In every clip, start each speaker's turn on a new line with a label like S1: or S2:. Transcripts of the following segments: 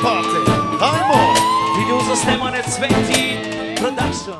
S1: party. I'm
S2: on. Videos are
S3: stem
S4: on at 20 production.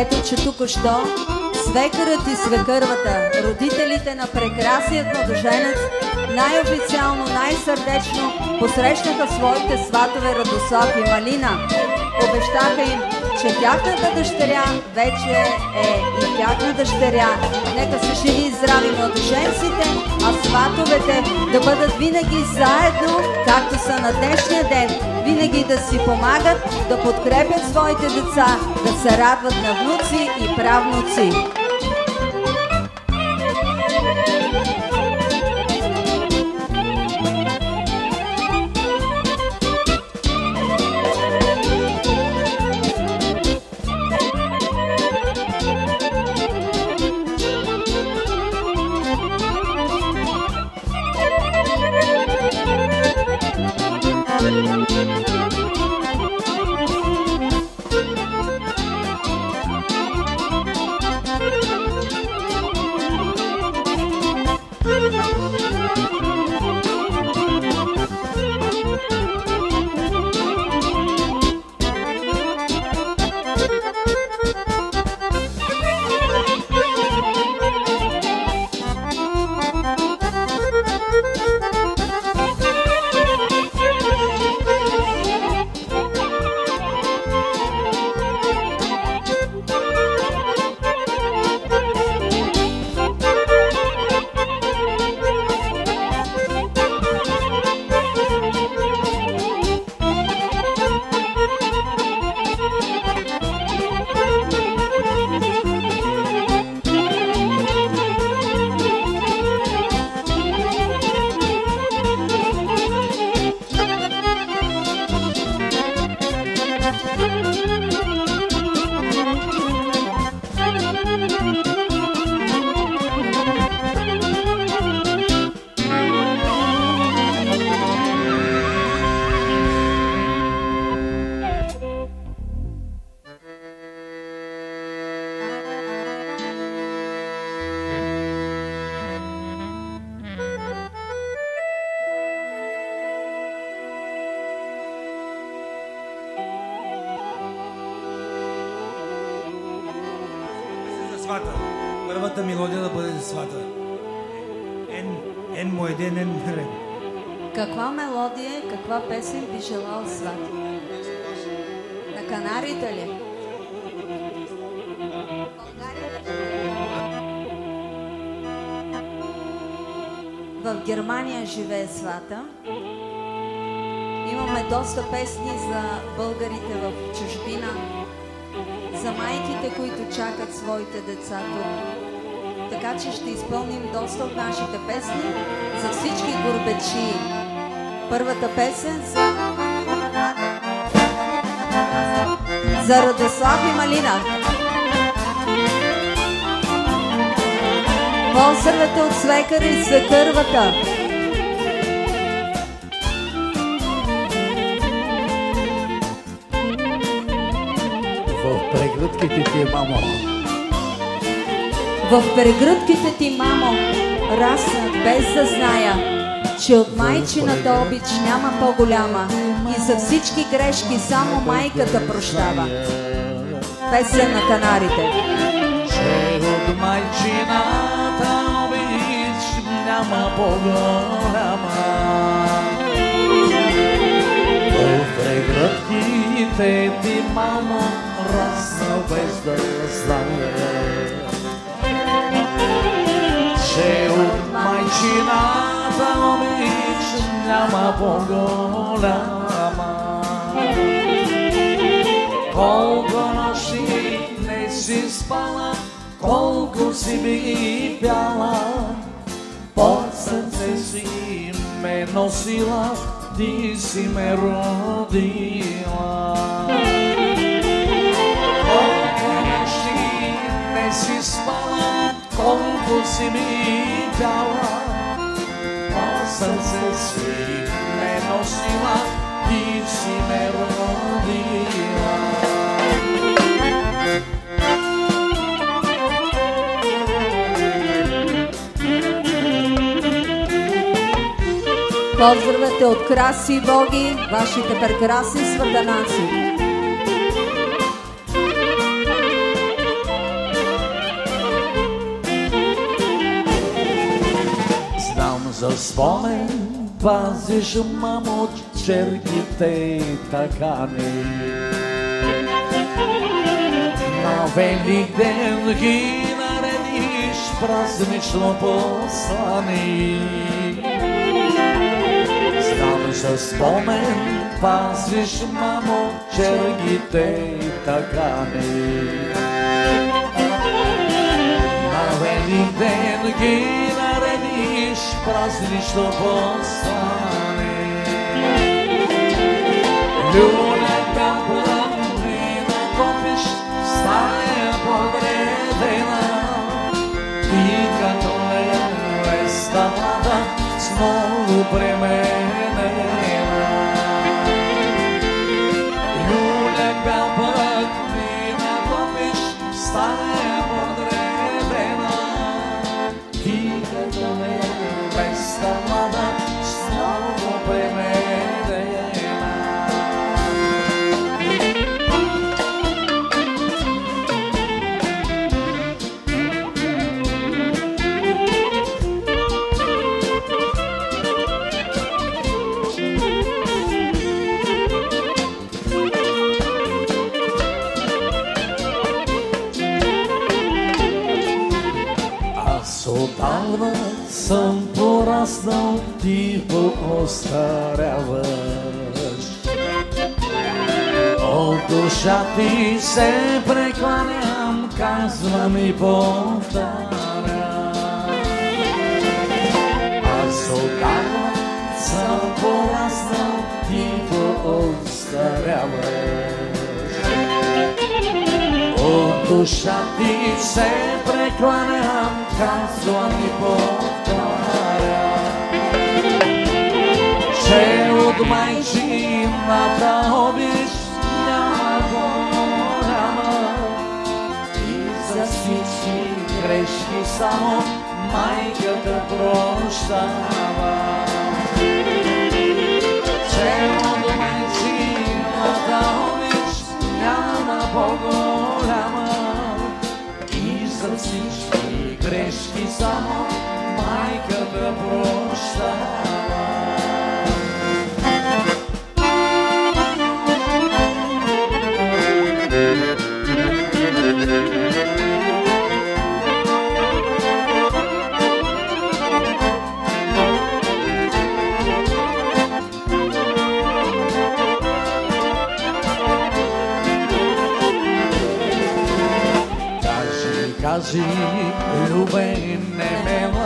S4: Ето че тук-що свекърът и свекървата, родителите на прекрасният младоженец, най-официално, най-сърдечно посрещнаха своите сватове Радослав и Малина. Обещаха им, че тяхната дъщеря вече е и тяхна дъщеря. Нека са живи и здрави младоженците, а сватовете да бъдат винаги заедно, както са на днешния ден, винаги да си помагат, да подкрепят своите деца, да се радват на внуци и правнуци. Живее свата. Имаме доста песни за българите в чужбина, за майките, които чакат своите деца тук. Така че ще изпълним доста от нашите песни за всички горбечи. Първата песен за... За Радослав и Малина. Поздравете от свекъра и свекървата.
S5: Прегръдките ти, мамо.
S4: В прегръдките ти, мамо, раснах без да зная, че от майчината обич няма по-голяма и за всички грешки само майката прощава. Песен на канарите.
S6: Че от майчината обич няма по-голяма. В прегръдките ти, мамо, расна без да знае. Че от майчината обич няма по-голяма. Колко нощи не си спала, колко си би пяла, под сърце си ме носила, ти си ме родила. Пяла, под сърце си ме носила, ти си ме родила.
S4: Поздравете от краси боги, вашите прекрасни сватанаци.
S6: За спомен пазиш, мамо, черките такани. На велик ден ги наредиш празнично послани. Знам за спомен пазиш, мамо, черките такани. На велик ден ги prazili što postane Ljude tempura mi nakopiš stare povredena I kad leve stavada znovu pre mene Ljude tempura mi nakopiš stare отдавна съм пораснал, ти остаряваш. От душа ти се прекланям, казвам и повтарям. Аз отдавна съм пораснал, ти остаряваш. От душа ти се прекланям, казвам и повтарям, че от майчината обич няма голяма и за всички грешки само майката прощава. Че от майчината обич няма по-голяма и за всички грешки само майката прощава. You've been Lumen, man.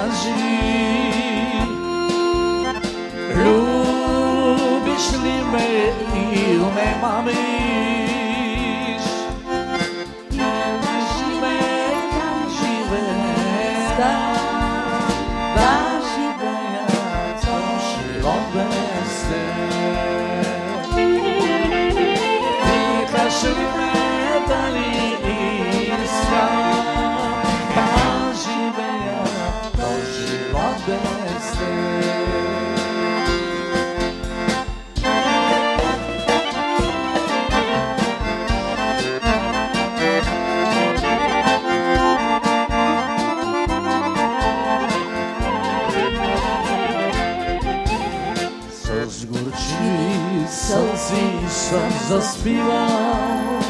S6: Съм заспивал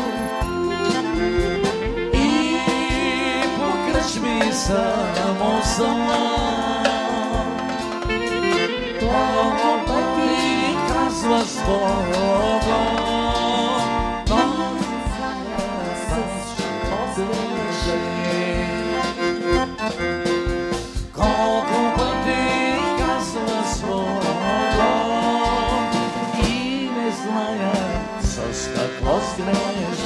S6: И по кръчми само сама Много пъти казва с какво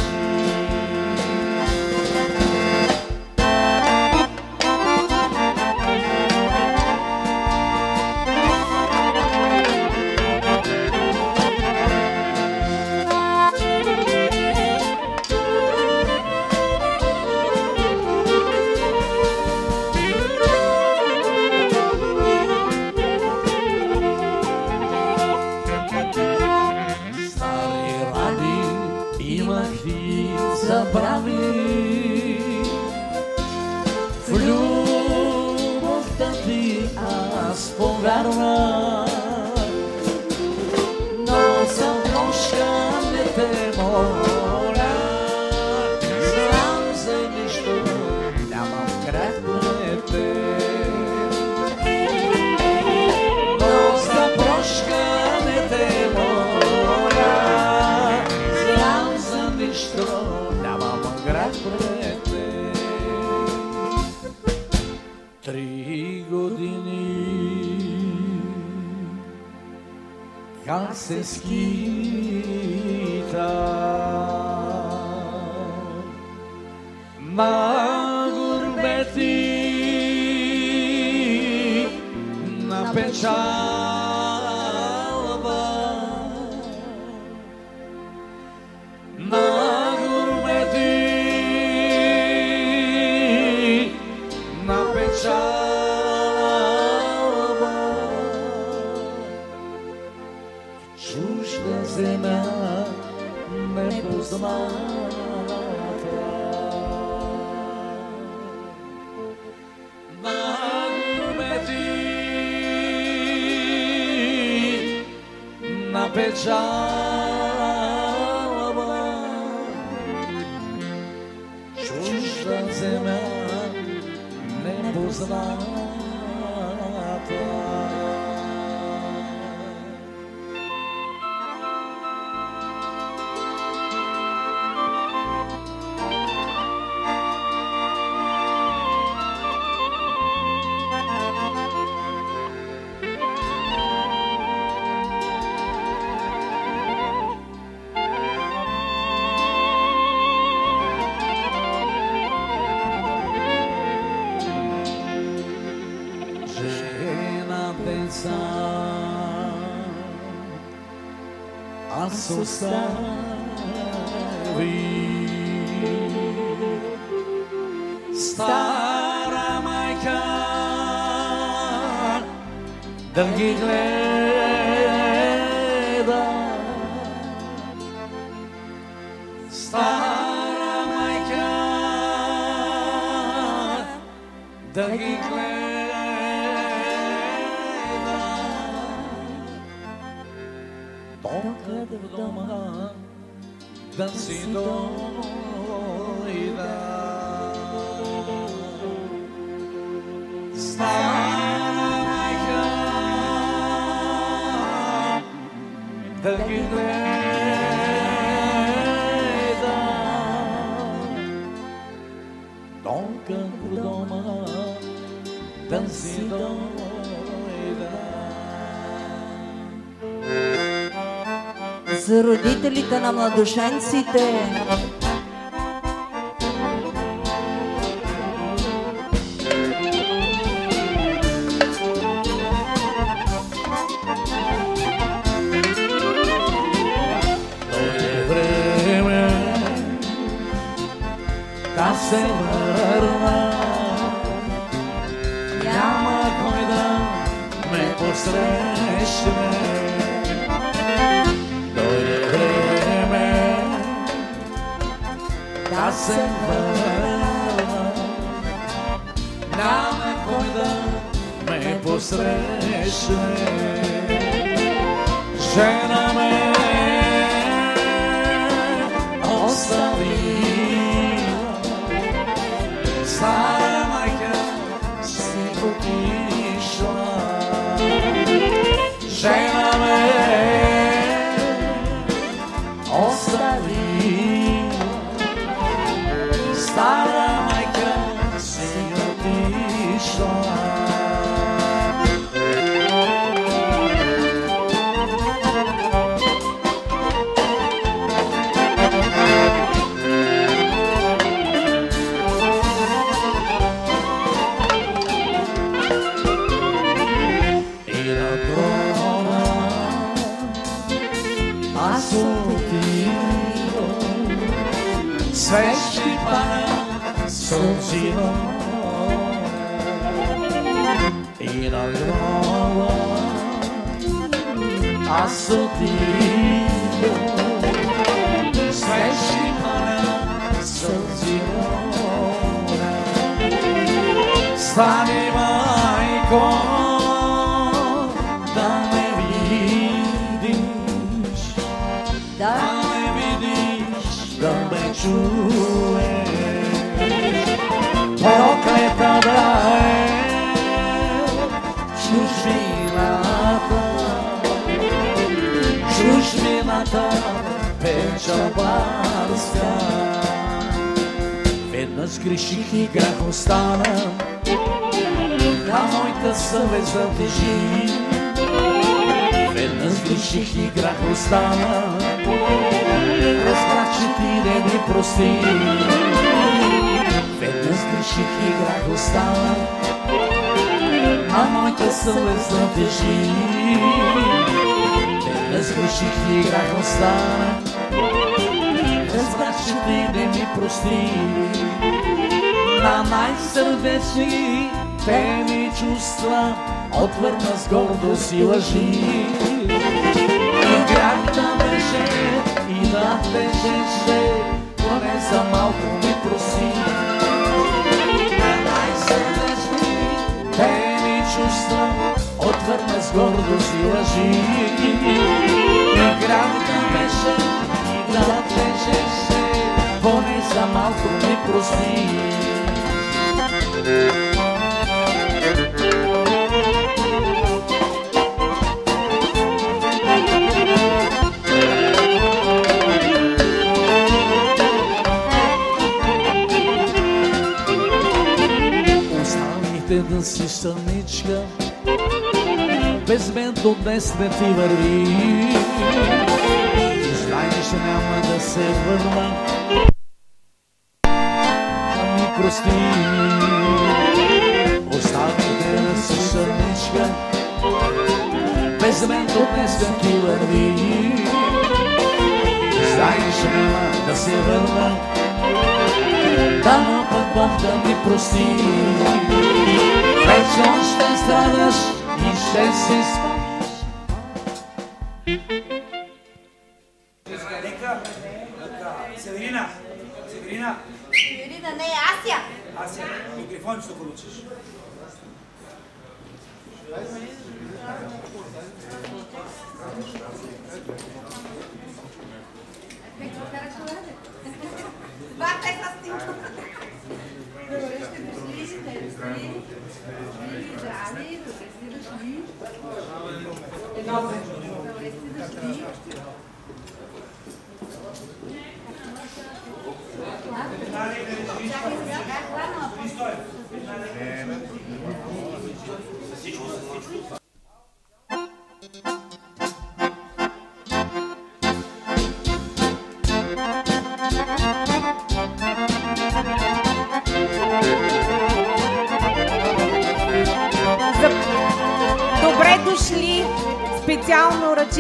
S6: родителите на младоженците.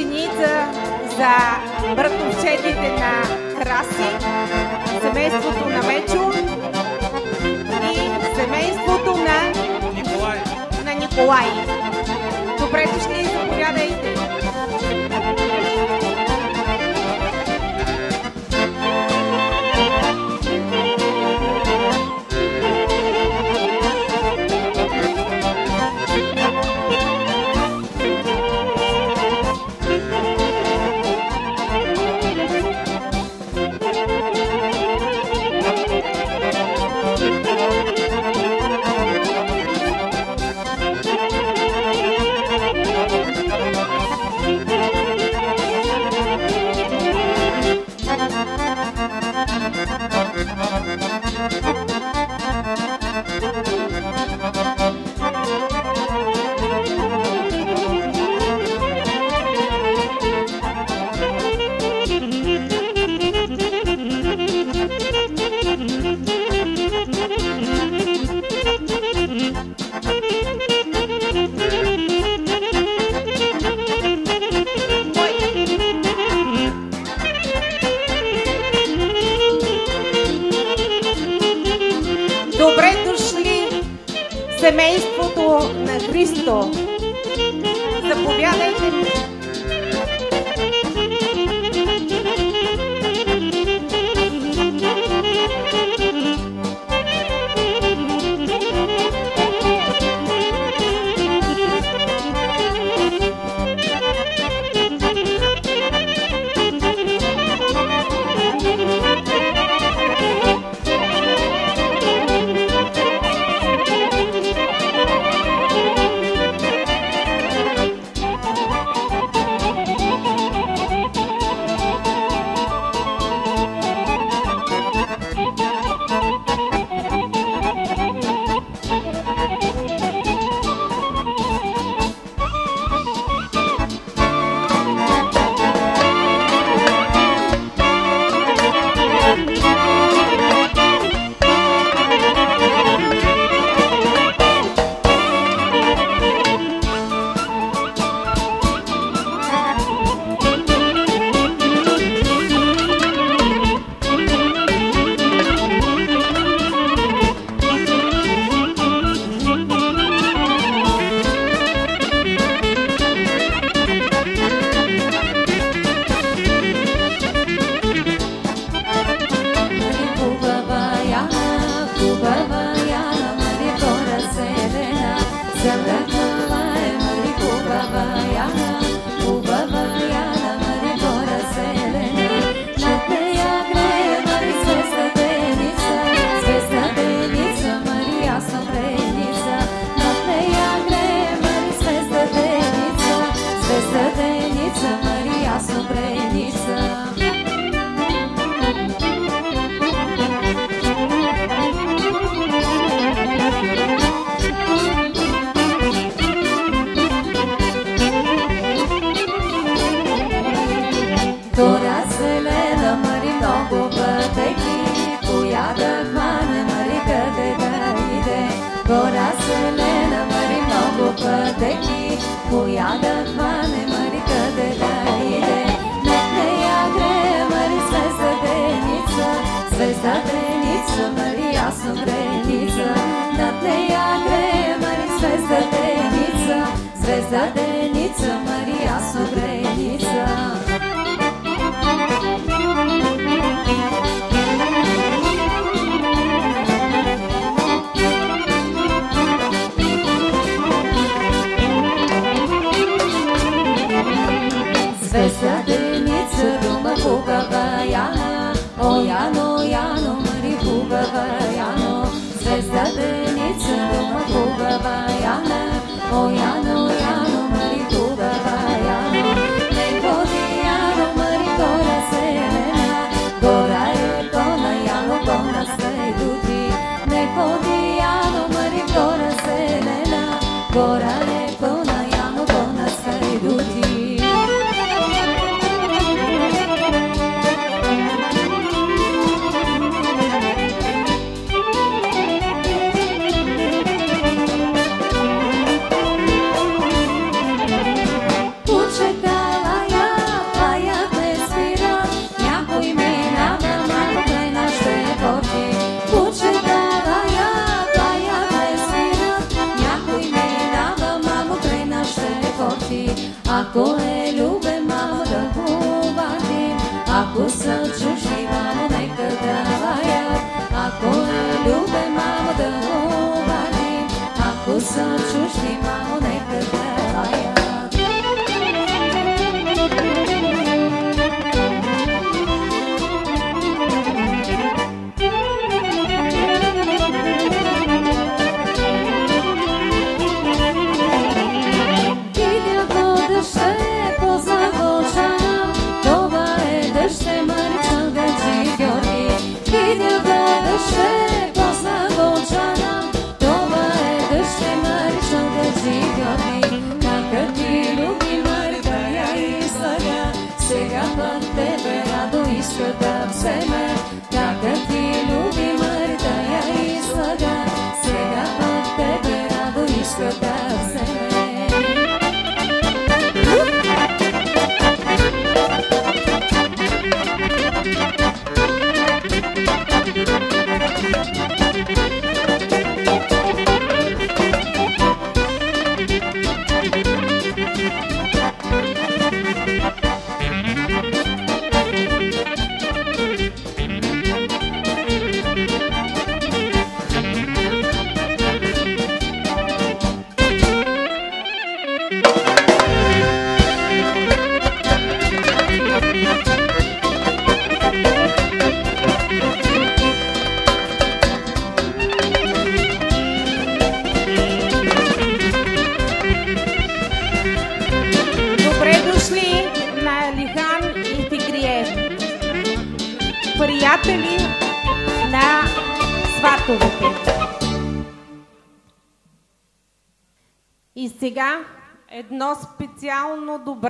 S6: Синица за
S7: братовчетите на Краси, семейството на Мечо и семейството на
S8: Николай.
S7: На Николай. Добре дошли, заповядайте.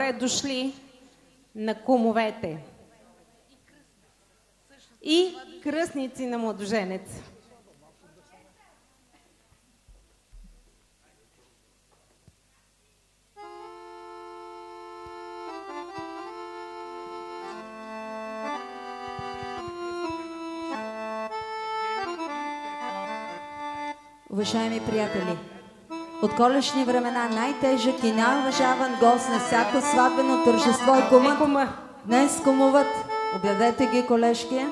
S7: добре дошли на кумовете и кръстници на младоженец.
S4: Уважаеми приятели, колешни времена най-тежък и най-уважаван гост на всяко сватбено тържество и кумът. Днес кумуват, обявете ги, колешки.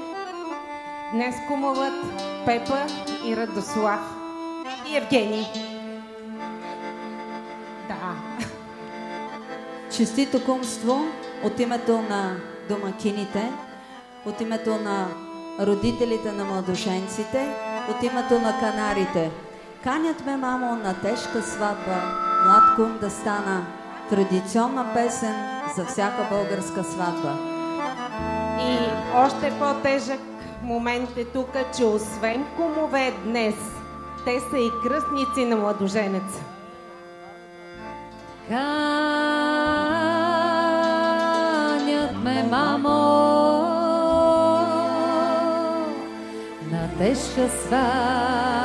S7: Днес кумуват Пепа и Радослав и Евгений. Да.
S4: Честито кумство от името на домакините, от името на родителите на младошенците, от името на канарите. Канят ме, мамо, на тежка сватба, млад кум да стана, традиционна песен за всяка българска сватба.
S7: И още по-тежък момент е тук, че освен кумове днес, те са и кръстници на младоженеца.
S9: Канят ме, мамо, на тежка сватба,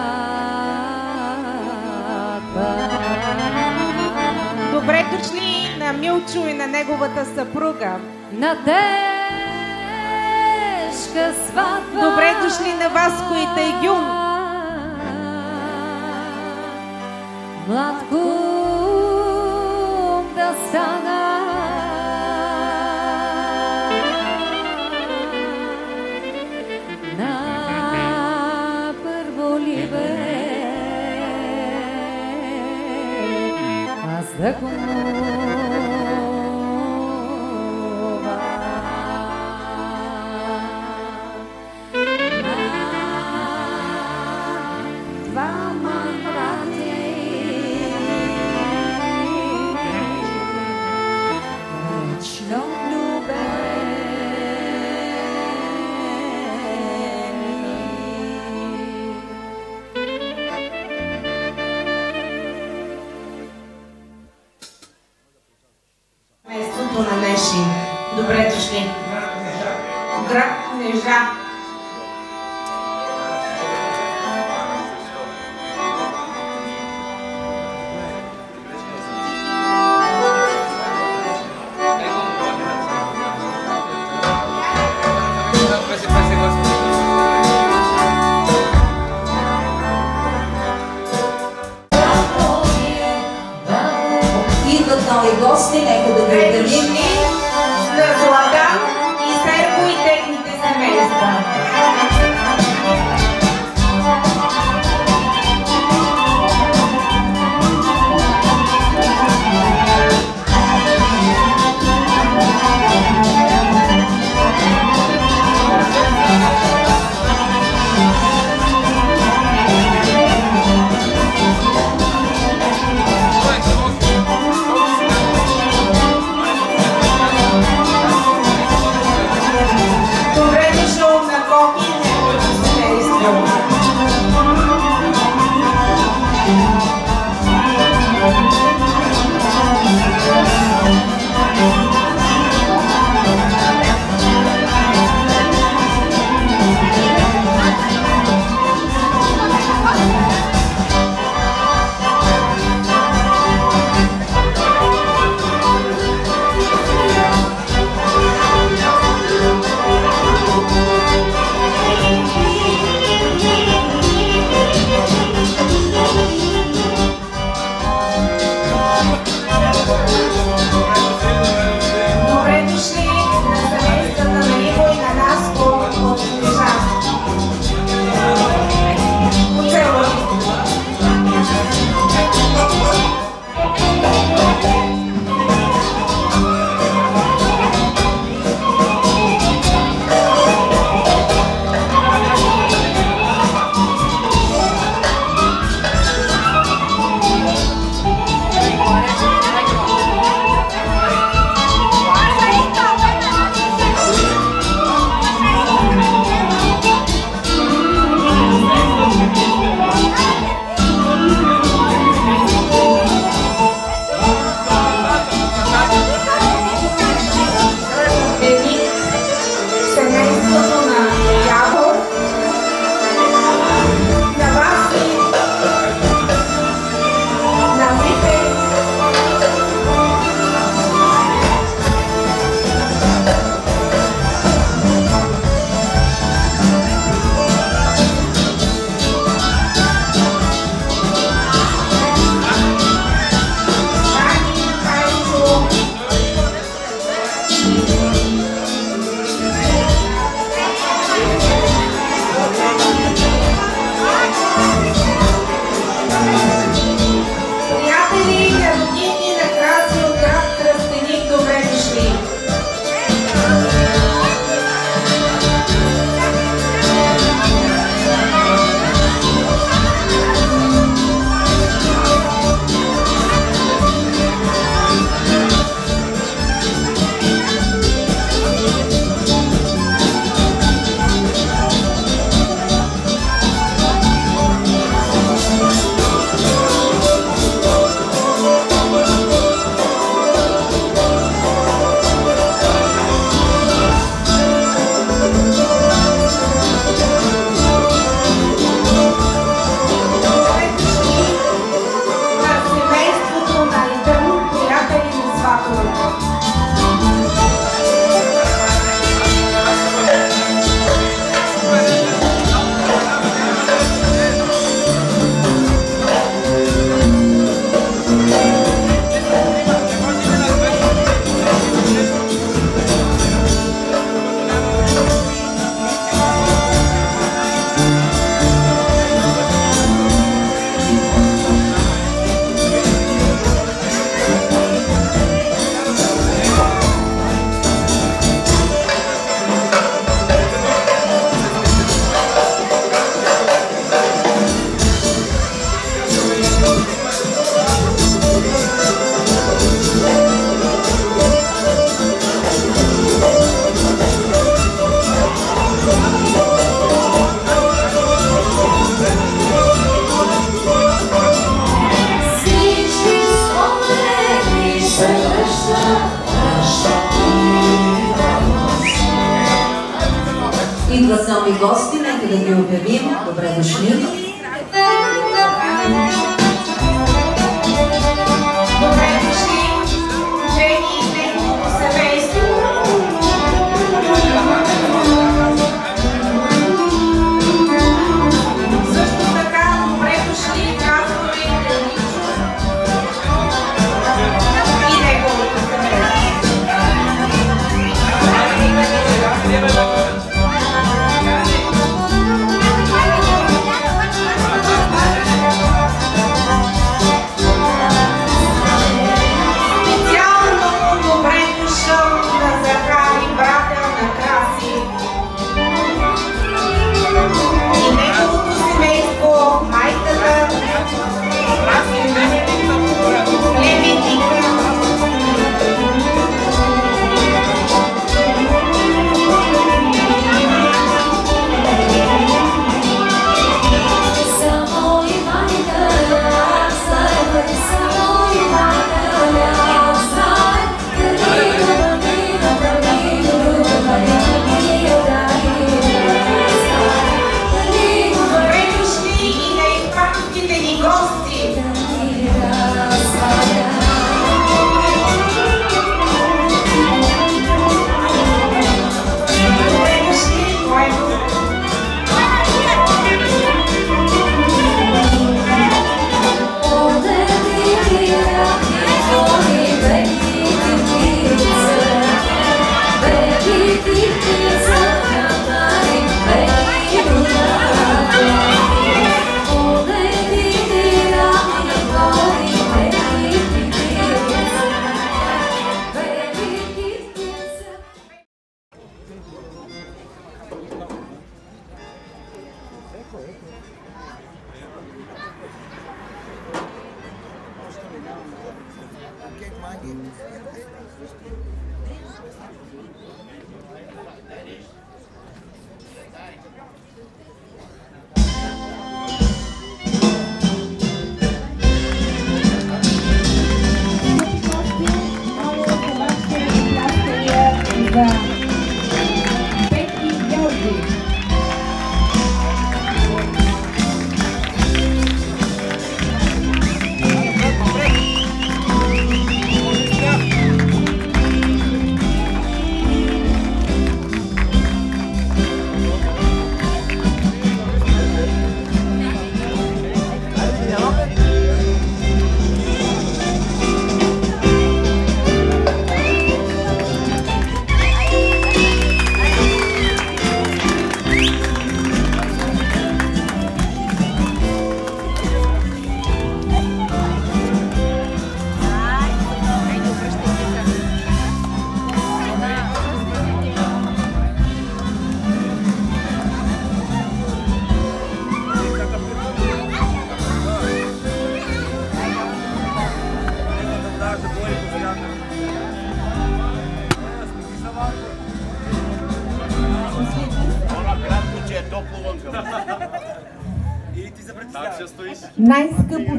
S7: дошли на Милчо и на неговата съпруга.
S9: На тежка сватба.
S7: Добре дошли на Васко и Тайгюн.
S9: Млад да стана. Аз
S7: Град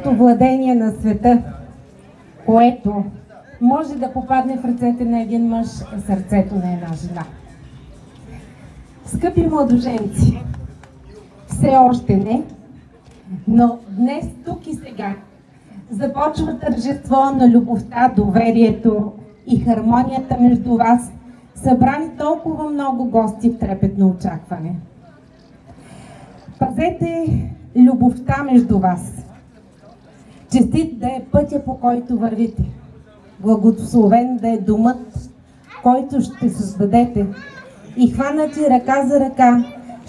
S7: най-скъпото владение на света, което може да попадне в ръцете на един мъж, е сърцето на една жена. Скъпи младоженци, все още не, но днес, тук и сега, започва тържество на любовта, доверието и хармонията между вас, събрани толкова много гости в трепетно очакване. Пазете любовта между вас. Честит да е пътя, по който вървите. Благословен да е думът, който ще създадете. И хванати ръка за ръка,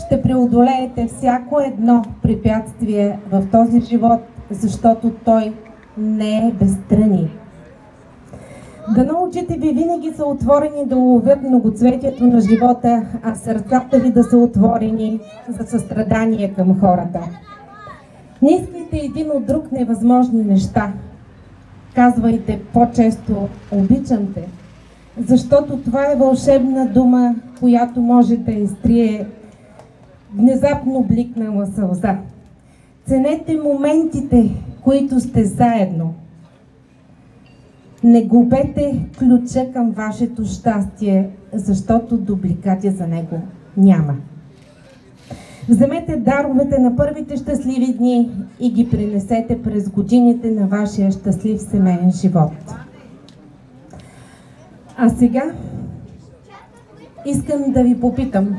S7: ще преодолеете всяко едно препятствие в този живот, защото той не е безстрани. Да научите ви винаги са отворени да уловят многоцветието на живота, а сърцата ви да са отворени за състрадание към хората. Не искайте един от друг невъзможни неща. Казвайте по-често обичам те, защото това е вълшебна дума, която може да изтрие внезапно бликнала сълза. Ценете моментите, които сте заедно. Не губете ключа към вашето щастие, защото дубликати за него няма. Вземете даровете на първите щастливи дни и ги принесете през годините на вашия щастлив семейен живот. А сега искам да ви попитам.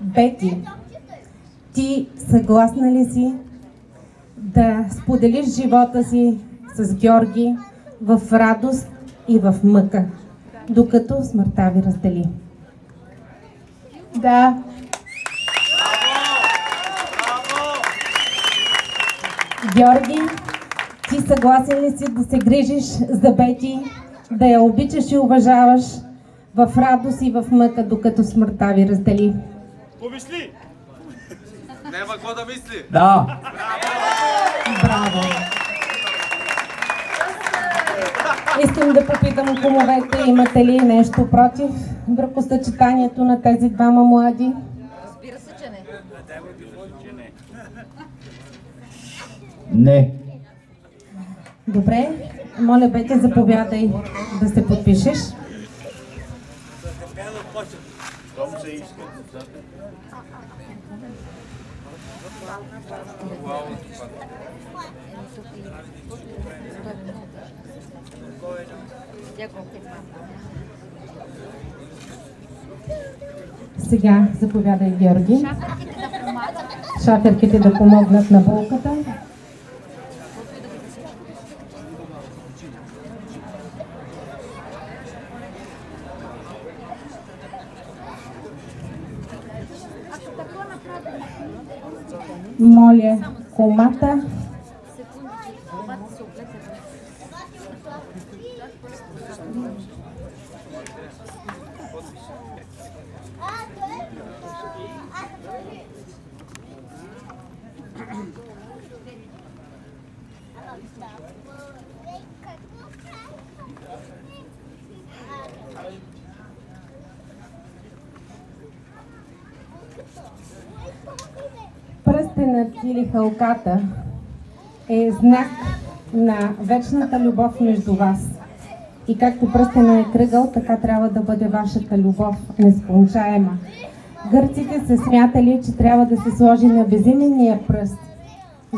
S7: Бети, ти съгласна ли си да споделиш живота си с Георги в радост и в мъка, докато смъртта ви раздели?
S10: Да.
S7: Георги, ти съгласен ли си да се грижиш за Бети, да я обичаш и уважаваш в радост и в мъка, докато смъртта ви раздели?
S11: Помисли! Няма какво да мисли!
S12: Да.
S7: Браво! Искам да попитам кумовете, имате ли нещо против бракосъчетанието на тези двама млади?
S13: Разбира се, че не.
S12: Не.
S7: Добре, моля Бетя, заповядай да се подпишеш. Сега заповядай, Георги. Шаферките да помогнат на булката. Моля, комата. Пръстенът или халката е знак на вечната любов между вас. И както пръстена е кръгъл, така трябва да бъде вашата любов, нескончаема. Гърците са смятали, че трябва да се сложи на безименния пръст,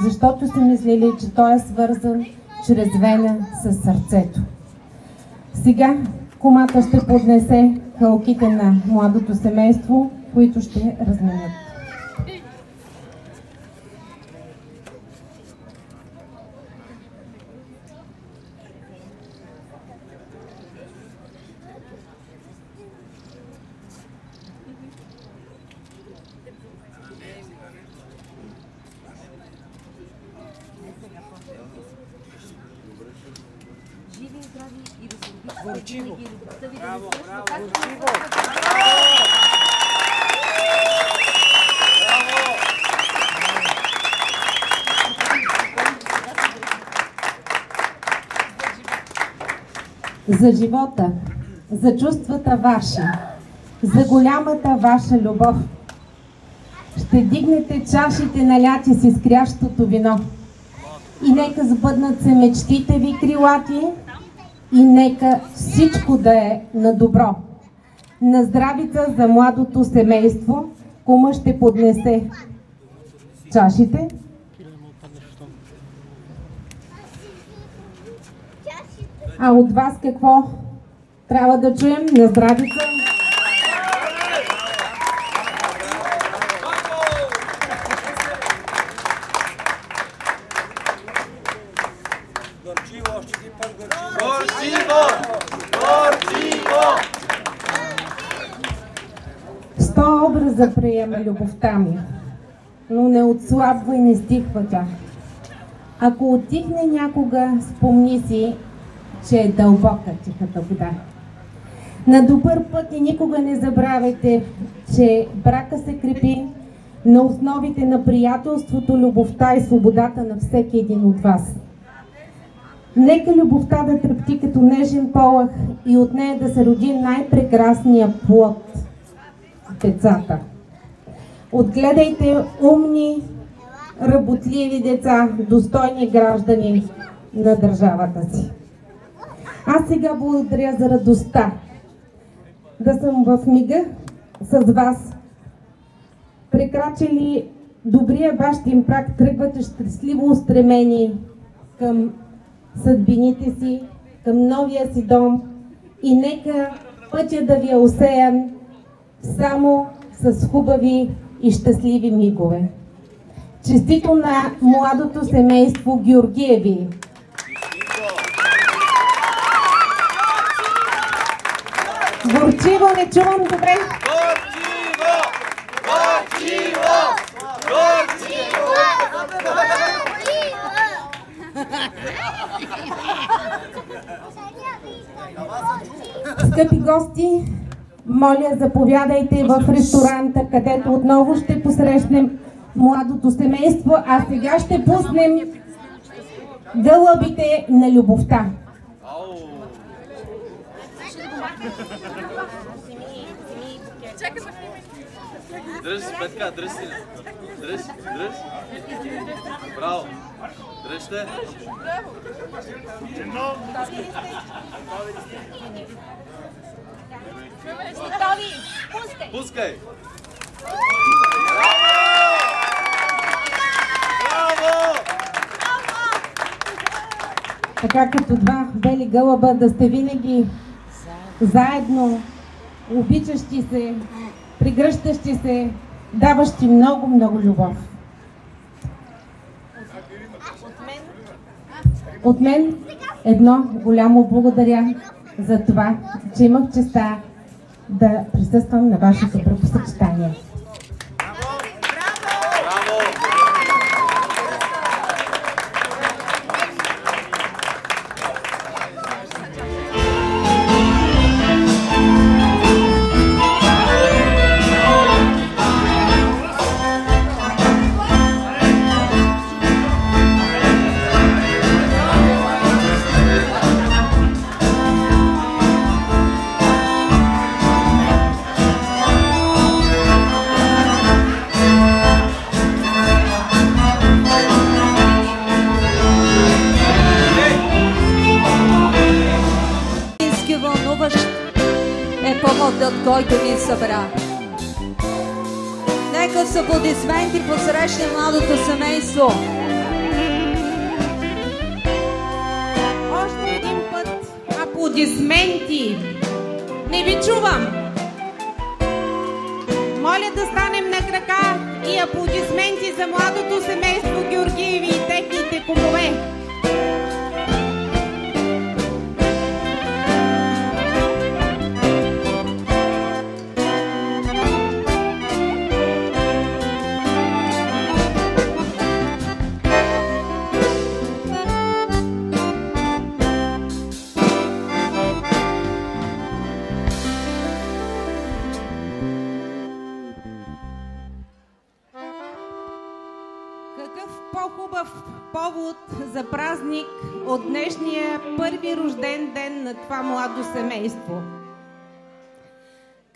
S7: защото са мислили, че той е свързан чрез вена с сърцето. Сега комата ще поднесе халките на младото семейство, които ще разменят.
S14: Живи и здрави и да се обичате винаги и както
S7: за живота, за чувствата ваши, за голямата ваша любов. Ще дигнете чашите наляти с изкрящото вино. И нека сбъднат се мечтите ви крилати и нека всичко да е на добро. На здравица за младото семейство, кума ще поднесе чашите. А от вас какво трябва да чуем? На здравица! Сто образа приема любовта ми, но не отслабва и не стихва тя. Ако отихне някога, спомни си, че е дълбока тихата вода. На добър път и никога не забравяйте, че брака се крепи на основите на приятелството, любовта и свободата на всеки един от вас. Нека любовта да трепти като нежен полъх и от нея да се роди най-прекрасния плод – децата. Отгледайте умни, работливи деца, достойни граждани на държавата си. Аз сега благодаря за радостта да съм в мига с вас прекрачили добрия бащин прак, тръгвате щастливо устремени към съдбините си, към новия си дом и нека пътя да ви е усеян само с хубави и щастливи мигове. Честито на младото семейство Георгиеви! Горчиво, не чувам добре.
S15: Горчиво! Горчиво! Горчиво!
S7: Скъпи гости, моля заповядайте в ресторанта, където отново ще посрещнем младото семейство, а сега ще пуснем гълъбите на любовта.
S15: Дръж, Петка, дръж си. Дръж, дръж. Браво. Дръжте.
S16: Готови! Пускай!
S15: Пускай.
S7: Така като два бели гълъба да сте винаги заедно, обичащи се, пригръщащи се, даващи много, много любов. От мен едно голямо благодаря за това, че имах честа да присъствам на вашето бракосъчетание.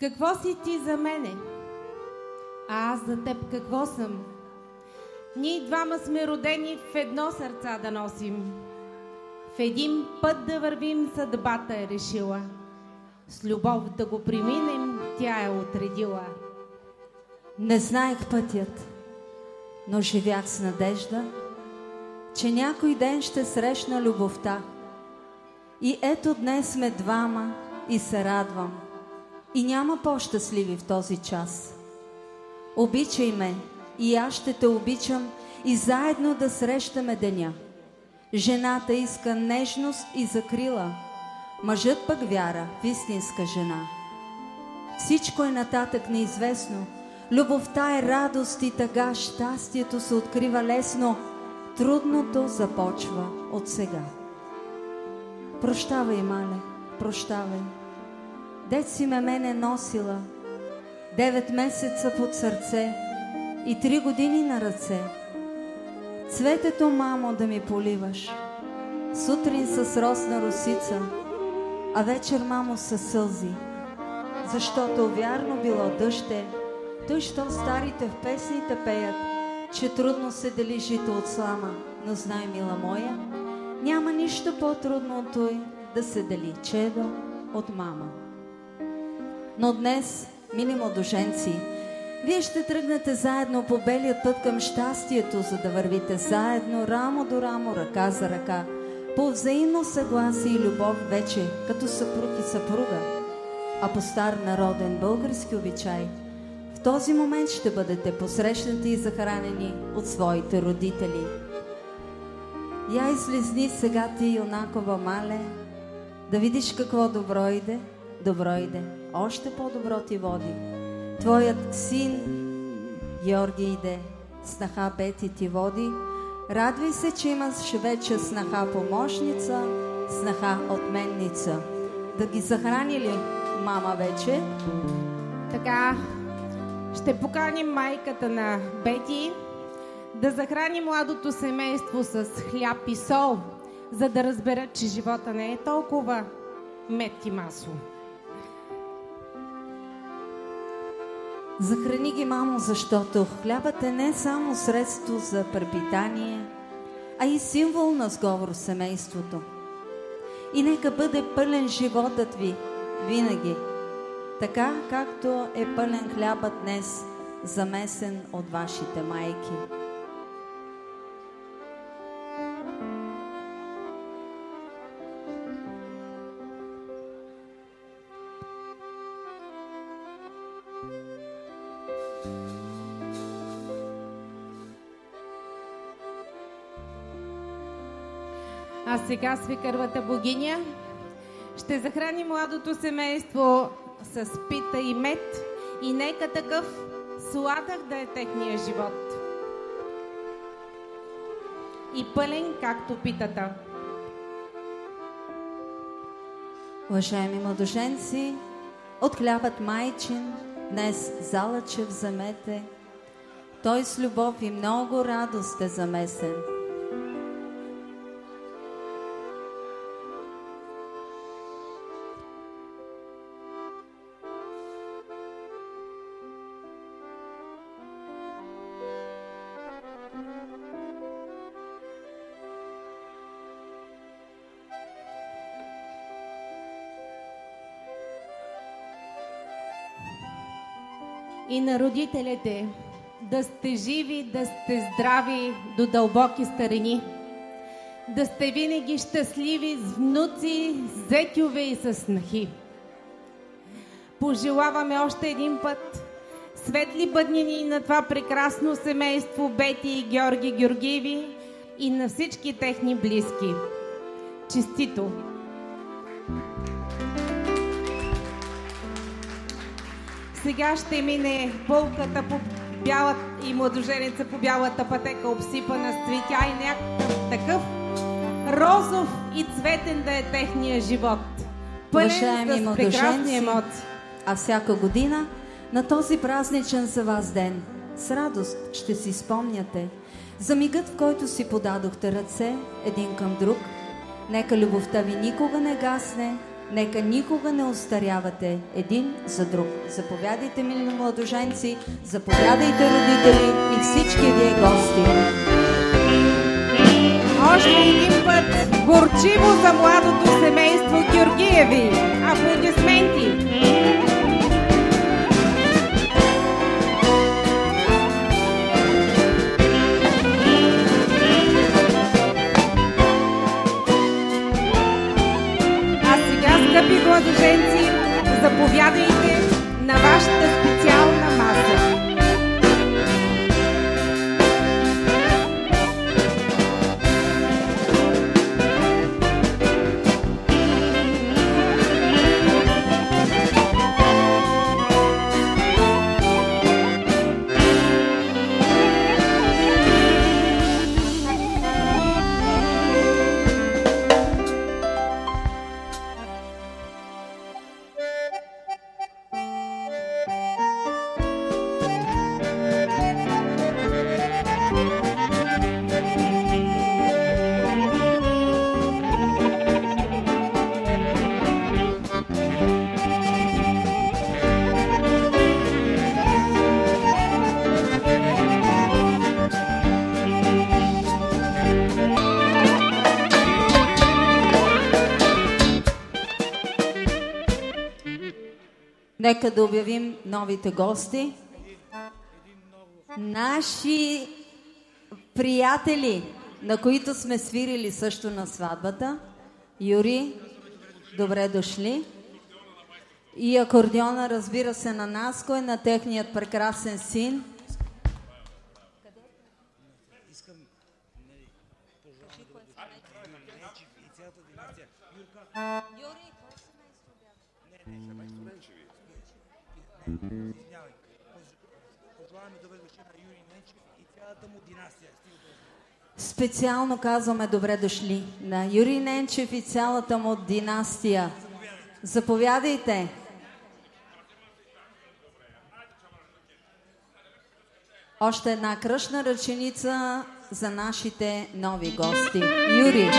S17: Какво си ти за мене? А аз за теб какво съм? Ние двама сме родени в едно сърца да носим. В един път да вървим съдбата е решила. С любов да го преминем, тя е отредила.
S4: Не знаех пътят, но живях с надежда, че някой ден ще срещна любовта. И ето днес сме двама и се радвам. И няма по-щастливи в този час. Обичай ме и аз ще те обичам и заедно да срещаме деня. Жената иска нежност и закрила, мъжът пък вяра в истинска жена. Всичко е нататък неизвестно. Любовта е радост и тъга, щастието се открива лесно, трудното започва от сега. Прощавай, мале, прощавай. Дет си ме мене носила, девет месеца под сърце и три години на ръце. Цветето, мамо, да ми поливаш, сутрин с росна росица, а вечер, мамо, със сълзи защото вярно било дъще, той, що старите в песните пеят, че трудно се дели жито от слама, но знай, мила моя, няма нищо по-трудно от той да се дели чедо от мама. Но днес, мили младоженци, Вие ще тръгнете заедно по белият път към щастието, за да вървите заедно, рамо до рамо, ръка за ръка, по взаимно съгласие и любов вече, като съпруг и съпруга, а по стар народен български обичай. В този момент ще бъдете посрещнати и захранени от своите родители. Я излезни сега ти, юнакова мале, да видиш какво добро иде, добро иде, още по-добро ти води. Твоят син Георги иде, снаха Бети ти води. Радвай се, че имаш вече снаха помощница, снаха отменница. Да ги захрани ли мама вече?
S7: Така, ще поканим майката на Бети да захрани младото семейство с хляб и сол, за да разберат, че живота не е толкова мед и масло.
S4: Захрани ги, мамо, защото хлябът е не само средство за препитание, а и символ на сговор в семейството. И нека бъде пълен животът ви винаги, така както е пълен хлябът днес, замесен от вашите майки.
S7: Сега свикървата богиня ще захрани младото семейство с пита и мед и нека такъв сладък да е техния живот. И пълен както питата.
S4: Уважаеми младоженци, от хлябът майчин днес залъче вземете. Той с любов и много радост е замесен.
S7: И на родителите да сте живи, да сте здрави до дълбоки старини. Да сте винаги щастливи с внуци, с зетюве и с снахи. Пожелаваме още един път светли бъднини на това прекрасно семейство Бети и Георги Георгиеви и на всички техни близки. Честито! Сега ще мине болката по бяла и младоженеца по бялата пътека, обсипана с цветя и някакъв такъв розов и цветен да е техния живот. Пълен с прекрасни емоции.
S4: а всяка година на този празничен за вас ден с радост ще си спомняте за мигът, в който си подадохте ръце един към друг. Нека любовта ви никога не гасне, нека никога не остарявате един за друг. Заповядайте, мили младоженци, заповядайте, родители и всички вие гости.
S7: Още един път горчиво за младото семейство Георгиеви. Аплодисменти! Младоженци, заповядайте на вашата специална маса.
S4: Нека да обявим новите гости. Наши приятели, на които сме свирили също на сватбата. Юри, добре дошли. И акордеона, разбира се, на Наско и на техният прекрасен син.
S8: Извинявай. Пожелаваме добре дошли на Юрий Ненчев и цялата му династия.
S4: Специално казваме добре дошли на Юрий Ненчев и цялата му династия. Заповядайте. Още една кръшна ръченица за нашите нови гости. Юрий.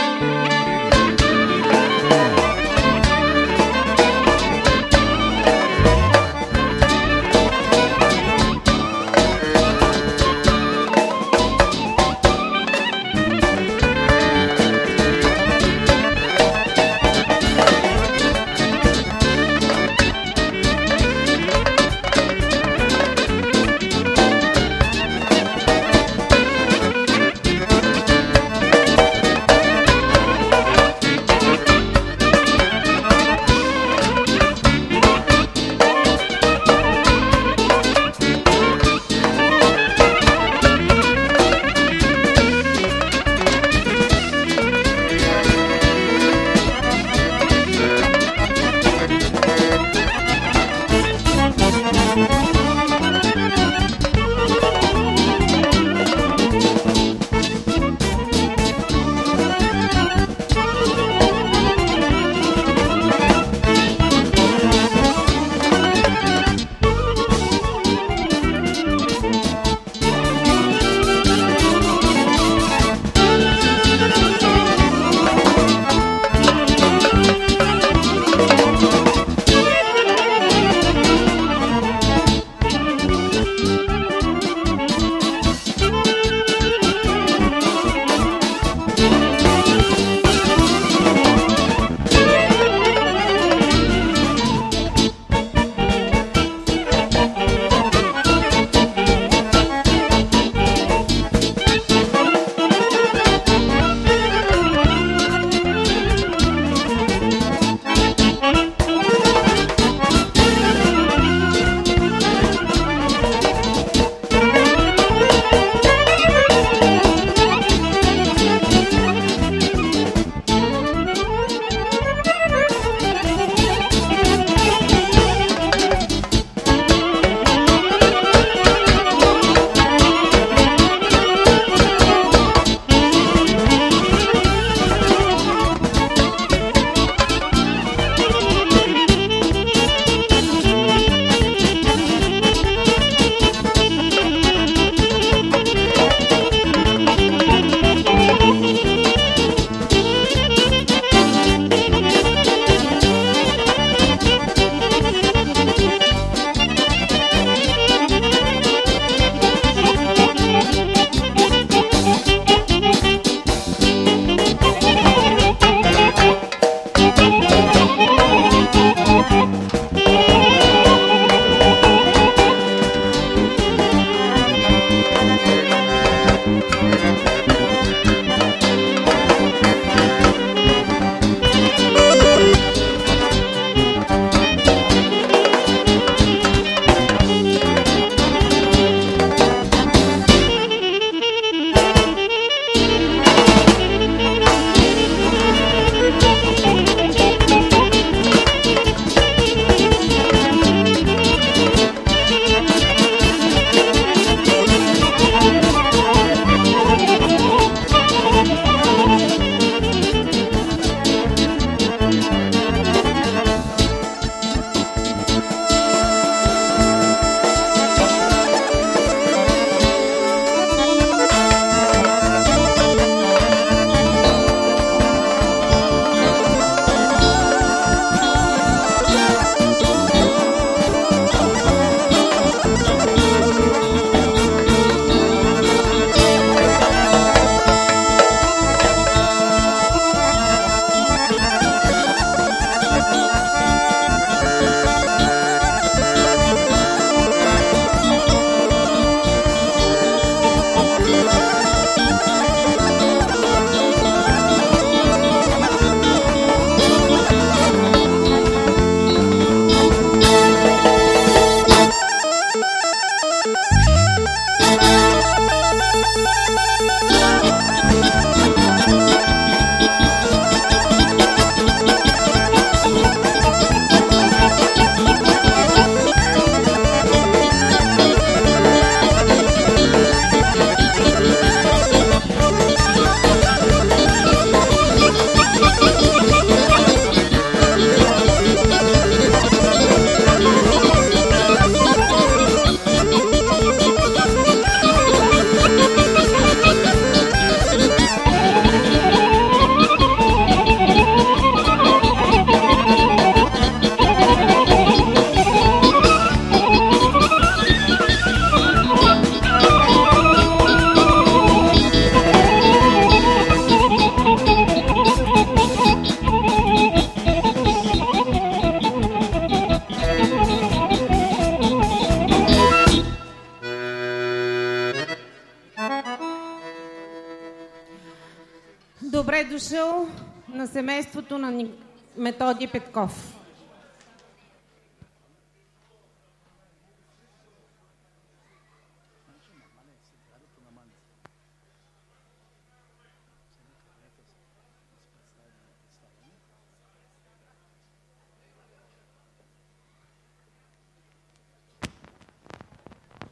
S7: Петков.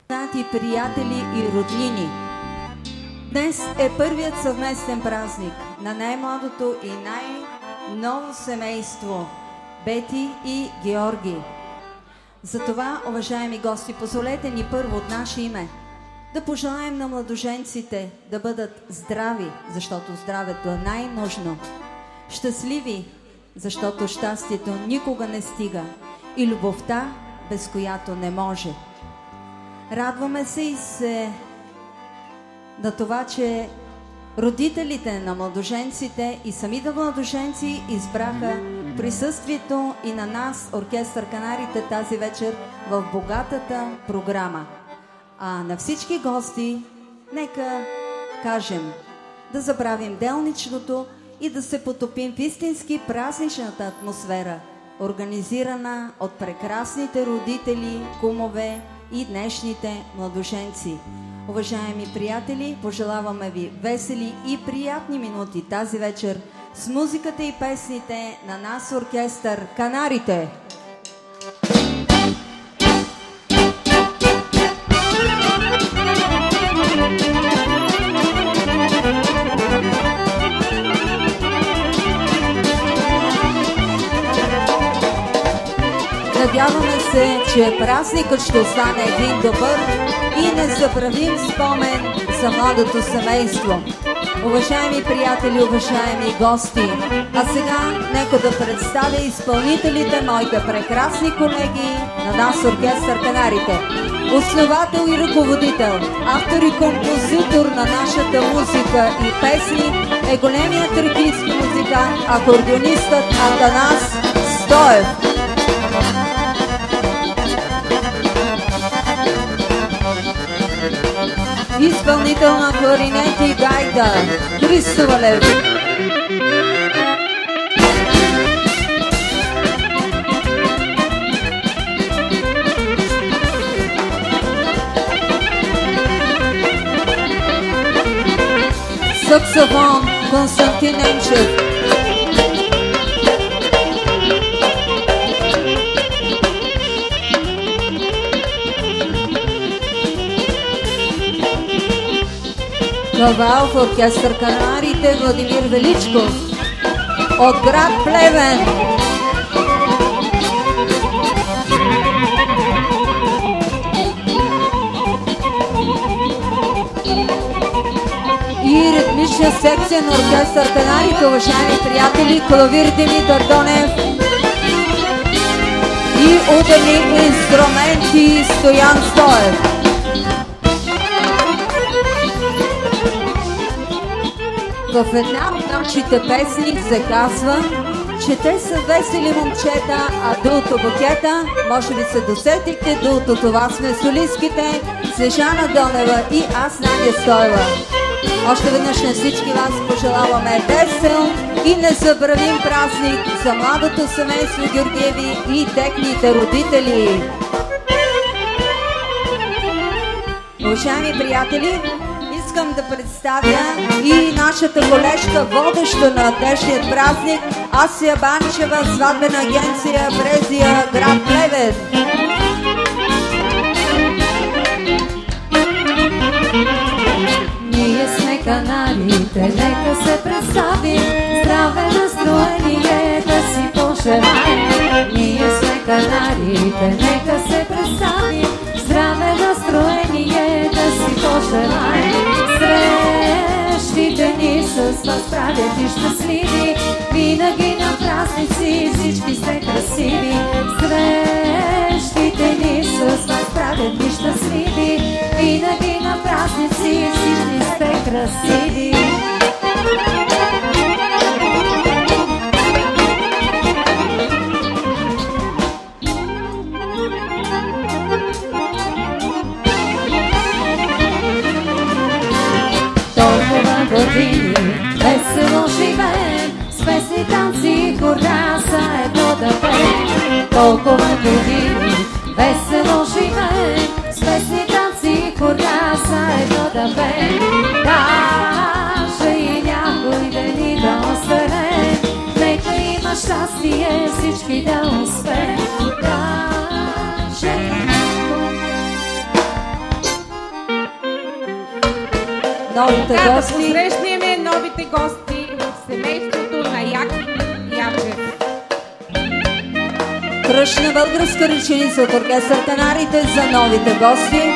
S4: Познати приятели и роднини. Днес е първият съвместен празник на най-младото и най-ново семейство Бети и Георги. Затова, уважаеми гости, позволете ни първо от наше име да пожелаем на младоженците да бъдат здрави, защото здравето е най-нужно. Щастливи, защото щастието никога не стига и любовта, без която не може. Радваме се и се на това, че родителите на младоженците и самите младоженци избраха присъствието и на нас, Оркестър Канарите, тази вечер в богатата програма. А на всички гости, нека кажем да забравим делничното и да се потопим в истински празничната атмосфера, организирана от прекрасните родители, кумове и днешните младоженци. Уважаеми приятели, пожелаваме ви весели и приятни минути тази вечер с музиката и песните на нас оркестър Канарите. Надяваме се, че празникът ще остане един добър и незабравим спомен за младото семейство. Уважаеми приятели, уважаеми гости, а сега нека да представя изпълнителите, моите прекрасни колеги на нас Оркестър Канарите. Основател и ръководител, автор и композитор на нашата музика и песни е големият тракийски музикант, акордеонистът Атанас Стоев. Изпълнител на кларинет и гайда Христо Валев. Саксофон Константин Енчев. Глава в оркестър Канарите Владимир Величков от град Плевен. И ритмична секция на оркестър Канарите, уважаеми приятели, клавир Димитър Донев и ударни инструменти Стоян Стоев. В една от нашите песни се казва, че те са весели момчета, а дулто букета, може би се досетихте, дулто това сме солистките, Снежана Донева и аз Надя Стоева. Още веднъж на всички вас пожелаваме весел и незабравим празник за младото семейство Георгиеви и техните родители. Уважаеми приятели, искам да представя и нашата колежка, водеща на днешният празник, Асия Банчева, сватбена агенция Брезия, град Плевен.
S9: Ние сме канарите, нека се представим, здраве настроение да си пожелаем. Ние сме канарите, нека се представим, здраве настроение да си пожелаем. С вас правят и щастливи, винаги на празници всички сте красиви. Срещите ни с вас правят ни щастливи, винаги на празници всички сте красиви. Години весело живеем, Смесни танци, хорда са едно да пеем. Толкова години весело живеем. Смесни танци, хорда са едно да пеем. Даже и някой дни да остане. Нека има щастие всички да успеем.
S4: Новите
S7: да
S4: гости.
S7: посрещнем новите гости, семейството на Як Ячев.
S4: Кръщна българска реченица от оркестър Канарите за новите гости.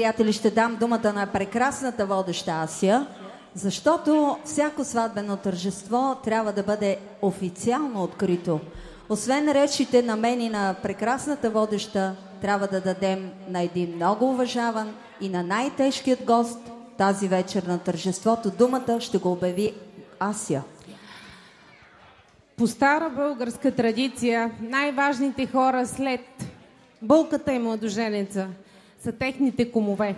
S4: Приятели, ще дам думата на прекрасната водеща Асия, защото всяко сватбено тържество трябва да бъде официално открито. Освен речите на мен и на прекрасната водеща, трябва да дадем на един много уважаван и на най-тежкият гост тази вечер на тържеството. Думата ще го обяви Асия.
S7: По стара българска традиция, най-важните хора след bulката и младоженеца са техните кумове.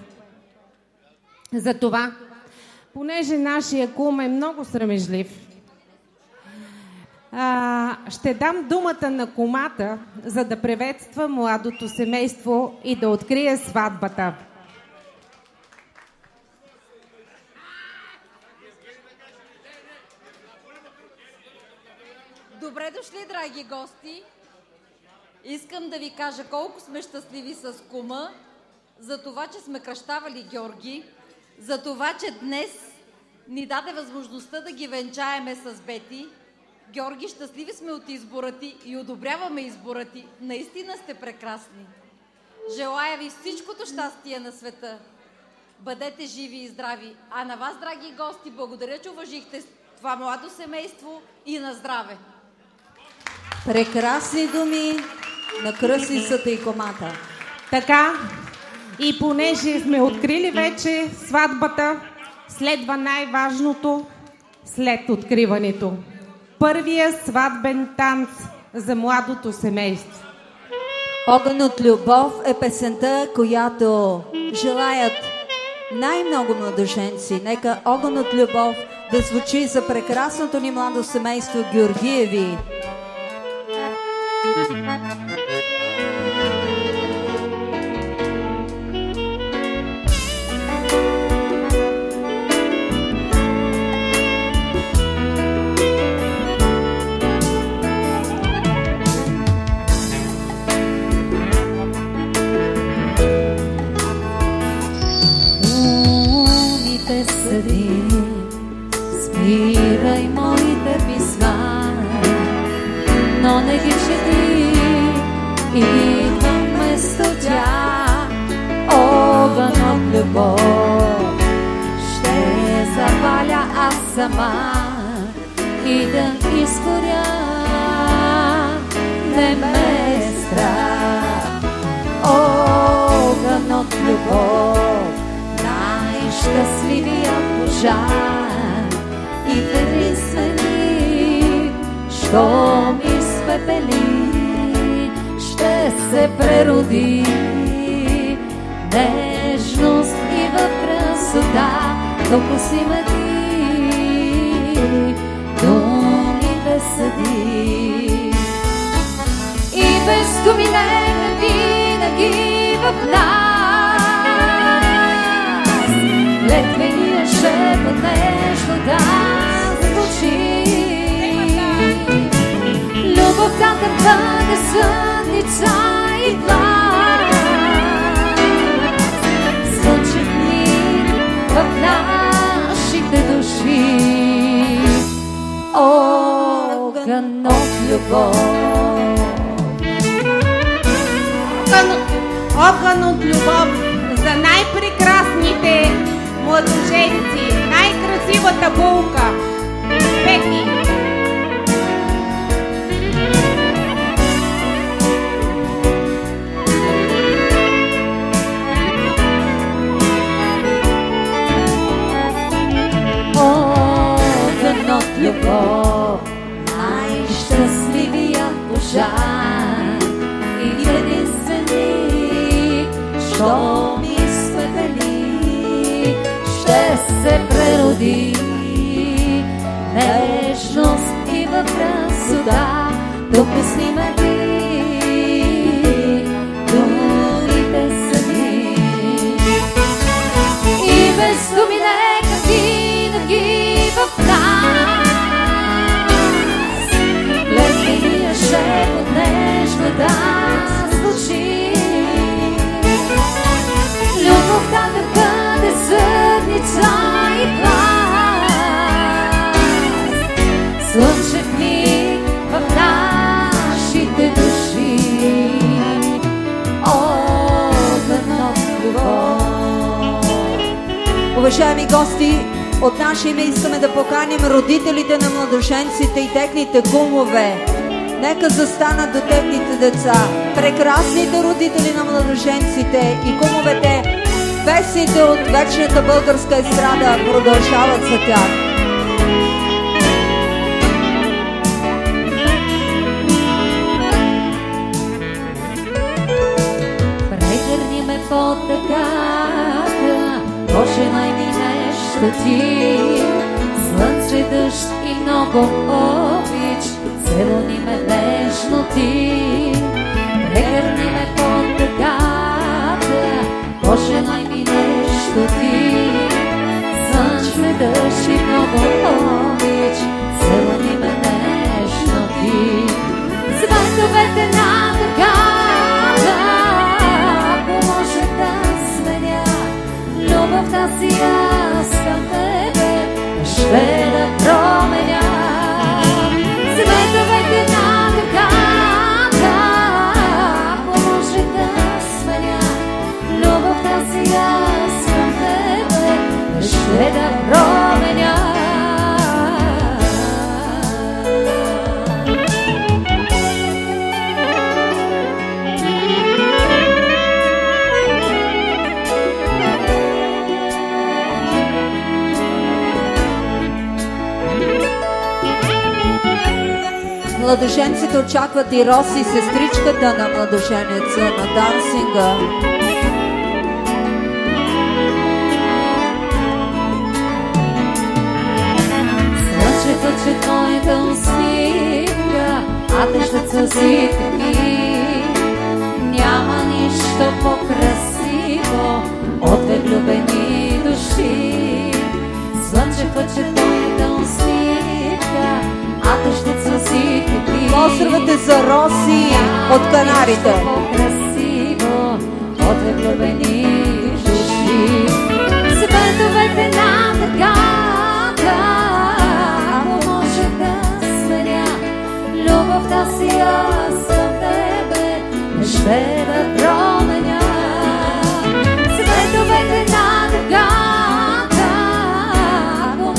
S7: Затова, понеже нашия кум е много срамежлив, а, ще дам думата на кумата, за да приветства младото семейство и да открие сватбата.
S14: Добре дошли, драги гости! Искам да ви кажа колко сме щастливи с кума, за това, че сме кръщавали Георги, за това, че днес ни даде възможността да ги венчаеме с Бети. Георги, щастливи сме от избора ти и одобряваме избора ти. Наистина сте прекрасни. Желая ви всичкото щастие на света. Бъдете живи и здрави. А на вас, драги гости, благодаря, че уважихте това младо семейство и на здраве.
S4: Прекрасни думи на кръсницата и комата.
S7: Така, и понеже сме открили вече сватбата, следва най-важното след откриването. Първия сватбен танц за младото семейство.
S4: Огън от любов е песента, която желаят най-много младоженци. Нека огън от любов да звучи за прекрасното ни младо семейство Георгиеви.
S9: Думите съди, спирай моите писма, но не ги чети, идвам вместо тях, огън от любов. Ще запаля аз сама и да изгоря, не ме е страх, огън от любов най-щастливия пожар. И единствени, ми спепели, ще се прероди. Нежност и в красота, докоси ме ти, думите съди. И без думи не винаги в нас Любовта да бъде съдница и глас Звучи мир в нашите души. Огън от любов
S7: огън от любов за най-прекрасните младоженци, най-красивата булка. Успехи!
S9: Огън от любов, най-щастливия пожар. И единствени, що се прероди. Нежност и в красота, допусни ме ти, думите са ми. И без думи нека винаги в нас Лесния шепот нежно да звучи Любовта да бъде съдница
S4: Уважаеми гости, от наше име искаме да поканим родителите на младоженците и техните кумове. Нека застанат до техните деца. Прекрасните родители на младоженците и кумовете, песните от вечната българска естрада продължават за тях.
S9: Много обич, целуни ме нежно ти. Прегърни ме под тъката, Боже най-ми нещо ти. Слънце, дъжд и много обич, целуни ме нежно ти. Световете на
S4: Младоженците очакват и Роси, сестричката на младоженеца на дансинга.
S9: Слънчето, че твоята усмивка, а тежат сълзите ми. Няма нищо по-красиво от влюбени души. Слънчето, че твоята усмивка, а тежат
S4: Поздравете за Роси от Канарите.
S9: По-красиво от влюбени души. Световете на тъгата, може да сменя любовта си аз към тебе, не ще да променя. Световете на тъгата, ако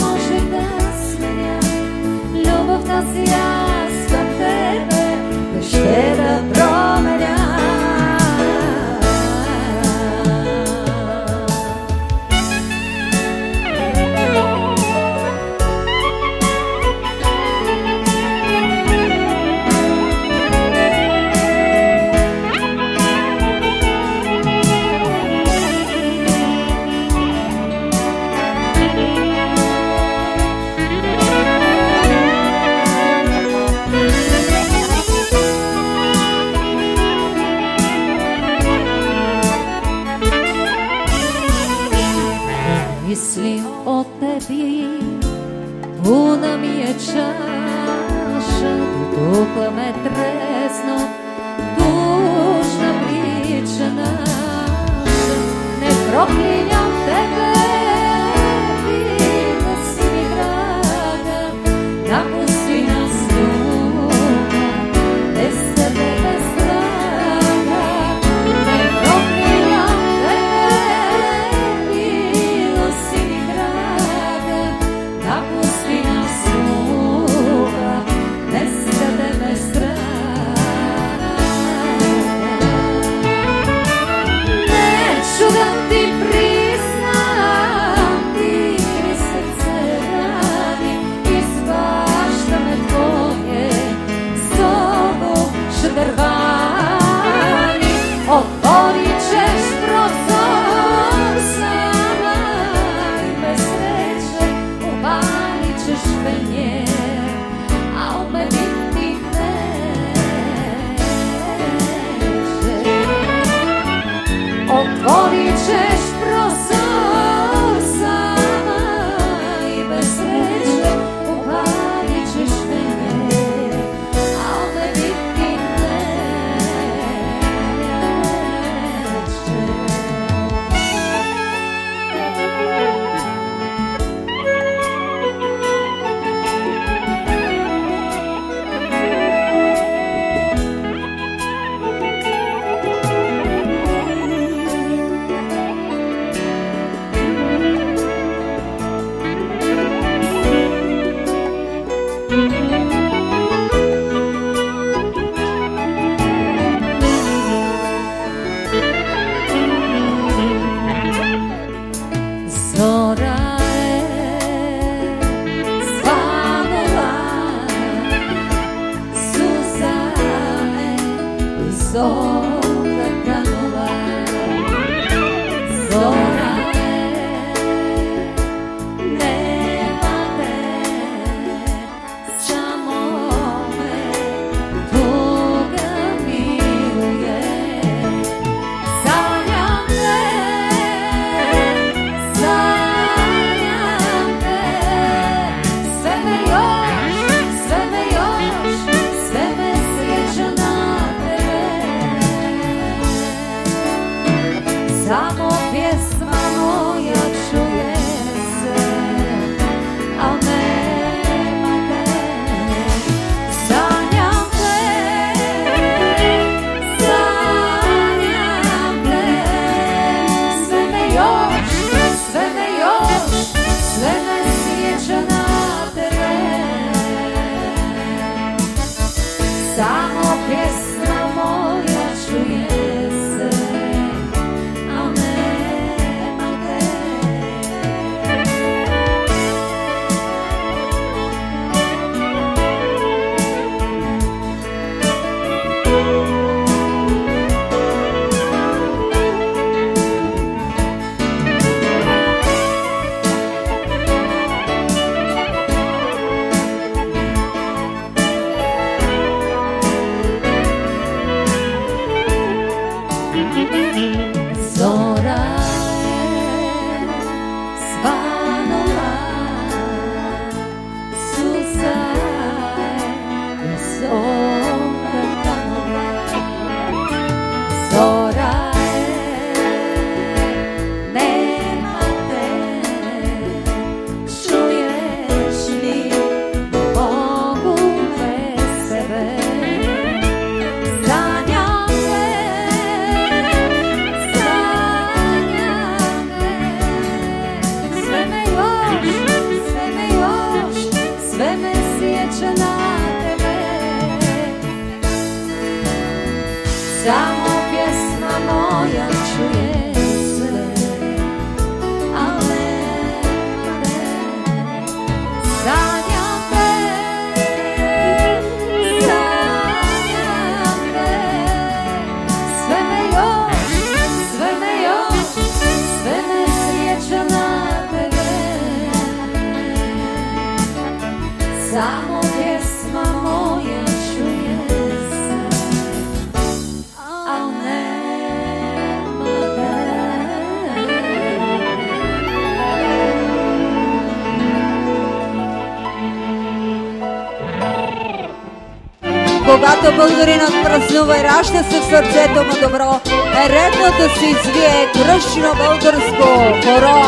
S4: българинът празнува и ражда се в сърцето му добро. Е редно да се извие кръщно-българско хоро.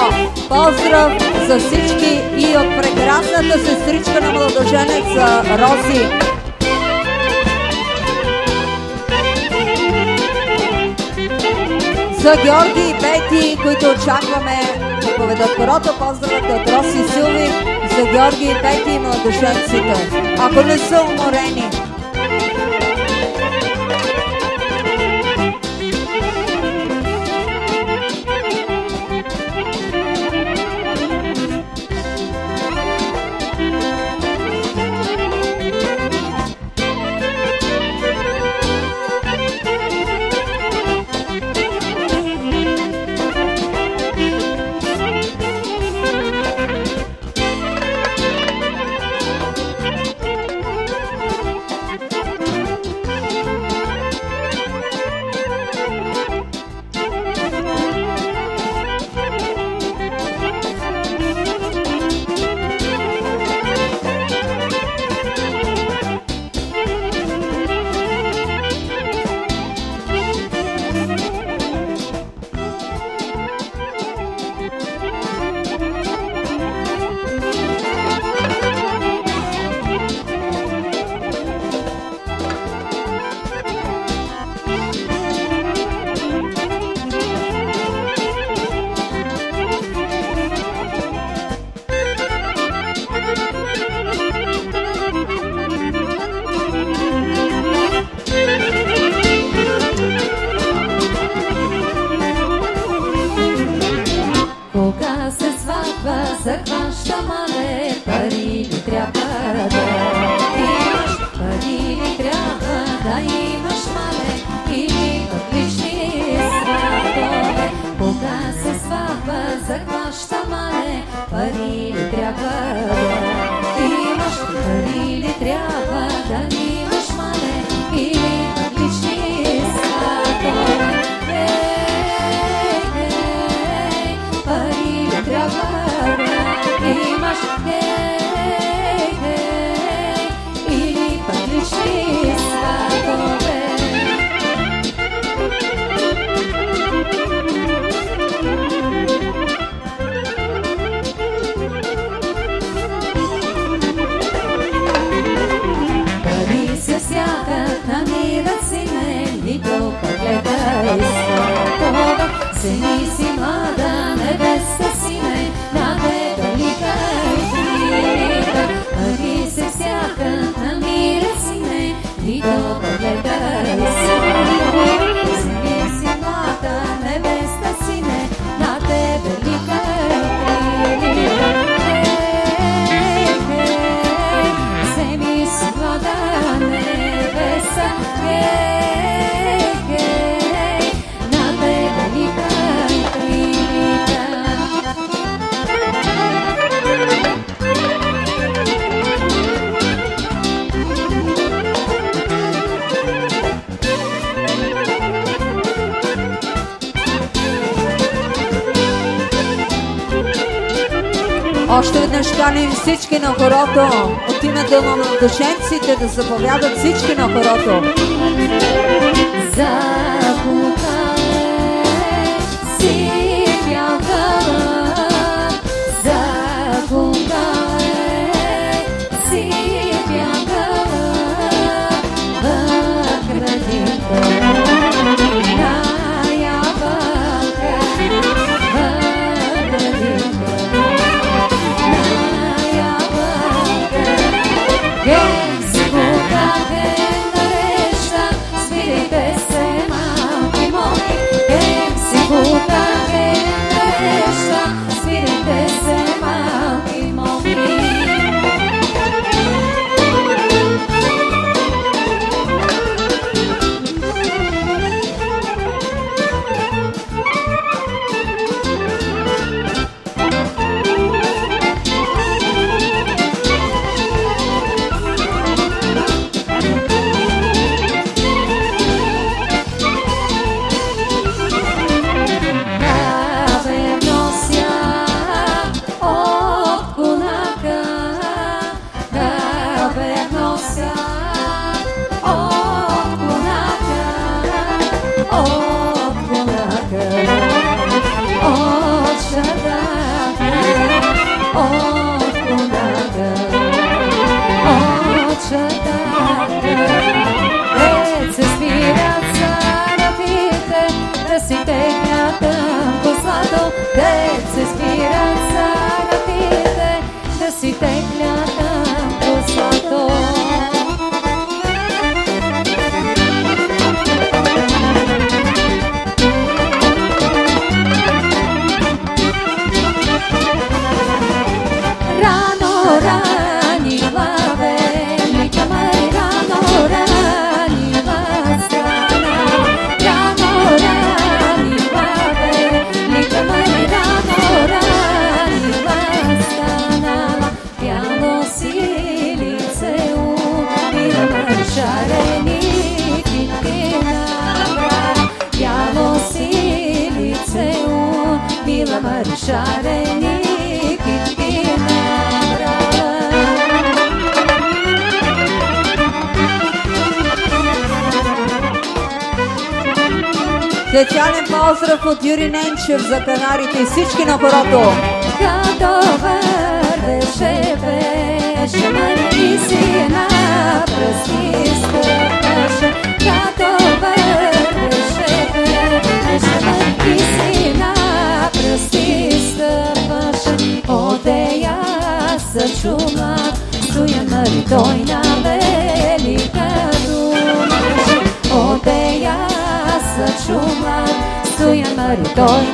S4: Поздрав за всички и от прекрасната сестричка на младоженеца Роси. За Георги и Пети, които очакваме да поведат хорото, поздравът е от Роси Силви за Георги и Пети и младоженците. Ако не са уморени,
S9: от името на душенците да заповядат всички на хорото. Кири Ненчев за канарите и всички на хорото.
S7: tôi.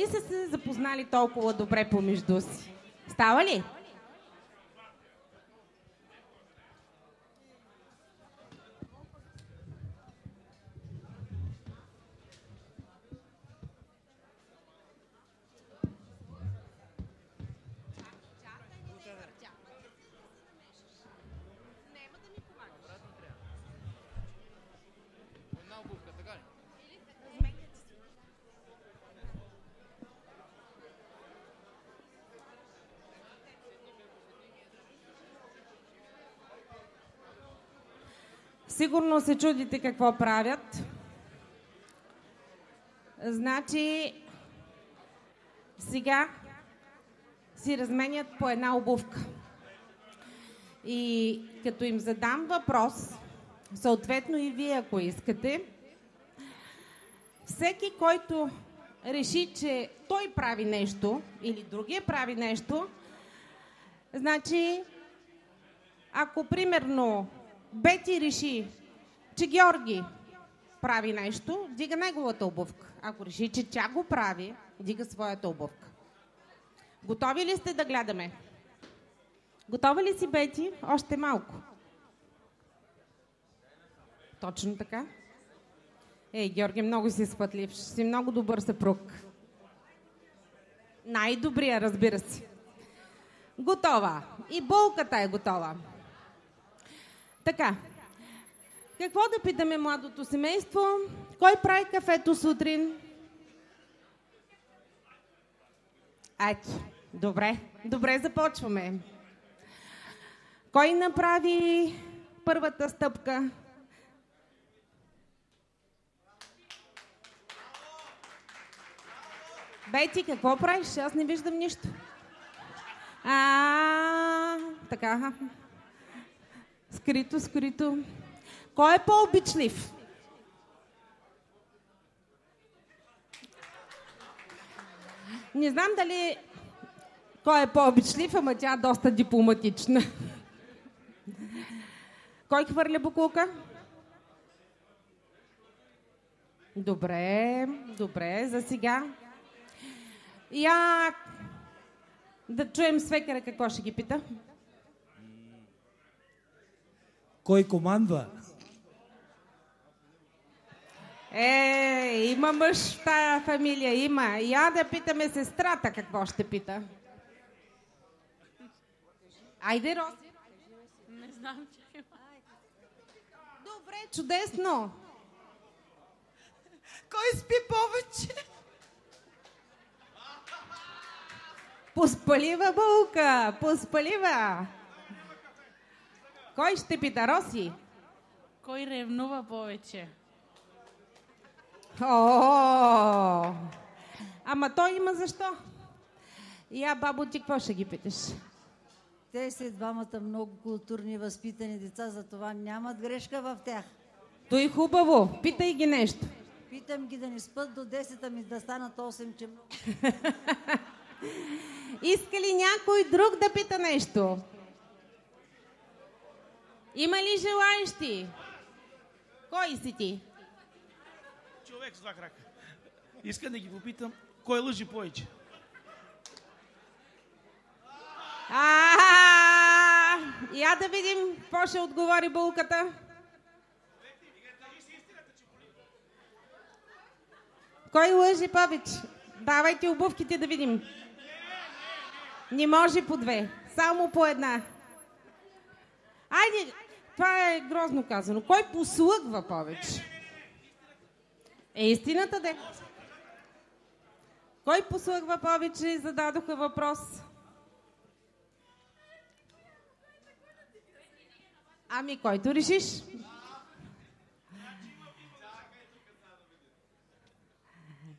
S7: Дали са се запознали толкова добре помежду си. Става ли? Сигурно се чудите какво правят. Значи, сега си разменят по една обувка. И като им задам въпрос, съответно и вие, ако искате, всеки, който реши, че той прави нещо или другия прави нещо, значи, ако примерно Бети реши, че Георги прави нещо, дига неговата обувка. Ако реши, че тя го прави, дига своята обувка. Готови ли сте да гледаме? Готова ли си, Бети? Още малко. Точно така. Ей, Георги, много си схватлив. Ще си много добър съпруг. Най-добрия, разбира се. Готова. И булката е готова. Така. Какво да питаме младото семейство? Кой прави кафето сутрин? Ето, добре. Добре, започваме. Кой направи първата стъпка? Бети, какво правиш? Аз не виждам нищо. А, така. Скрито, скрито. Кой е по-обичлив? Не знам дали кой е по-обичлив, ама тя е доста дипломатична. Кой хвърля буклука? Добре, добре, за сега. Я да чуем свекара какво ще ги пита.
S8: Кой командва?
S7: Е, има мъж в тая фамилия, има. Я да питаме сестрата какво ще пита. Айде, Роси.
S18: Не знам, че има.
S7: Добре, чудесно.
S3: Кой спи повече?
S7: Поспалива булка, поспалива. Кой ще пита, Роси?
S18: Кой ревнува повече?
S7: О, ама той има защо. Я, бабо, ти какво ще ги питаш?
S4: Те са двамата много културни, възпитани деца, затова нямат грешка в тях.
S7: Той хубаво, питай ги нещо.
S4: Питам ги да не спят до 10, ами да станат 8, че много.
S7: Иска ли някой друг да пита нещо? Има ли желаещи? Кой си ти?
S8: Човек с два крака. Искам да ги попитам, кой лъжи повече?
S7: А, я да видим какво ще отговори булката. Кой лъжи повече? Давайте обувките да видим. Не може по две, само по една. Айде, това е грозно казано. Кой послъгва повече? Е, истината де. Кой послъгва повече? Зададоха въпрос. Ами, който решиш.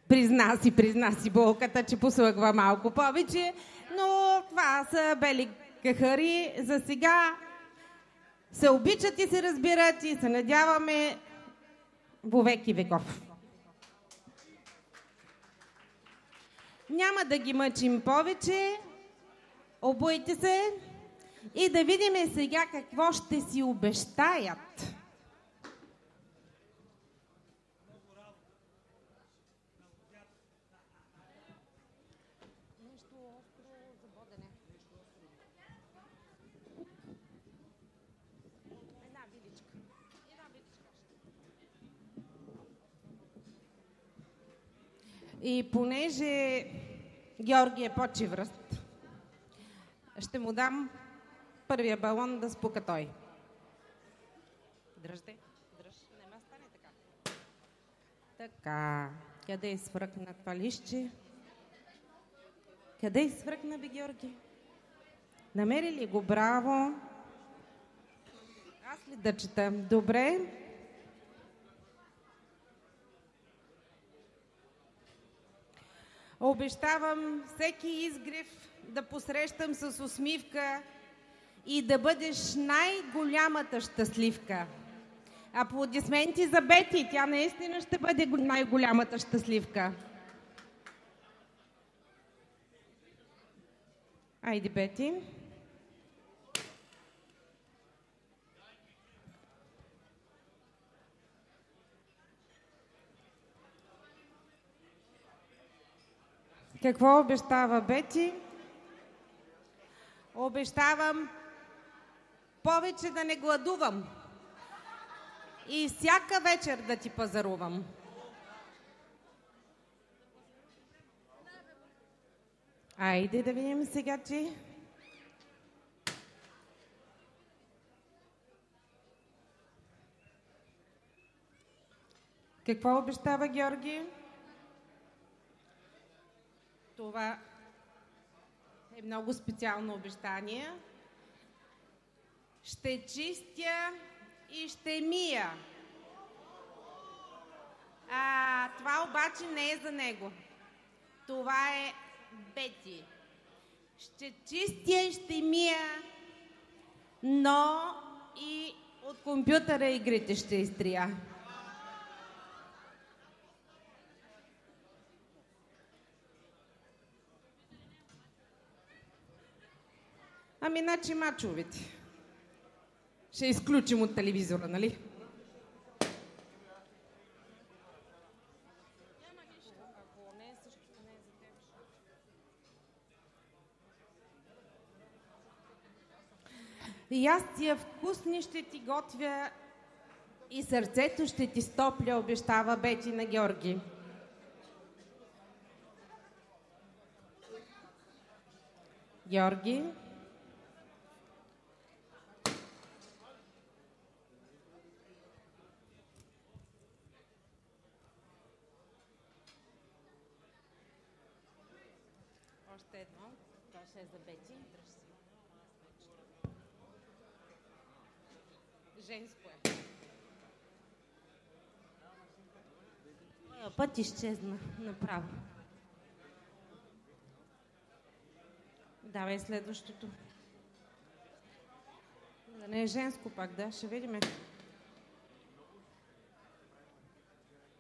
S7: Призна си, призна си болката, че послъгва малко повече, но това са бели кахари. За сега се обичат и се разбират и се надяваме во веки веков. Няма да ги мъчим повече. Обойте се и да видим сега какво ще си обещаят. И понеже Георги е по-чивръст, ще му дам първия балон да спука той. Дръжте, дръж, не ме стане така. Така, къде е това лище? Къде е свръкна бе, Георги? Намери ли го? Браво! Аз ли да чета? Добре. Обещавам всеки изгрев да посрещам с усмивка и да бъдеш най-голямата щастливка. Аплодисменти за Бети. Тя наистина ще бъде го- най-голямата щастливка. Айде, Бети. Какво обещава Бети? Обещавам повече да не гладувам и всяка вечер да ти пазарувам. Айде да видим сега ти. Какво обещава Георги? Това е много специално обещание. Ще чистя и ще мия. А, това обаче не е за него. Това е Бети. Ще чистя и ще мия, но и от компютъра игрите ще изтрия. Ами, значи мачовете. Ще изключим от телевизора, нали? И аз тия вкусни ще ти готвя и сърцето ще ти стопля, обещава Бети на Георги. Георги, Още едно. Това ще е за Бети. Дръж си. Женско е. Моя път изчезна направо. Давай следващото. Да не е женско пак, да? Ще видим.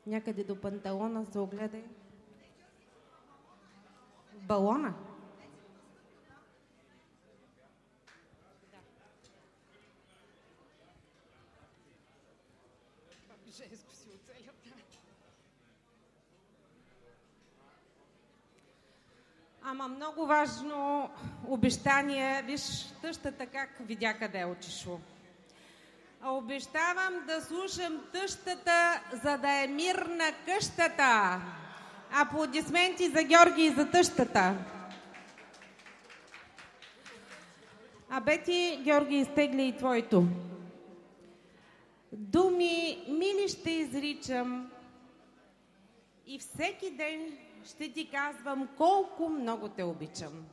S7: Някъде до панталона се огледай. Балона? Женско си оцелят. Ама много важно обещание. Виж тъщата как видя къде е отишло. Обещавам да слушам тъщата, за да е мирна къщата. Аплодисменти за Георги и за тъщата. А Бети, Георги, изтегли и твоето. Думи мили ще изричам и всеки ден ще ти казвам колко много те обичам.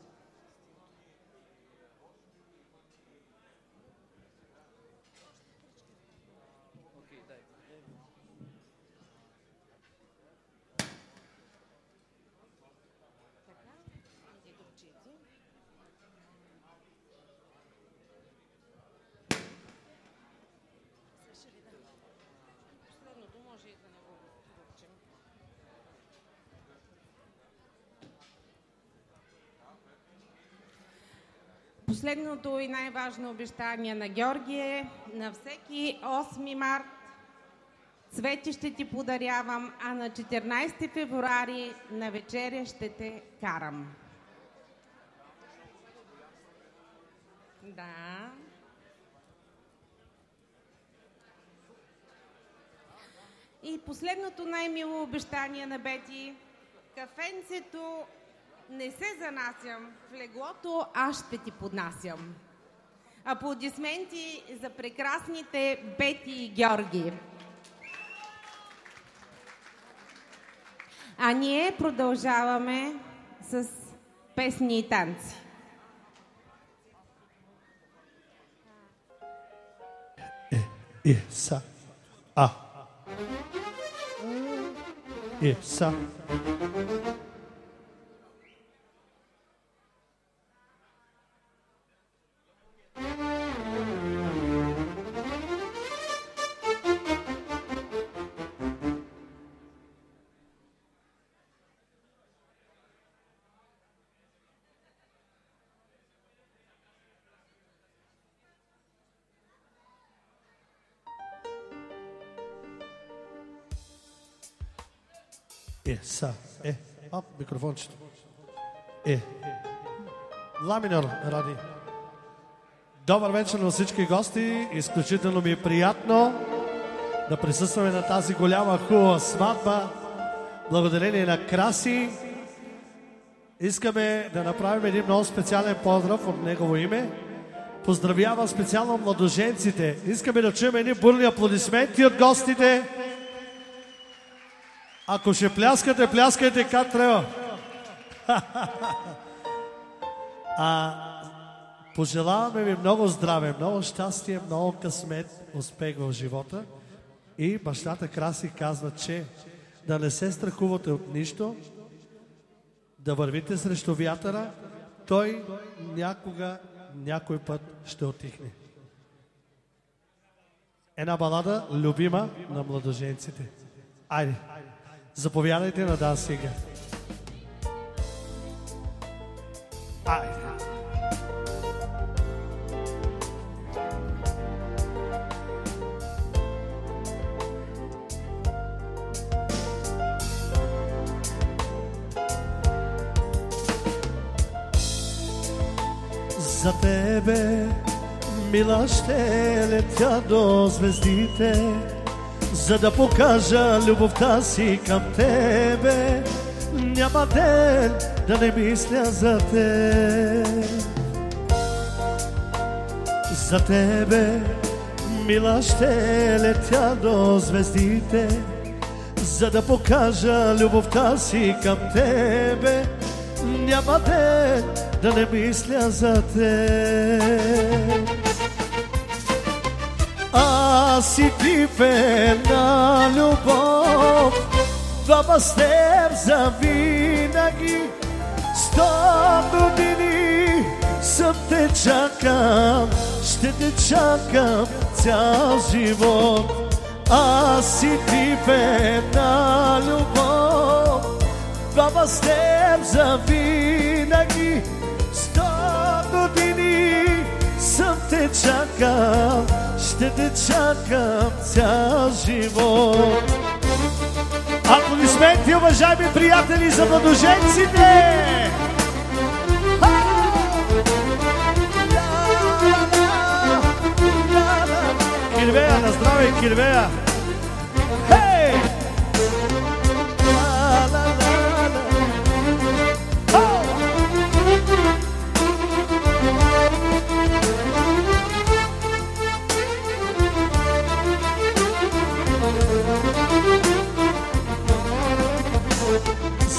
S7: Последното и най-важно обещание на Георги е на всеки 8 март цвети ще ти подарявам, а на 14 февруари на вечеря ще те карам. Да. И последното най-мило обещание на Бети. Кафенцето не се занасям в леглото, аз ще ти поднасям. Аплодисменти за прекрасните Бети и Георги. А ние продължаваме с песни и танци.
S19: И са. А. И са. Е, са. Е, оп, микрофончето. Е. Ла минор, ради. Добър вечер на всички гости. Изключително ми е приятно да присъстваме на тази голяма хубава сватба. Благодарение на Краси. Искаме да направим един много специален поздрав от негово име. Поздравява специално младоженците. Искаме да чуем едни бурни аплодисменти от гостите. Ако ще пляскате, пляскайте как трябва. а, пожелаваме ви много здраве, много щастие, много късмет, успех в живота. И бащата Краси казва, че да не се страхувате от нищо, да вървите срещу вятъра, той някога, някой път ще отихне. Една балада, любима на младоженците. Айде! Заповядайте на да сега. Айде. За тебе, мила, ще летя до звездите, за да покажа любовта си към тебе. Няма ден да не мисля за те. За тебе, мила, ще летя до звездите, за да покажа любовта си към тебе. Няма ден да не мисля за те. Аз и ти в една любов, двама с теб за винаги. Сто години съм те чакам, ще те чакам цял живот. Аз и ти една любов, двама с теб за те чакал, ще те чакам цял живот. Аплодисменти, уважаеми приятели, за младоженците! Кирвея, на здраве, Кирвея!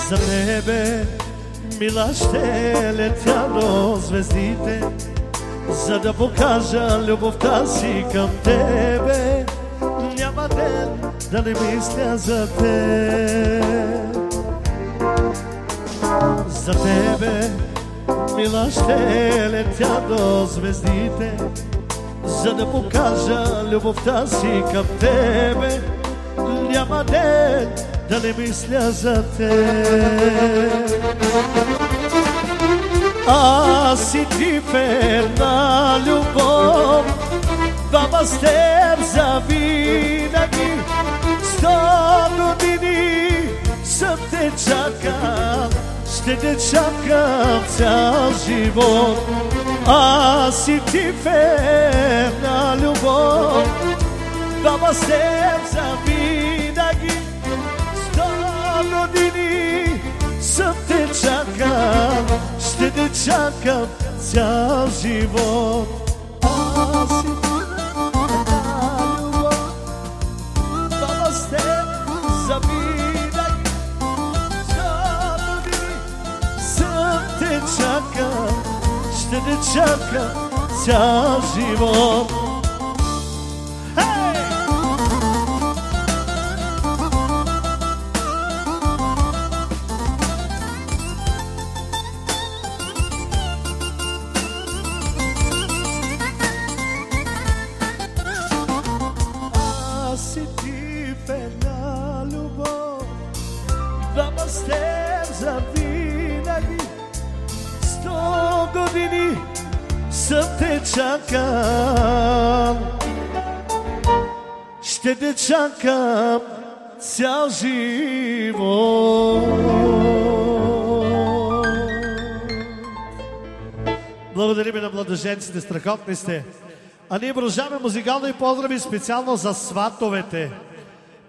S19: За тебе, мила, ще летя до звездите, за да покажа любовта си към тебе. Няма ден да не мисля за те. За тебе, мила, ще летя до звездите, за да покажа любовта си към тебе. Няма ден да не мисля за те. Аз и ти верна любов, двама с теб завинаги. Сто години съм те чакал, ще те чакам цял живот. Аз и ти верна любов, двама с теб завинаги. Чакал, ще те чакам цял живот. Аз и ти верна любов, двама с теб завинаги. Сто години съм те чакал, ще те чакам цял живот. Те чакам цял живот. Благодарим на младоженците, страхотни сте. А ние продължаваме музикално и поздрави специално за сватовете.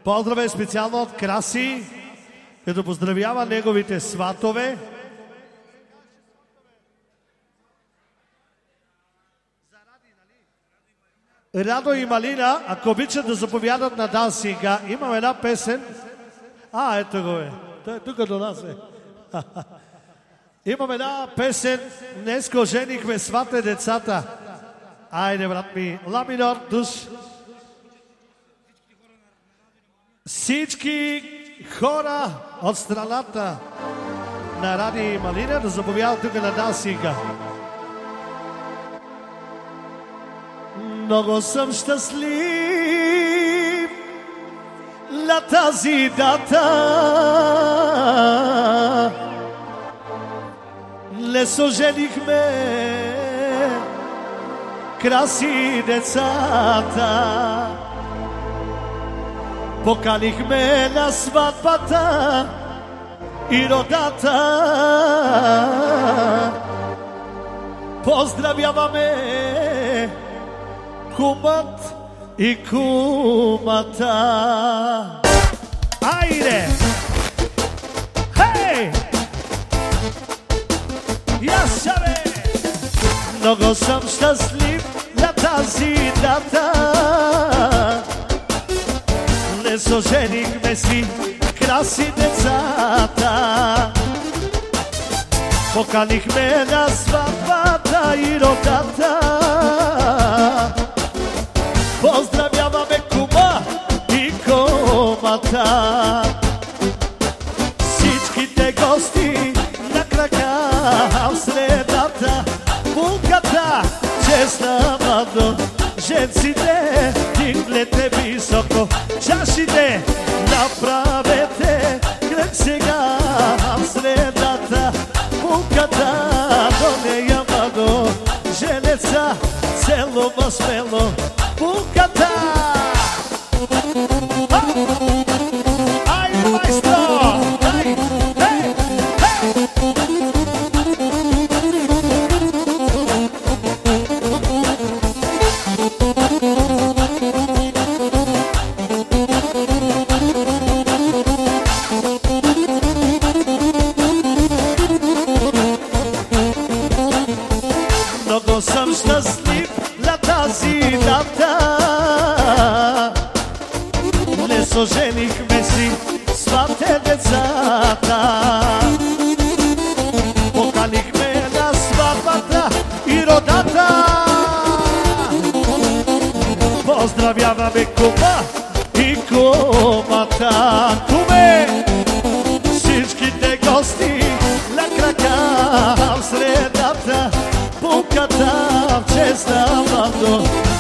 S19: Поздраве специално от Краси, като поздравява неговите сватове. Радо и Малина, ако обичат да заповядат на дан сега, имам една песен. А, ето го е. Той е тук до нас е. Имам една песен. Днес женихме свата децата. Айде, брат ми. Ла душ. Всички хора от страната на Ради Малина да заповядат тук на Дансинга. Много съм щастлив на тази дата. Не соженихме краси децата. Поканихме на сватбата и родата. Поздравяваме кумът и кумата. Айде! Хей! Яса бе! Много съм щастлив на тази дата. Не соженихме си краси децата. Поканихме на сватбата и родата. Поздравяваме кума и комата. Всичките гости на крака в средата. Булката, честна мадо, женците, дигнете високо. Чашите направете кръг сега в средата. Булката до нея мадо, женеца, целува смело. Булката! Буката в честа младо. Женците,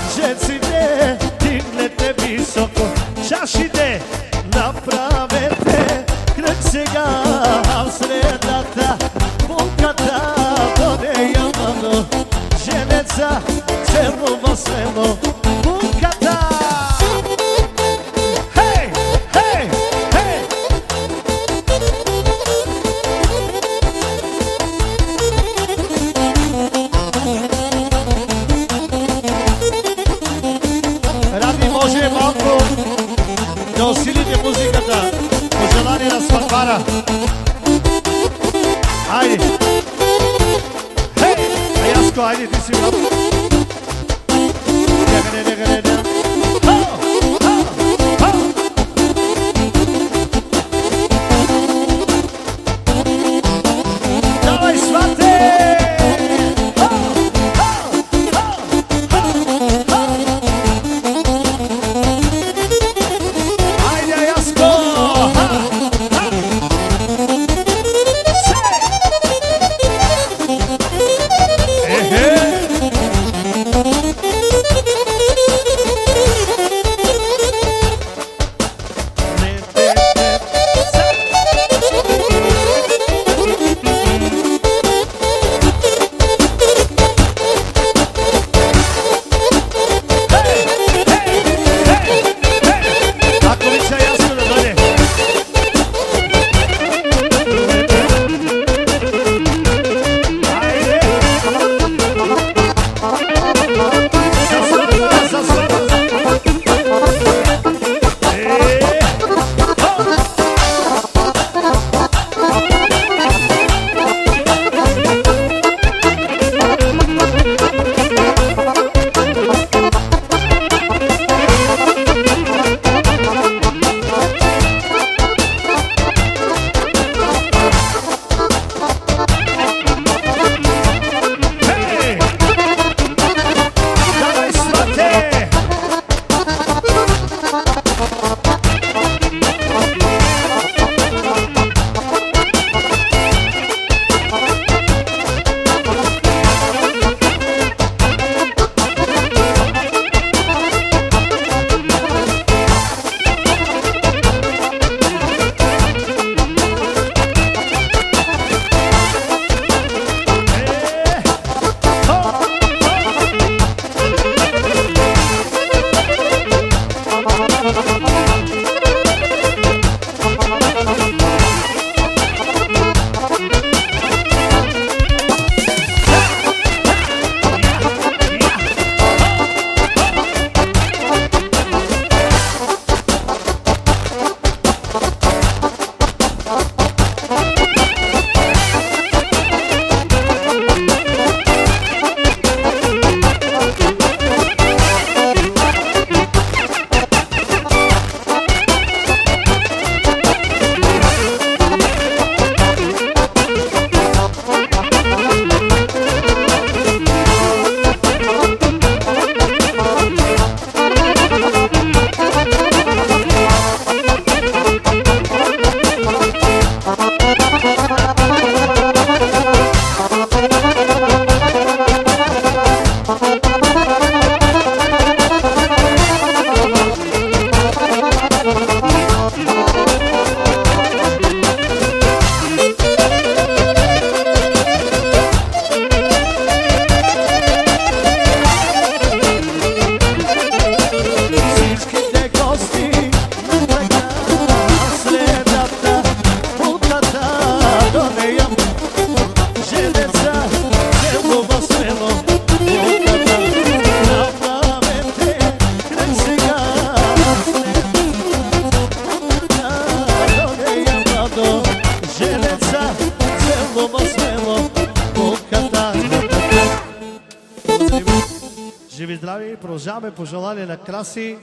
S19: пожелание на краси.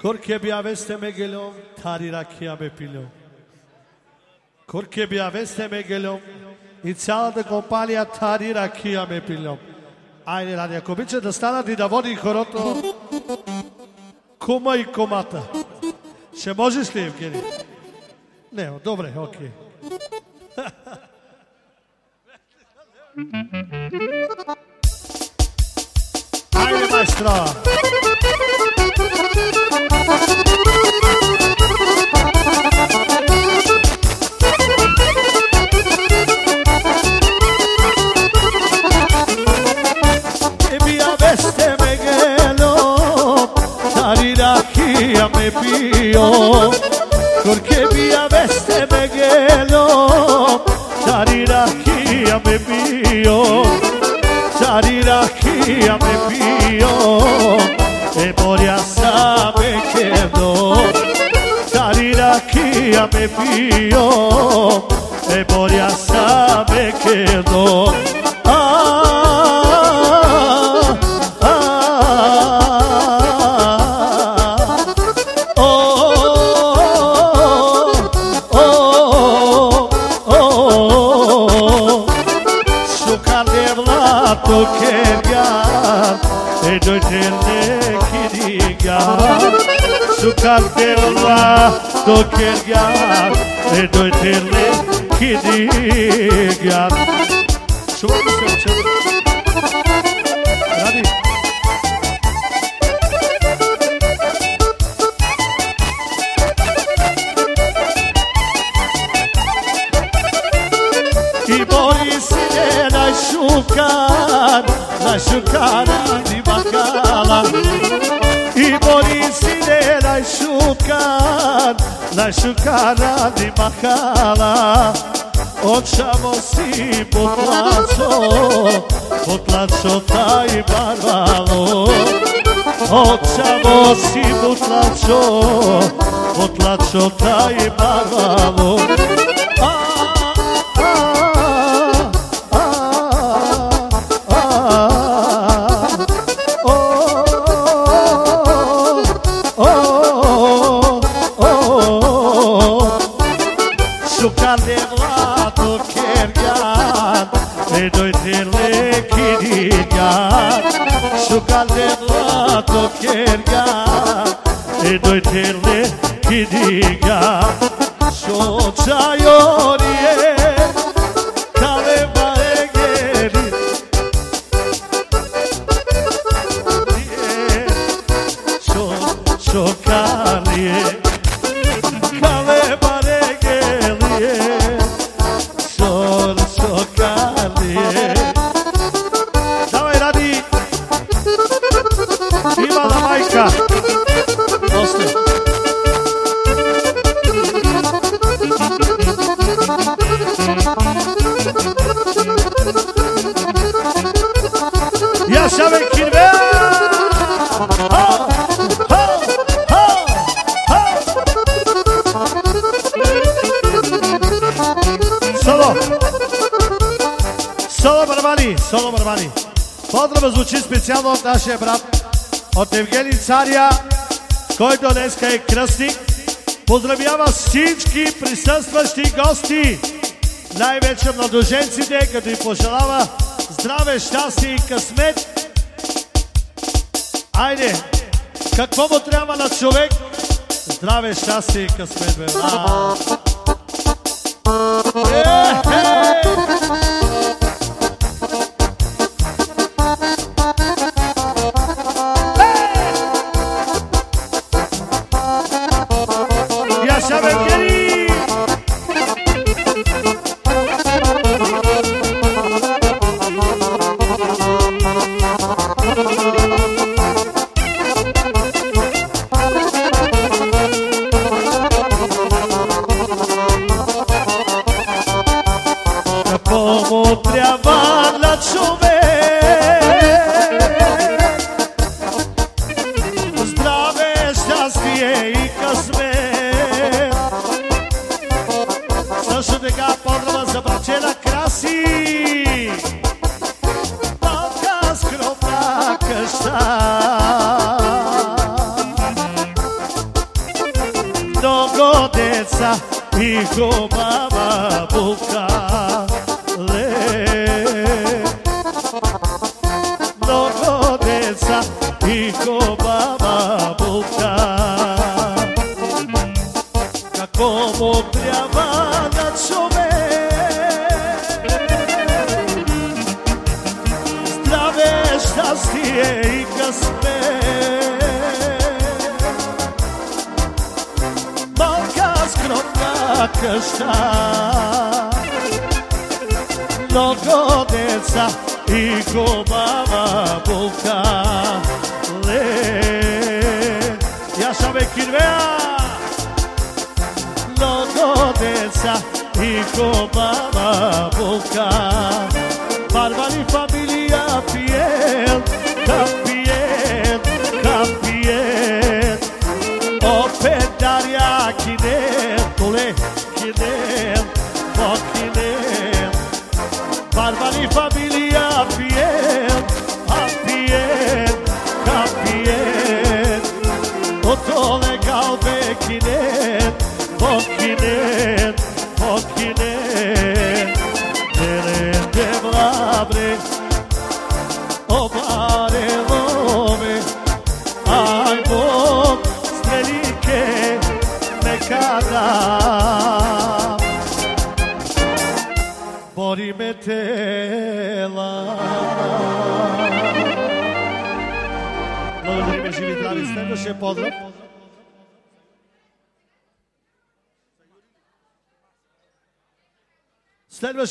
S19: Корке бявесте ме гелем, тари ракия бе пилем. Корке бявесте ме гелем и цялата компания тари ракия ме пилем. Айде, Ради, ако обича да станат и да води хорото кума и комата. Ще можеш ли, Евгений? Не, добре, окей. Айде, pio perché mia veste meghelo sarira aquí a me pio sarira chi a me pio e moria sabe che no sarira chi a me e sabe che no. मुखे प्यार एडो जेले खिरी ग्यार सुखा देवा दोखे ग्यार एडो जेले खिरी ग्यार bancada, na chucara de bacala. E policineira chucar, na chucara de bacala. Očamo si potlaco, potlaco taj barbalo. Očamo si potlaco, potlaco taj barbalo. gat Su caleva tocherga E doi tele chi diga So ciaiori e Поздрава звучи специално от нашия брат, от Евгений Царя, който днеска е кръстник. Поздравява всички присъстващи гости, най-вече младоженците, като и пожелава здраве, щастие и късмет. Айде, какво му трябва на човек? Здраве, щастие и късмет, бе.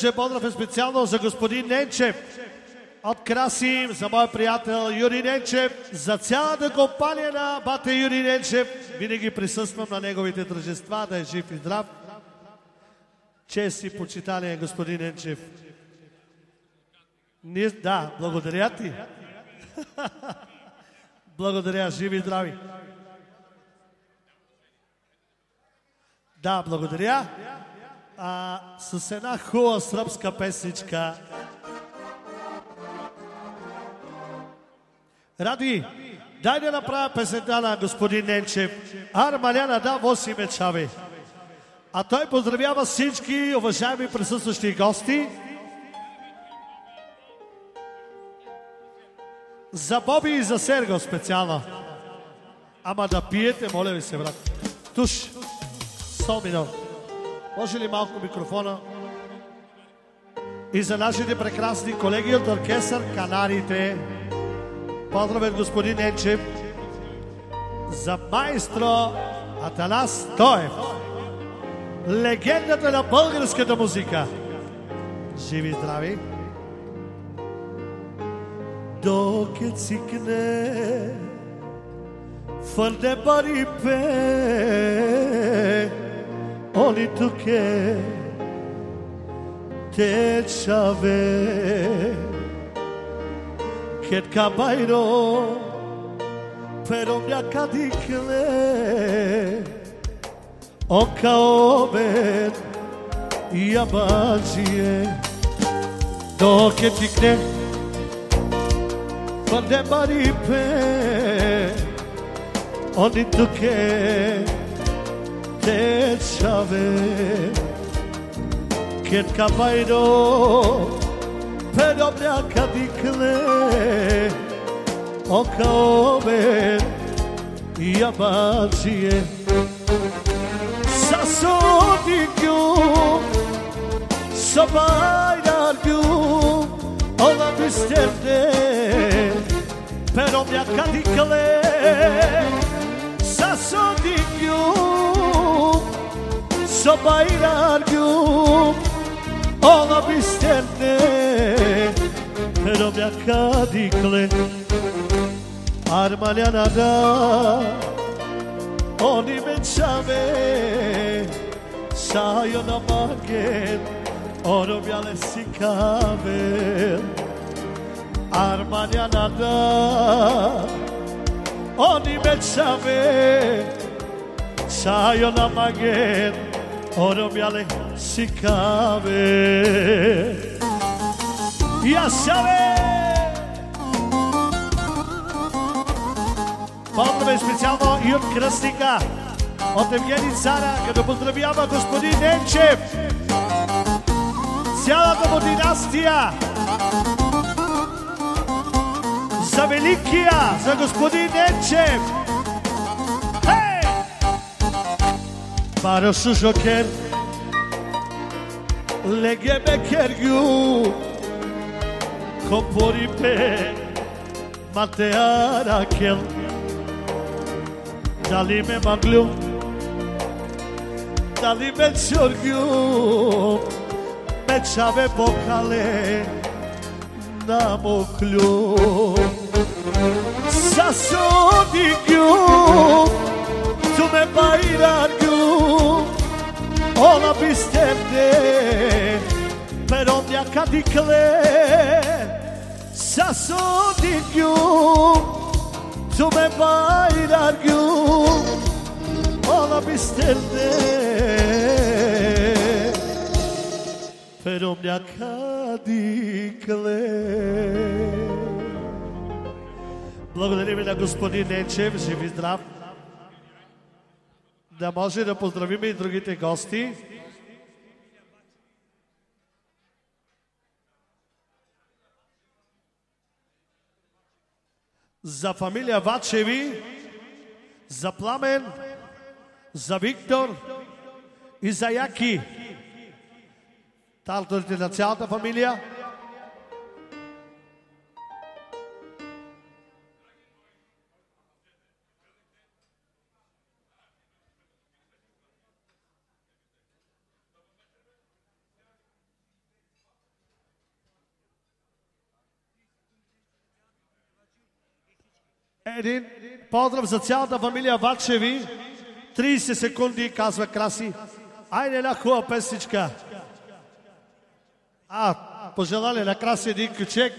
S19: Следващия поздрав е специално за господин Ненчев. От Красим, за мой приятел Юрий Ненчев, за цялата компания на бате Юрий Ненчев. Винаги присъствам на неговите тържества, да е жив и здрав. Чест и почитание, господин Ненчев. Ние, да, благодаря ти. благодаря, живи и здрави. Да, благодаря. А, с една хубава сръбска песничка. Ради, дай да направя песента на господин Ненчев. Армаляна да воси мечави. А той поздравява всички уважаеми присъстващи гости. За Боби и за Серго специално. Ама да пиете, моля ви се, брат. Туш, 100 минути. Може ли малко микрофона? И за нашите прекрасни колеги от оркестър Канарите. Поздравен господин Енчев. За майстро Атанас Тоев. Легендата на българската музика. Живи здрави! Доке цикне Фърде бари пе όλοι του και τέτσαβε και καμπαϊρό pero μια κατοικλέ ο καόμεν η αμπάζιε το και τυκνέ Quando è maripè, ogni tu che te chave ket kapaydo pedobya kadikle o kaobe yabaciye sasodi gyu sobaylar gyu ola bisterde pedobya kadikle Olsa bayrar gün Ola bisterne Robjaka dikle Armaljana da. Oni me čave Sajo na magen Orobjale si kavel Armaljana da. Oni me čave Sajo na magen Oro biale sikavel Ja sabe Поздраве специално и от кръстника, от Евгений Цара, като поздравява господин Ненчев, цялата му династия, за Великия, за господин Ненчев. πάρω σου ζοκέρ λέγε με κεριού κομπορυπέ ματεάρα κελ Dali me maglu, dali me ciorgiu, me çave bokale, namoklu. Sasodigiu, Sume bailariu Ola bistemde Perom yakadikle Sasodikyum Sume bailariu Ola bistemde Perom yakadikle Благодарим на господин Ненчев, жив и здрав. Да може да поздравим и другите гости. За фамилия Вачеви, за Пламен, за Виктор и за Яки. Талторите на цялата фамилия. Един поздрав за цялата фамилия Вачеви. 30 секунди, казва Краси. Айде една хубава песичка. А, пожелали на Краси един ключек.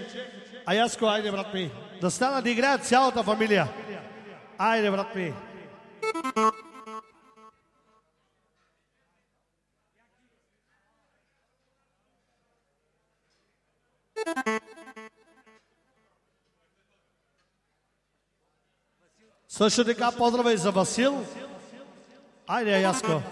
S19: А Яско, айде, брат ми. Да стана да играят цялата фамилия. Айде, брат ми. Също така поздрава и за Васил. Айде, Яско.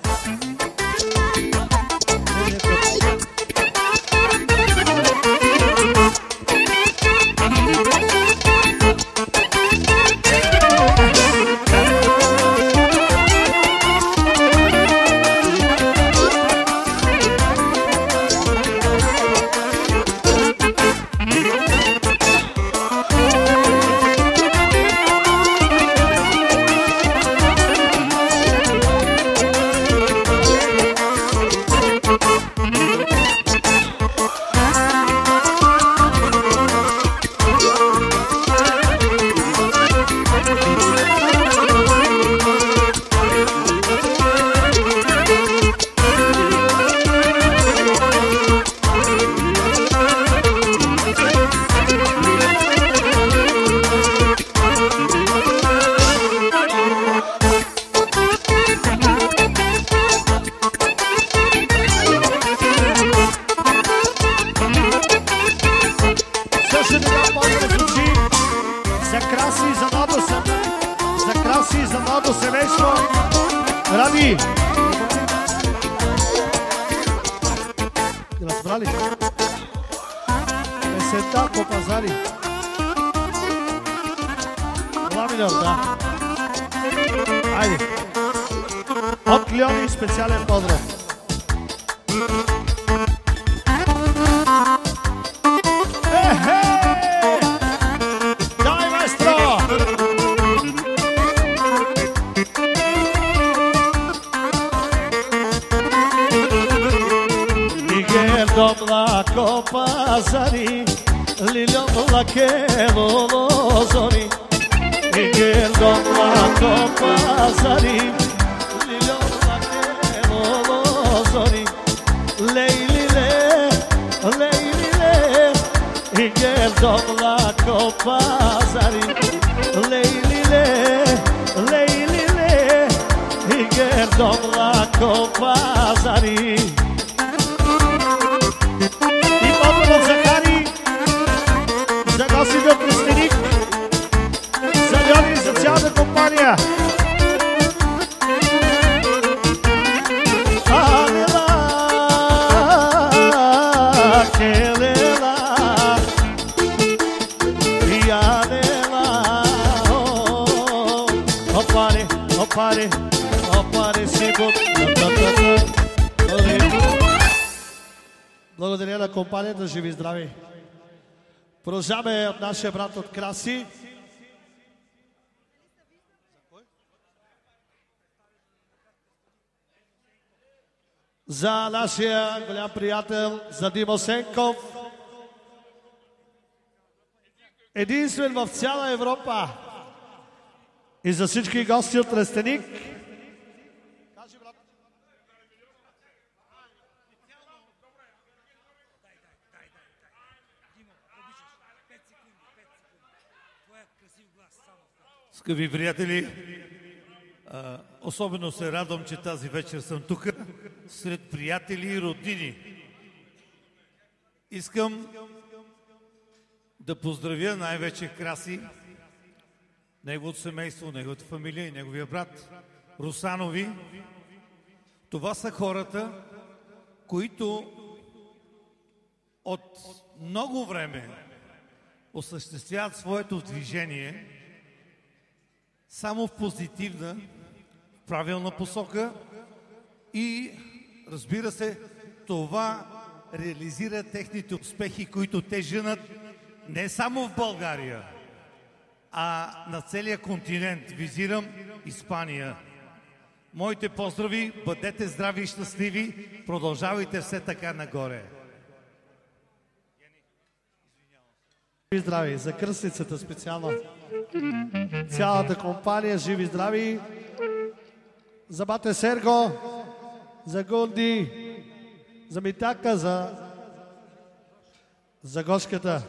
S19: Продължаваме нашия брат от Краси. За нашия голям приятел, за Димо Сенков. Единствен в цяла Европа. И за всички гости от Рестеник.
S20: Скъпи приятели, особено се радвам, че тази вечер съм тук сред приятели и роднини. Искам да поздравя най-вече Краси, неговото семейство, неговата фамилия и неговия брат Русанови. Това са хората, които от много време осъществяват своето движение само в позитивна, правилна посока и разбира се, това реализира техните успехи, които те женат не само в България, а на целия континент. Визирам Испания. Моите поздрави, бъдете здрави и щастливи, продължавайте все така нагоре.
S19: Живи здрави, за кръстницата специално. Цялата компания, живи здрави. За бате Серго, за Гунди, за Митака, за, за Гошката.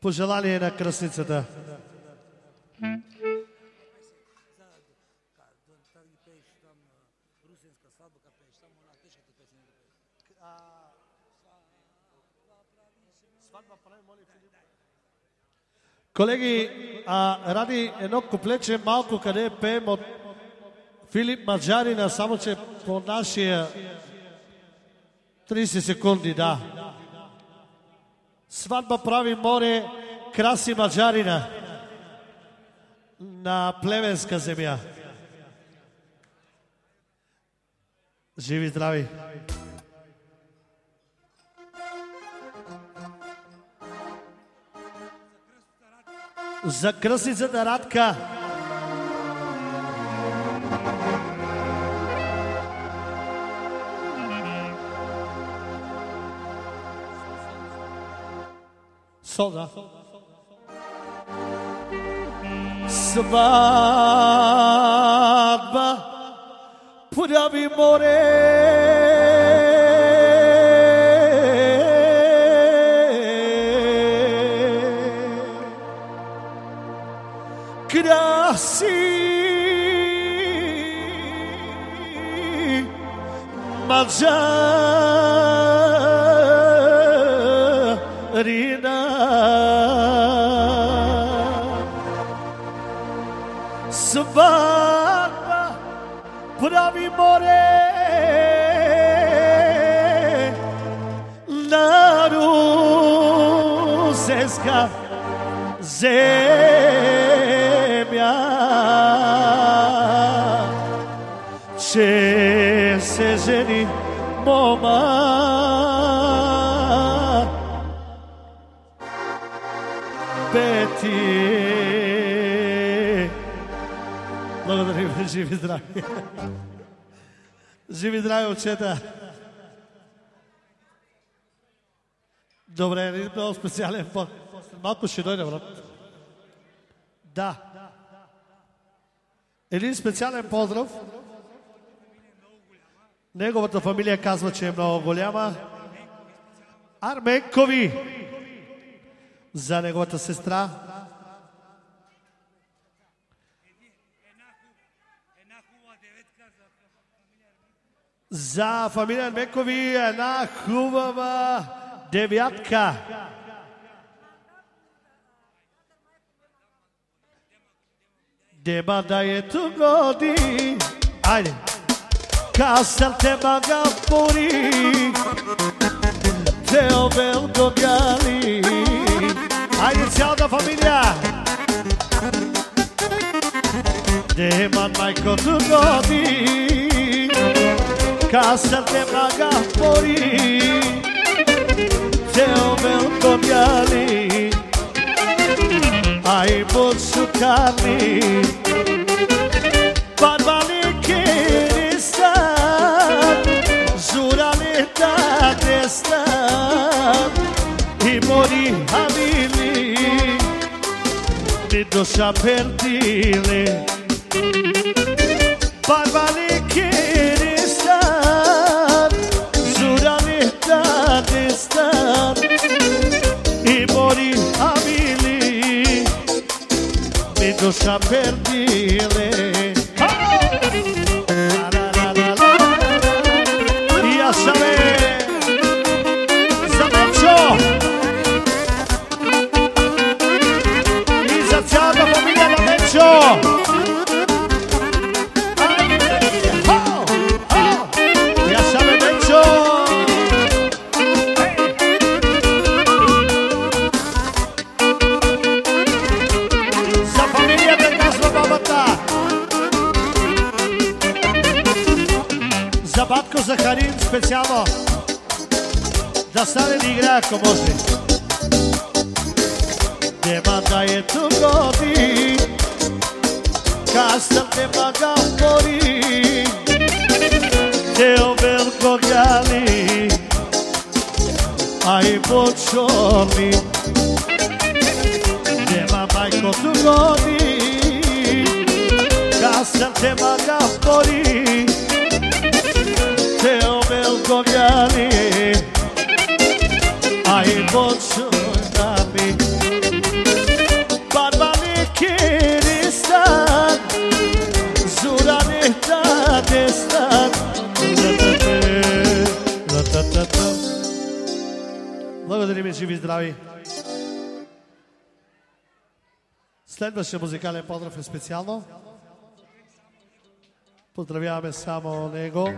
S19: Пожелание на кръстницата. Колеги, а, ради едно куплече малко къде пеем от Филип Маджарина, само че по нашия 30 секунди, да. Сватба прави море, краси Маджарина на племенска земя. Живи здрави! За кръсницата Радка. Сода. Сватба прави море. Маджарина. Сватба прави море на русенска земя, че се жени мома. Пети. Благодарим, живи здрави. Живи здрави. Добре, един много специален път. Малко ще дойде, брат. Да. Един специален поздрав. Неговата фамилия казва, че е много голяма. Арменкови. За неговата сестра. За фамилия Арменкови една хубава девятка. Deba da je tu godi Ajde Castel te baga puri teu obel do gali A inicial da família. Deman Michael do Godi Castel te baga puri teu obel do gali Ai, tá botsu carne la testa i mori habili di dosha perdile parvali che sta zuraletta testa i mori habili di dosha perdile speciamo da stare di igra ako može. Nema da je tu godi Kad sam nema ga mori Teo veliko gali A i bočoni Nema majko tu godi Kad sam nema ga mori omel goljani A i boču nami Barbani kiristan Zurani dadestan Благодарим и живи и здрави! Следващия музикален поздрав е специално. Поздравяваме само него.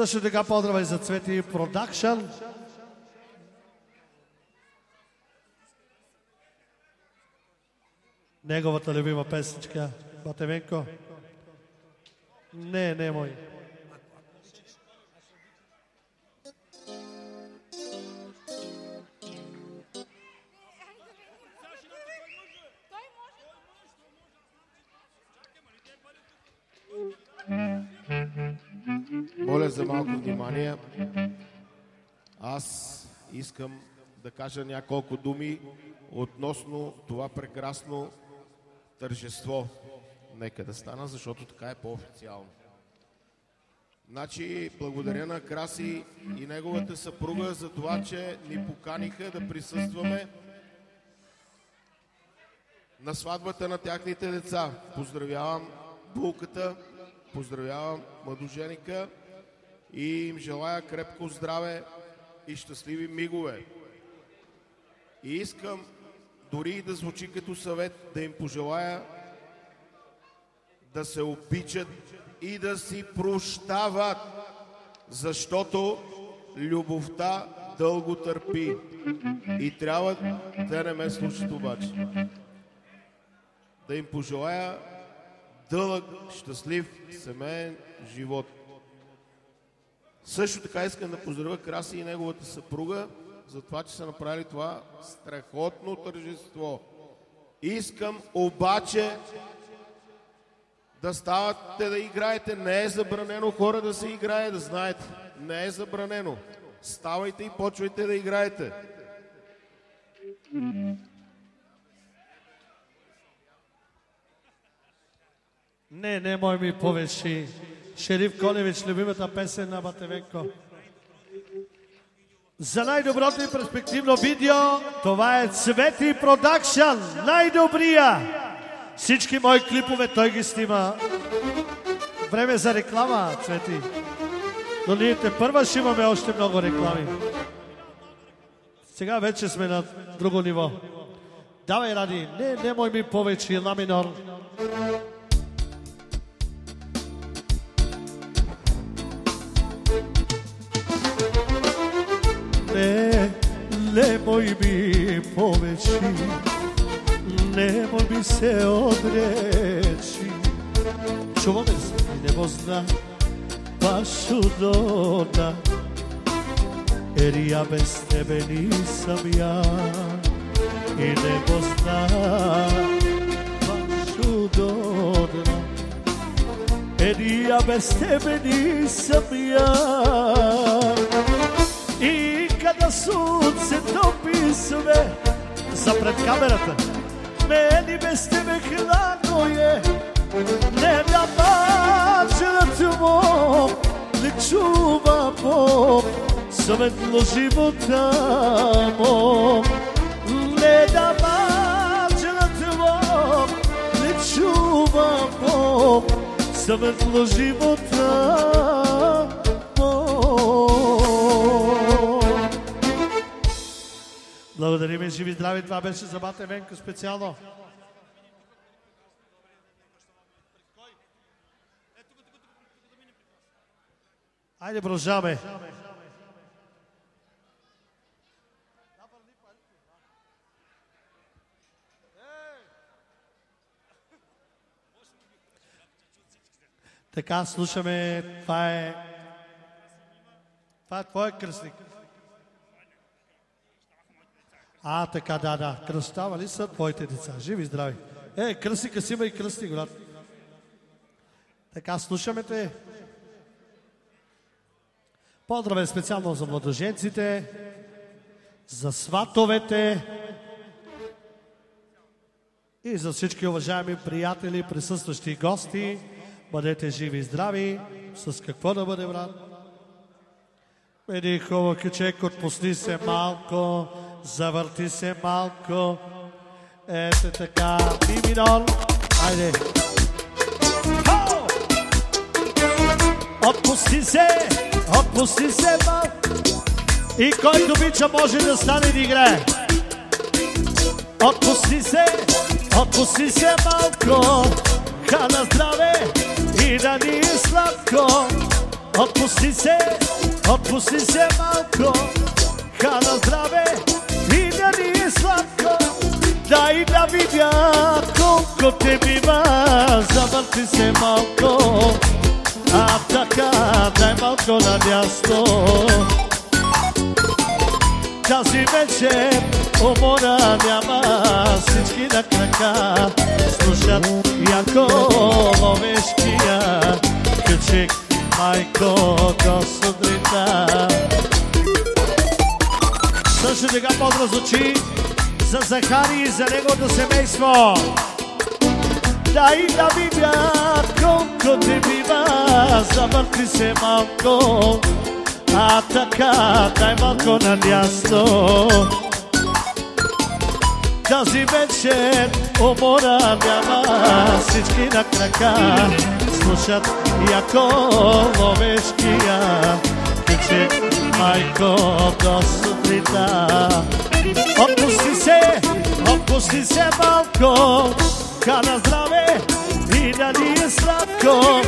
S19: Също така поздрава и за Цвети Продакшн. Неговата любима песничка, Батевенко. Не, не мой.
S21: Моля за малко внимание. Аз искам да кажа няколко думи относно това прекрасно тържество. Нека да стана, защото така е по-официално. Значи, благодаря на Краси и неговата съпруга за това, че ни поканиха да присъстваме на сватбата на тяхните деца. Поздравявам булката, поздравявам младоженика и им желая крепко здраве и щастливи мигове. И искам дори и да звучи като съвет, да им пожелая да се обичат и да си прощават, защото любовта дълго търпи. И трябва да не ме слушат обаче. Да им пожелая дълъг, щастлив, семейен живот. Също така искам да поздравя Краси и неговата съпруга за това, че са направили това страхотно тържество. Искам обаче да ставате да играете. Не е забранено хора да се играе, да знаете. Не е забранено. Ставайте и почвайте да играете.
S19: Не, не мой ми повеши. Шериф Коневич, любимата песен на Батевенко. За най-доброто и перспективно видео, това е Цвети Продакшн, най-добрия. Всички мои клипове той ги снима. Време за реклама, Цвети. Но ние те първа ще имаме още много реклами. Сега вече сме на друго ниво. Давай, Ради, не, не мой ми повече, ла минор. Ne, nemoj mi poveći, nemoj mi se odreći. Čuva me se, nebo zna, baš udona, jer ja bez tebe nisam ja. I nebo zna, baš udona, jer ja bez tebe nisam ja. I kada sunce topi sve Zapred kamerata Meni bez tebe hladno je. Ne da bačerac mom Ne čuva mom Svetlo života mom Ne da bačerac mom Ne čuva mom Svetlo života mom Благодарим и живи здрави. Това беше за Бата Венко специално. Айде, продължаваме. Така, слушаме. Това е... Това е твоя кръстник. А, така, да, да. Кръстава ли са твоите деца? Живи здрави. Е, кръстника си има и кръстник, брат. Така, слушаме те. Поздраве специално за младоженците, за сватовете и за всички уважаеми приятели, присъстващи гости. Бъдете живи и здрави. С какво да бъде, брат? Един хубав кючек, отпусни се малко, завърти се малко. Ето така, ми минор. Айде. Хао! Отпусти се, отпусти се малко. И който обича може да стане да играе. Отпусти се, отпусти се малко. Хана здраве и да ни е сладко. Отпусти се, отпусти се малко. Хана здраве Milja nije slatko Da i da vidja Koliko te biva Zavrti se malko. A taka Daj malko na jasno. Da si večer Umoran jama Sički na kraka. Slušat jako Loveškija Krček Majko Kosodrita Majko Също така поздрав звучи за Захари и за неговото семейство. Дай да видя колко те бива, завърти се малко, а така дай малко надясно. Тази вечер умора няма всички на крака слушат яко ловешкия sreče, majko, dosti da. Opusti se, opusti se malko, kada zdrave i da nije slatko.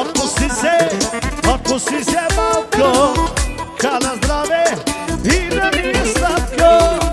S19: Opusti se, opusti se malko, kada zdrave i da nije slatko.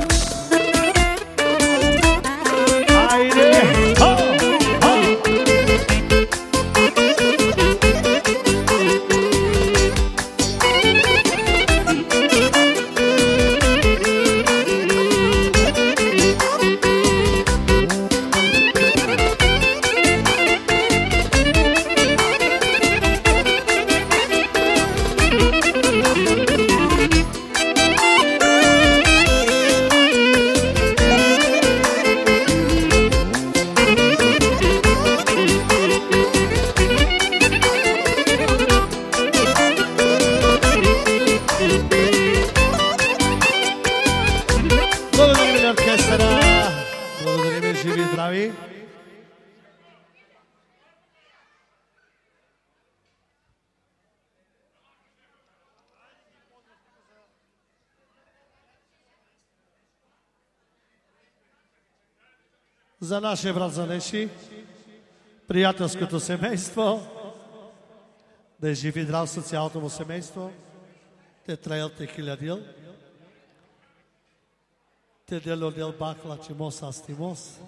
S19: За нашия брат Занеши, приятелското семейство, да е жив и здрав с цялото му семейство. Те траят те хилядил. Те дело дел бахла, че мос астимос.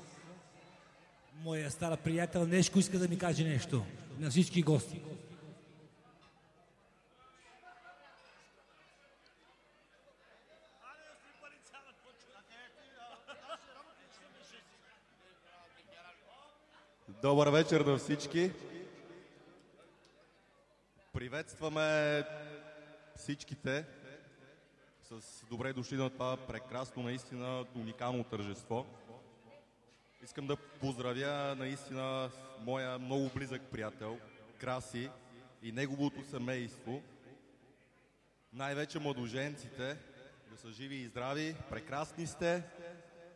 S8: Моя стара приятел Нешко иска да ми каже нещо. На всички гости.
S22: Добър вечер на всички. Приветстваме всичките с добре дошли на това прекрасно, наистина уникално тържество. Искам да поздравя наистина моя много близък приятел, Краси, и неговото семейство. Най-вече младоженците, да са живи и здрави, прекрасни сте.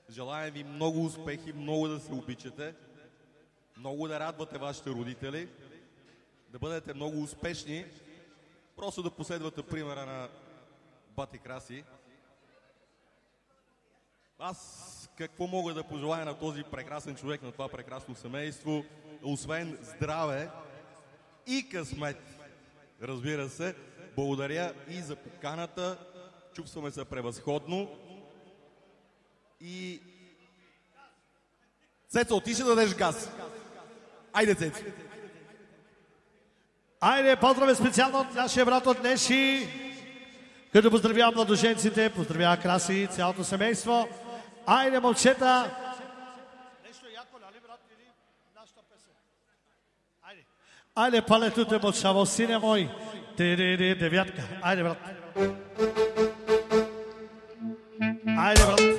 S22: Желаем ви много успехи, много да се обичате, много да радвате вашите родители, да бъдете много успешни, просто да последвате примера на бати Краси. Аз какво мога да пожелая на този прекрасен човек, на това прекрасно семейство, освен здраве и късмет. Разбира се, благодаря и за поканата. Чувстваме се превъзходно. И... Цецо, ти ще дадеш газ. Айде, Цецо.
S19: Айде, поздрави специално от нашия брат от Неши, като поздравява младоженците, поздравява Краси цялото семейство. Айде, момчета! Айде. Айде, палетото е мълчаво, сине мой. Девятка. Айде, брат. Айде, брат.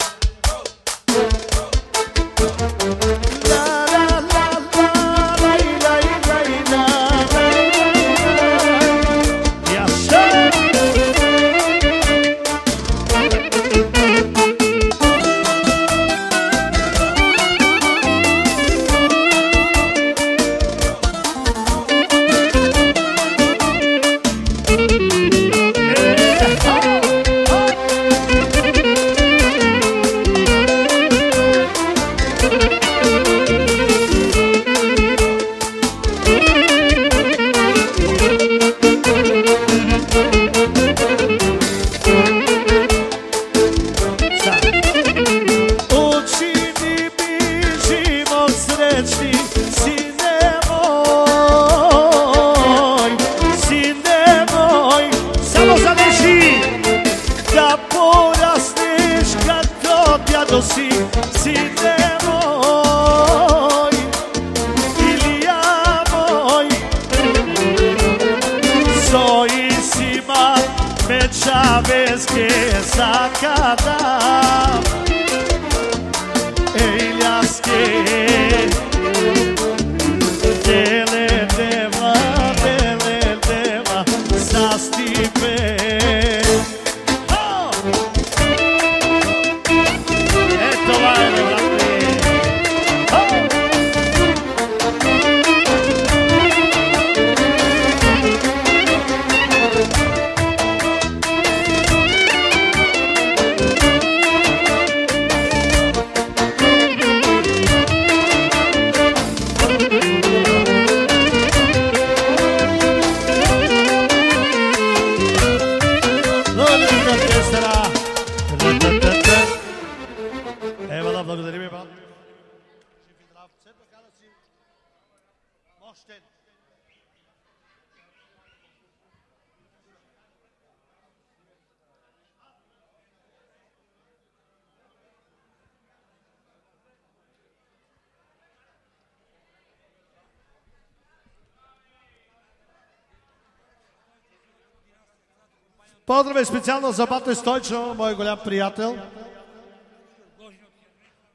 S19: Поздрави специално за Бате Стойчо, мой голям приятел.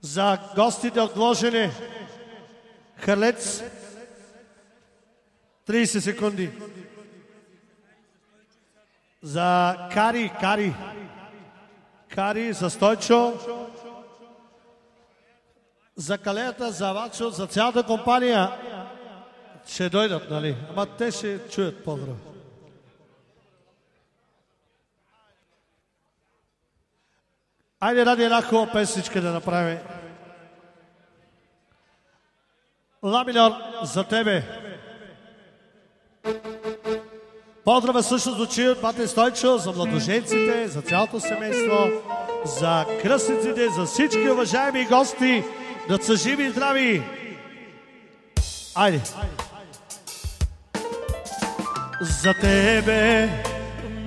S19: За гостите от Гложене. Харлец. 30 секунди. За Кари, Кари. Кари, за Стойчо. За Калеята, за Вачо, за цялата компания. Ще дойдат, нали? Ама те ще чуят поздрав. Айде, ради една хубава песничка да направим. Ламинор, за тебе. Поздрава също звучи от Патен Стойчо за младоженците, за цялото семейство, за кръстниците, за всички уважаеми гости, да са живи и здрави. Айде. За тебе,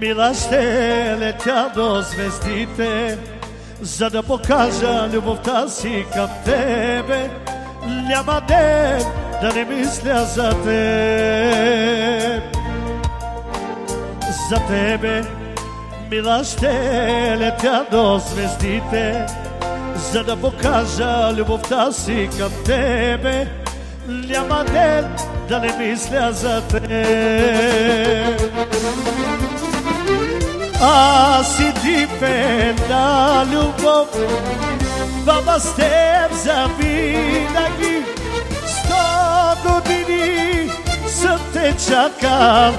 S19: мила, ще летя до звездите, за да покажа любовта си към тебе. Няма ден да не мисля за теб. За тебе, мила, ще летя до звездите, за да покажа любовта си към тебе. Няма ден да не мисля за теб. Аз си дипена любов, баба с теб завинаги. Сто години съм те чакал,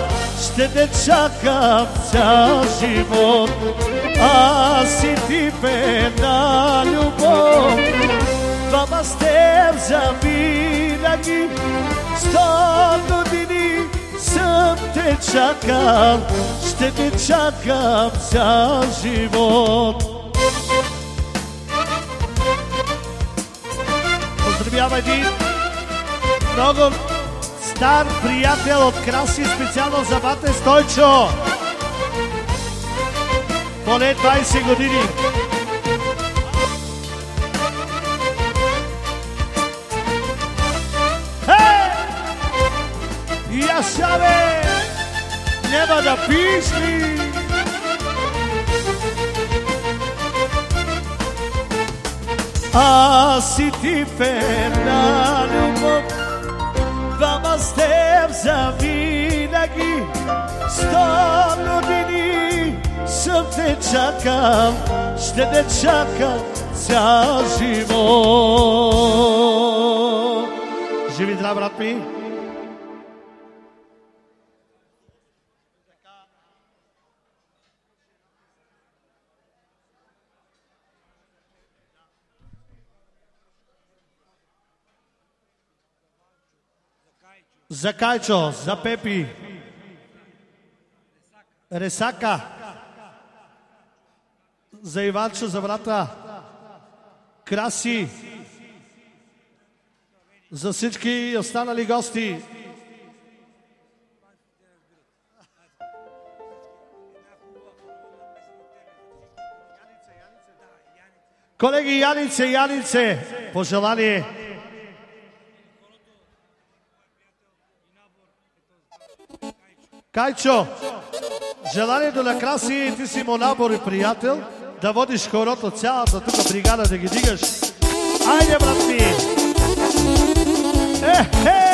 S19: ще те чакам цял живот. Аз си дипена любов, баба с теб завинаги. Сто години съм те чакал, ще те чакам цял живот. Поздравява един много стар приятел от Краси, специално за Вате Стойчо. Поне 20 години. Бе! Няма да пиш ли? Аз си ти пена любов, двама с теб завинаги. Сто години съм те чакал, ще те чакам цял живот. Живи здрав, брат ми! За Кайчо, за Пепи. Ресака. За Иванчо, за брата. Краси. За всички останали гости. Колеги, Янице, Янице, пожелание. Кайчо, желанието на Краси, ти си му набор и приятел, да водиш хорото, цялата тук бригада да ги дигаш. Айде, брат ми! Е-хе!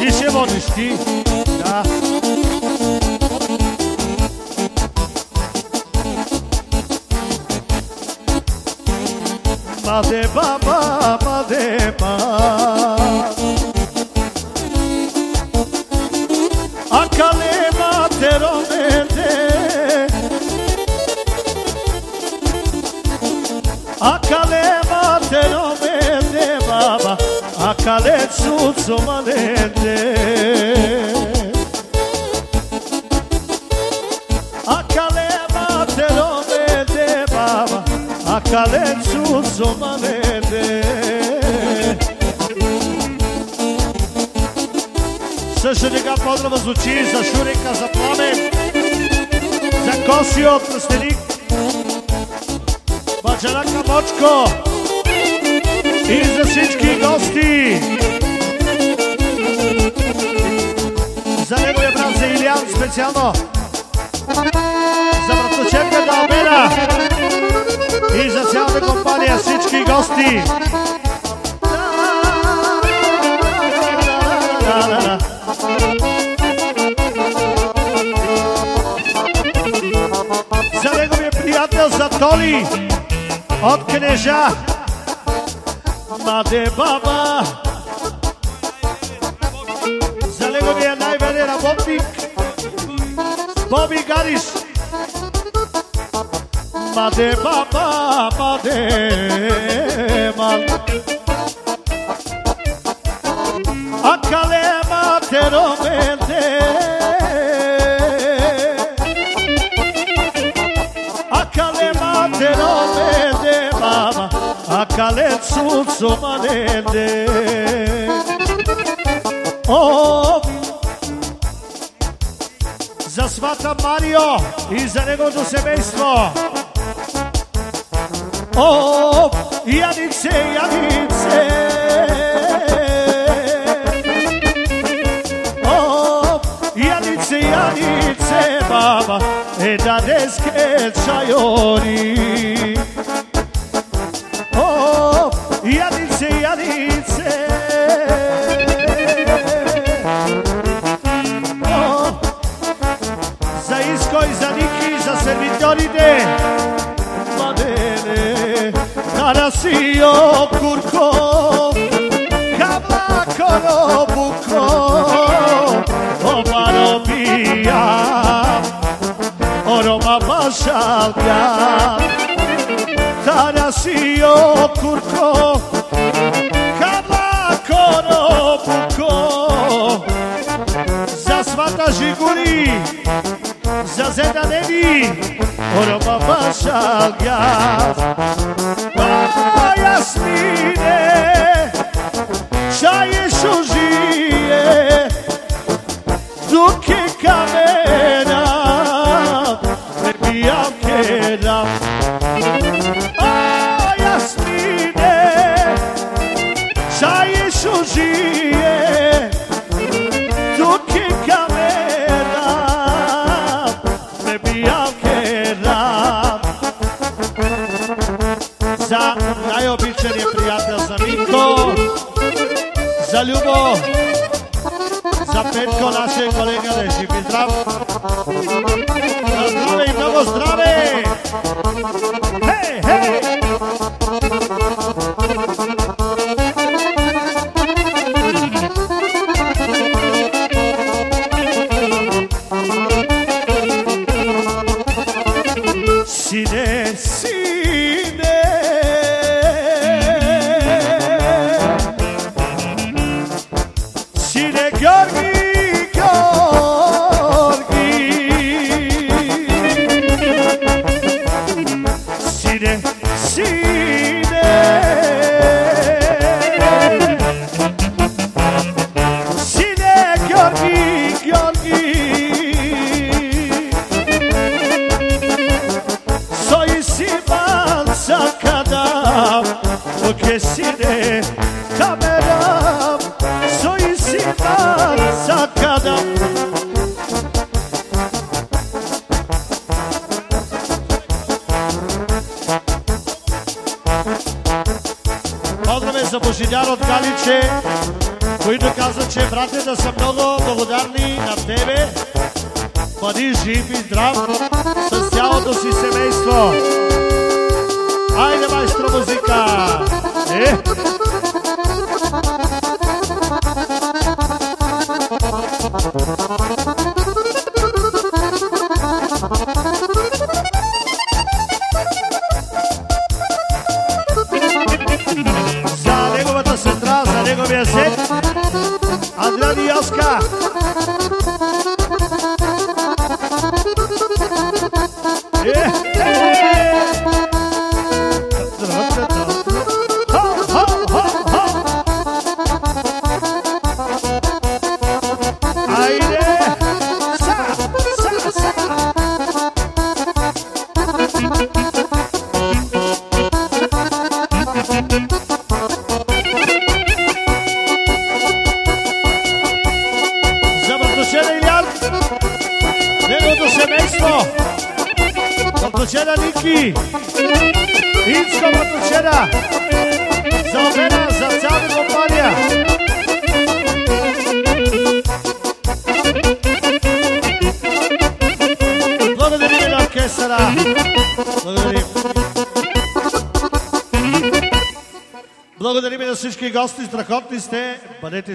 S19: Ти ще водиш, ти. Да. Made Baba, Made Baba. Akale Materomete. Akale Materomete Baba. Akale Tsutsumanete. Akale tsutsumanende. Също така поздрава звучи за Шурика, за Пламен, за Коси от Настеник, Бачарака Мочко и за всички гости. За неговия брат, за Илиан специално, за братовчетка Далбена компания, всички гости. За неговия приятел, за Толи от Кнежа. Маде баба. За неговия най-верен работник, Боби Гариш. Маде баба, маде ман. Акале матероменте. Akale materomende mama, akale tsutsumanende. О, за свата Марио Of jadik se, jadik se Of Baba, e da deske čajoni. Of jadik se, jadik se Of za Isko i za Niki i za servitoride nosio kurkov Kabakoro buko Obano bija Oroma bažavlja Tarasio kurkov Kabakoro buko Za svata žiguri Za zeda nevi Oroma bažavlja Enche o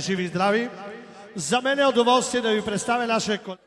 S19: живи и здрави. За мен е удоволствие да ви представя нашия колега.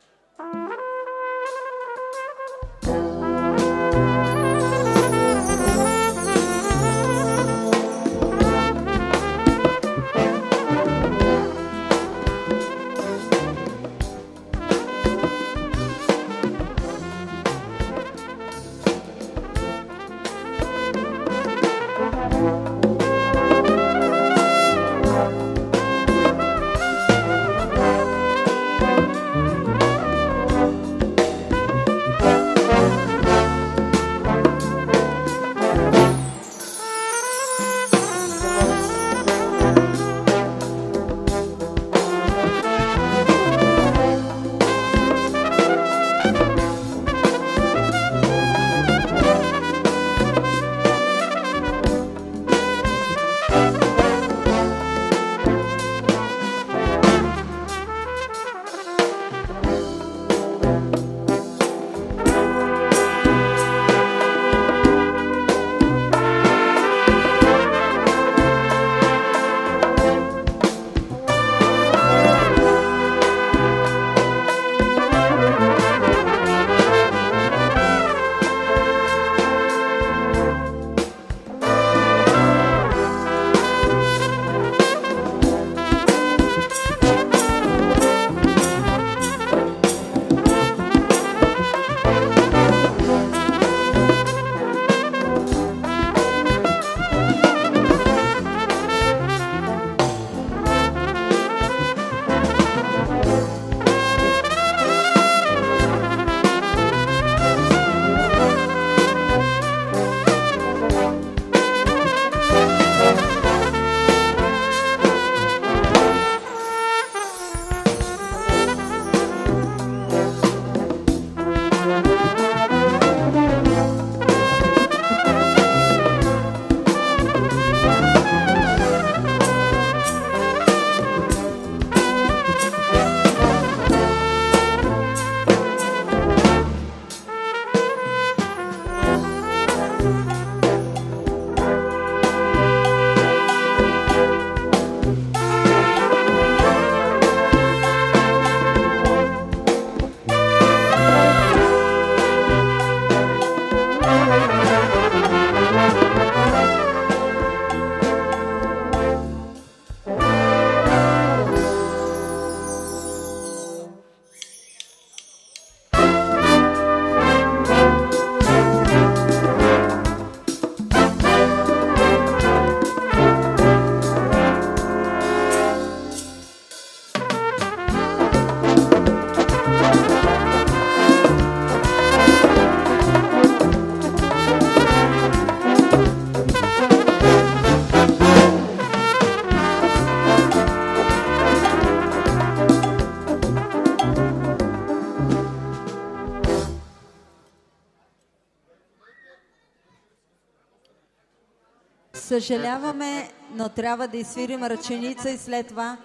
S9: Съжаляваме, но трябва да изсвирим ръченица и след това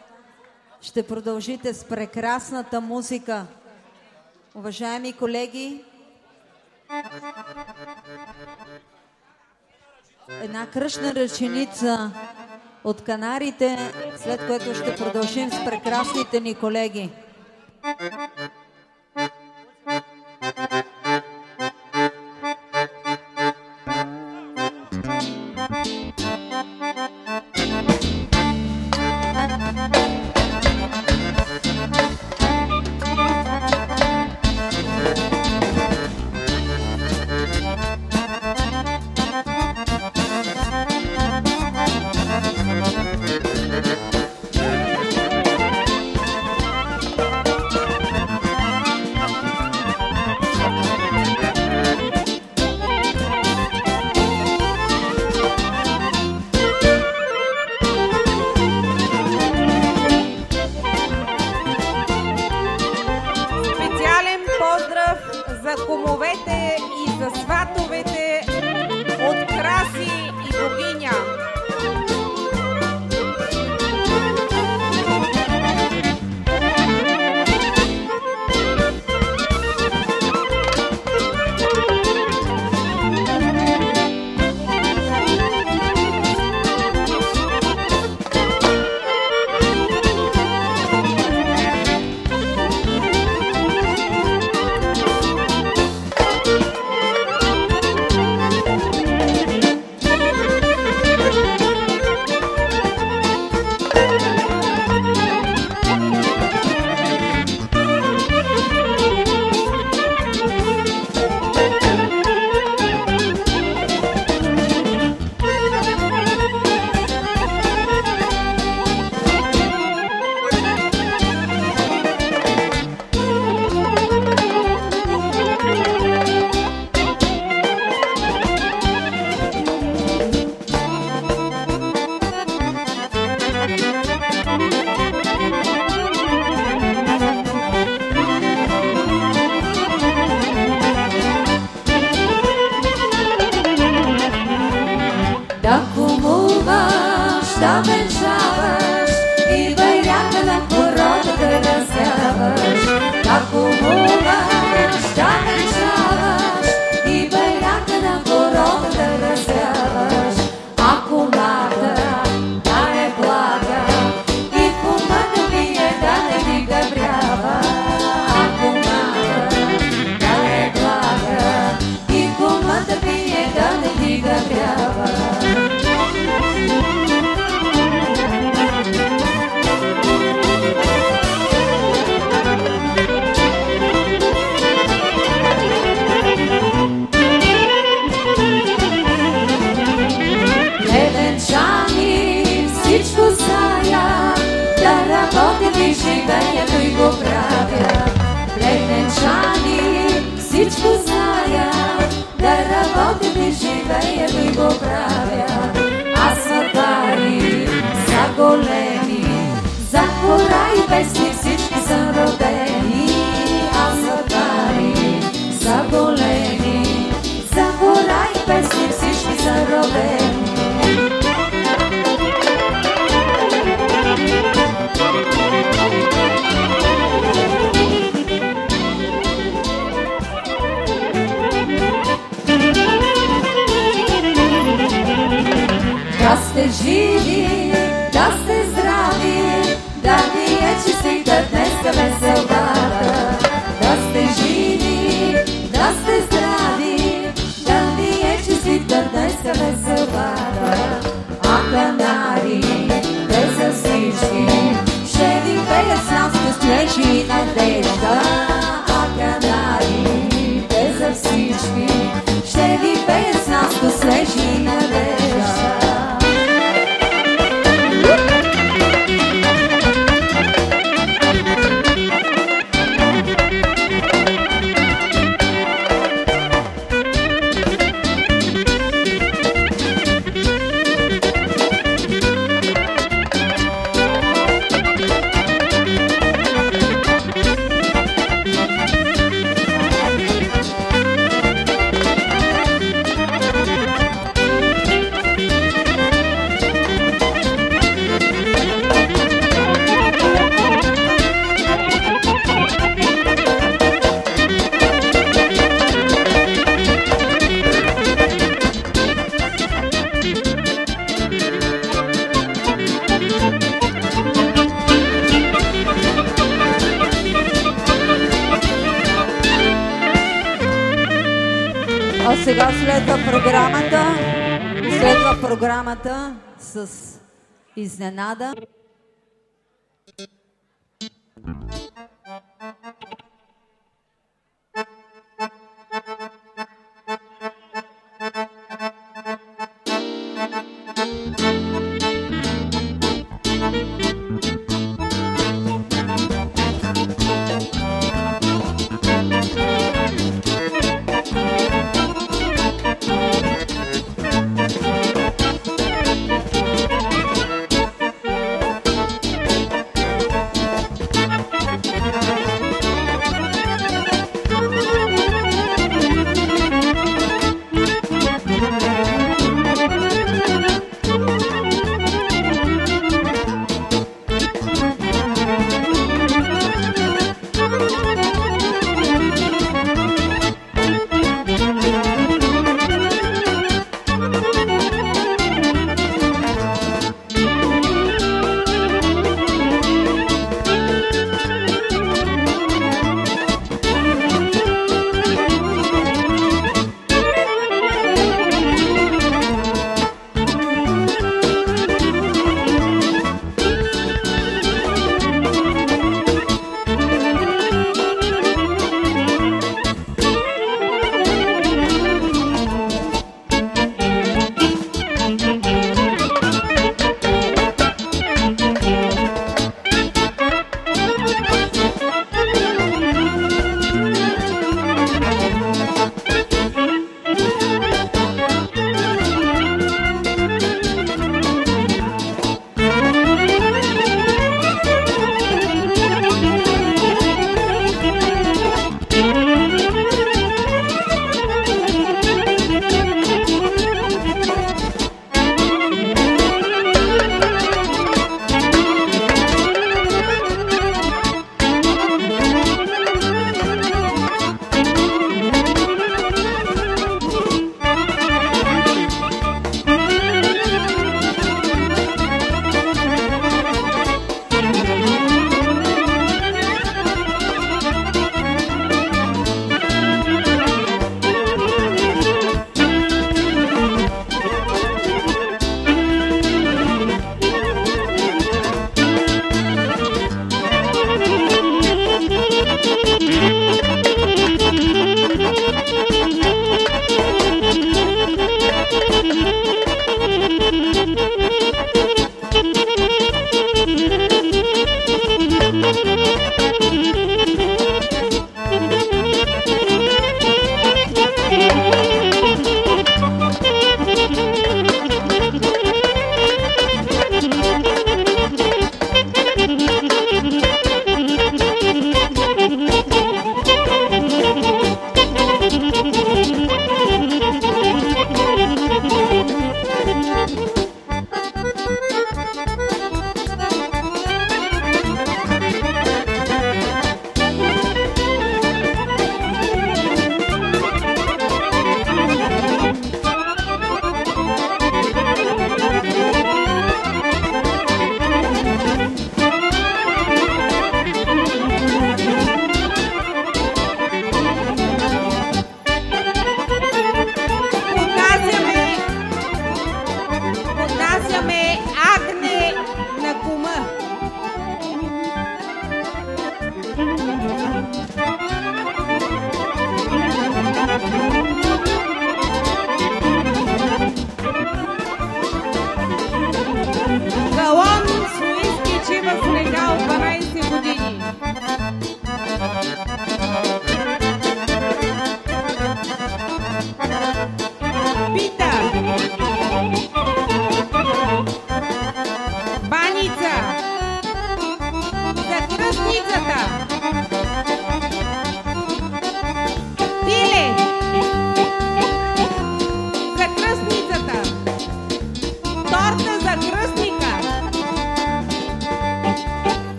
S9: ще продължите с прекрасната музика. Уважаеми колеги, една кръшна ръченица от Канарите, след което ще продължим с прекрасните ни колеги.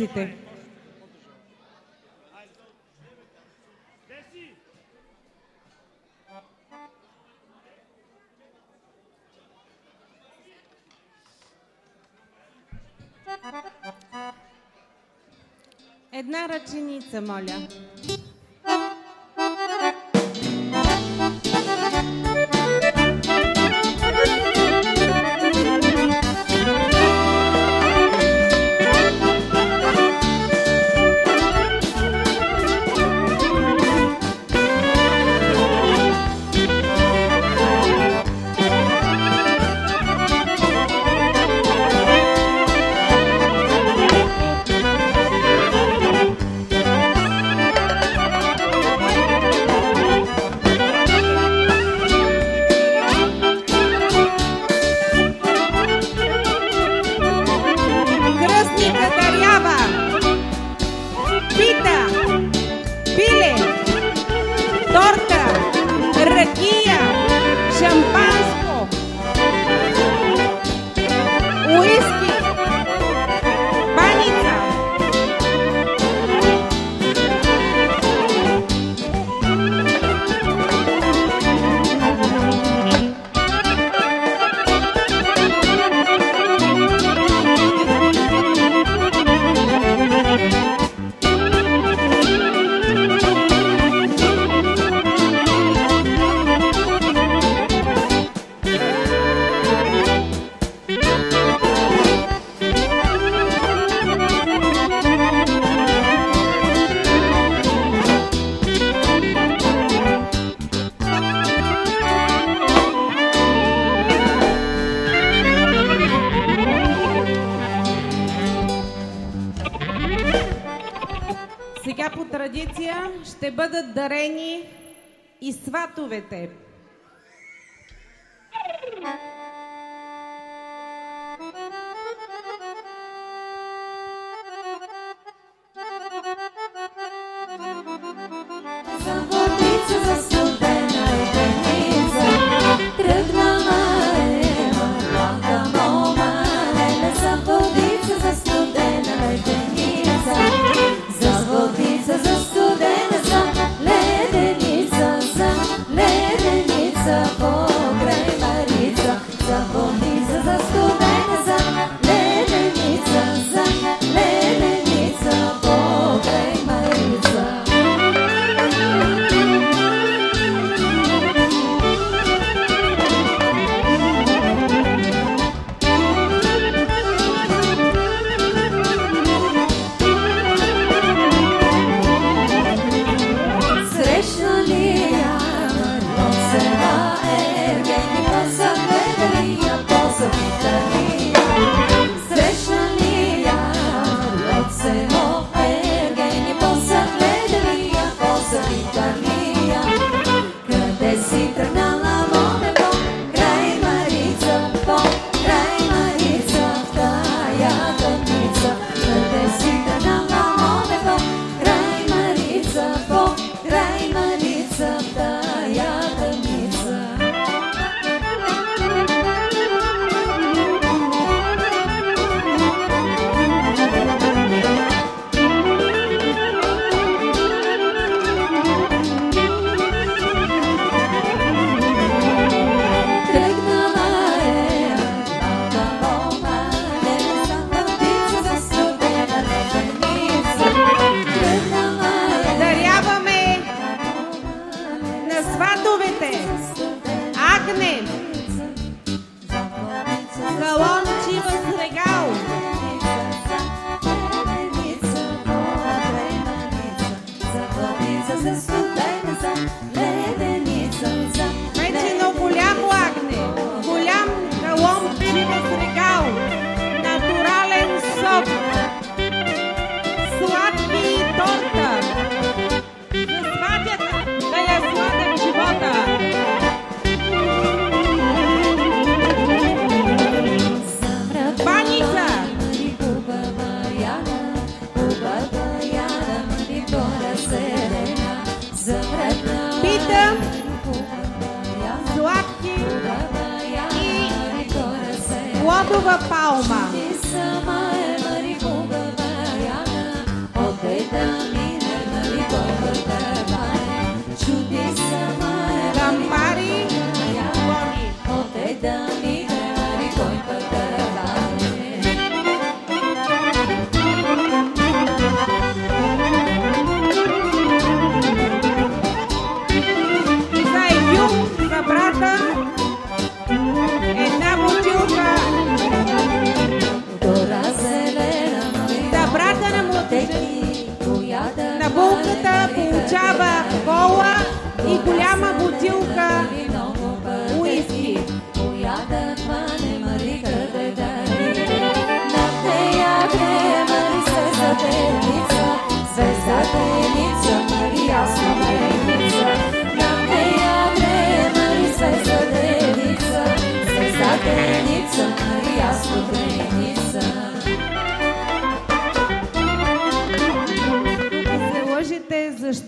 S9: Младоженците. Една ръченица, моля. Сватовете.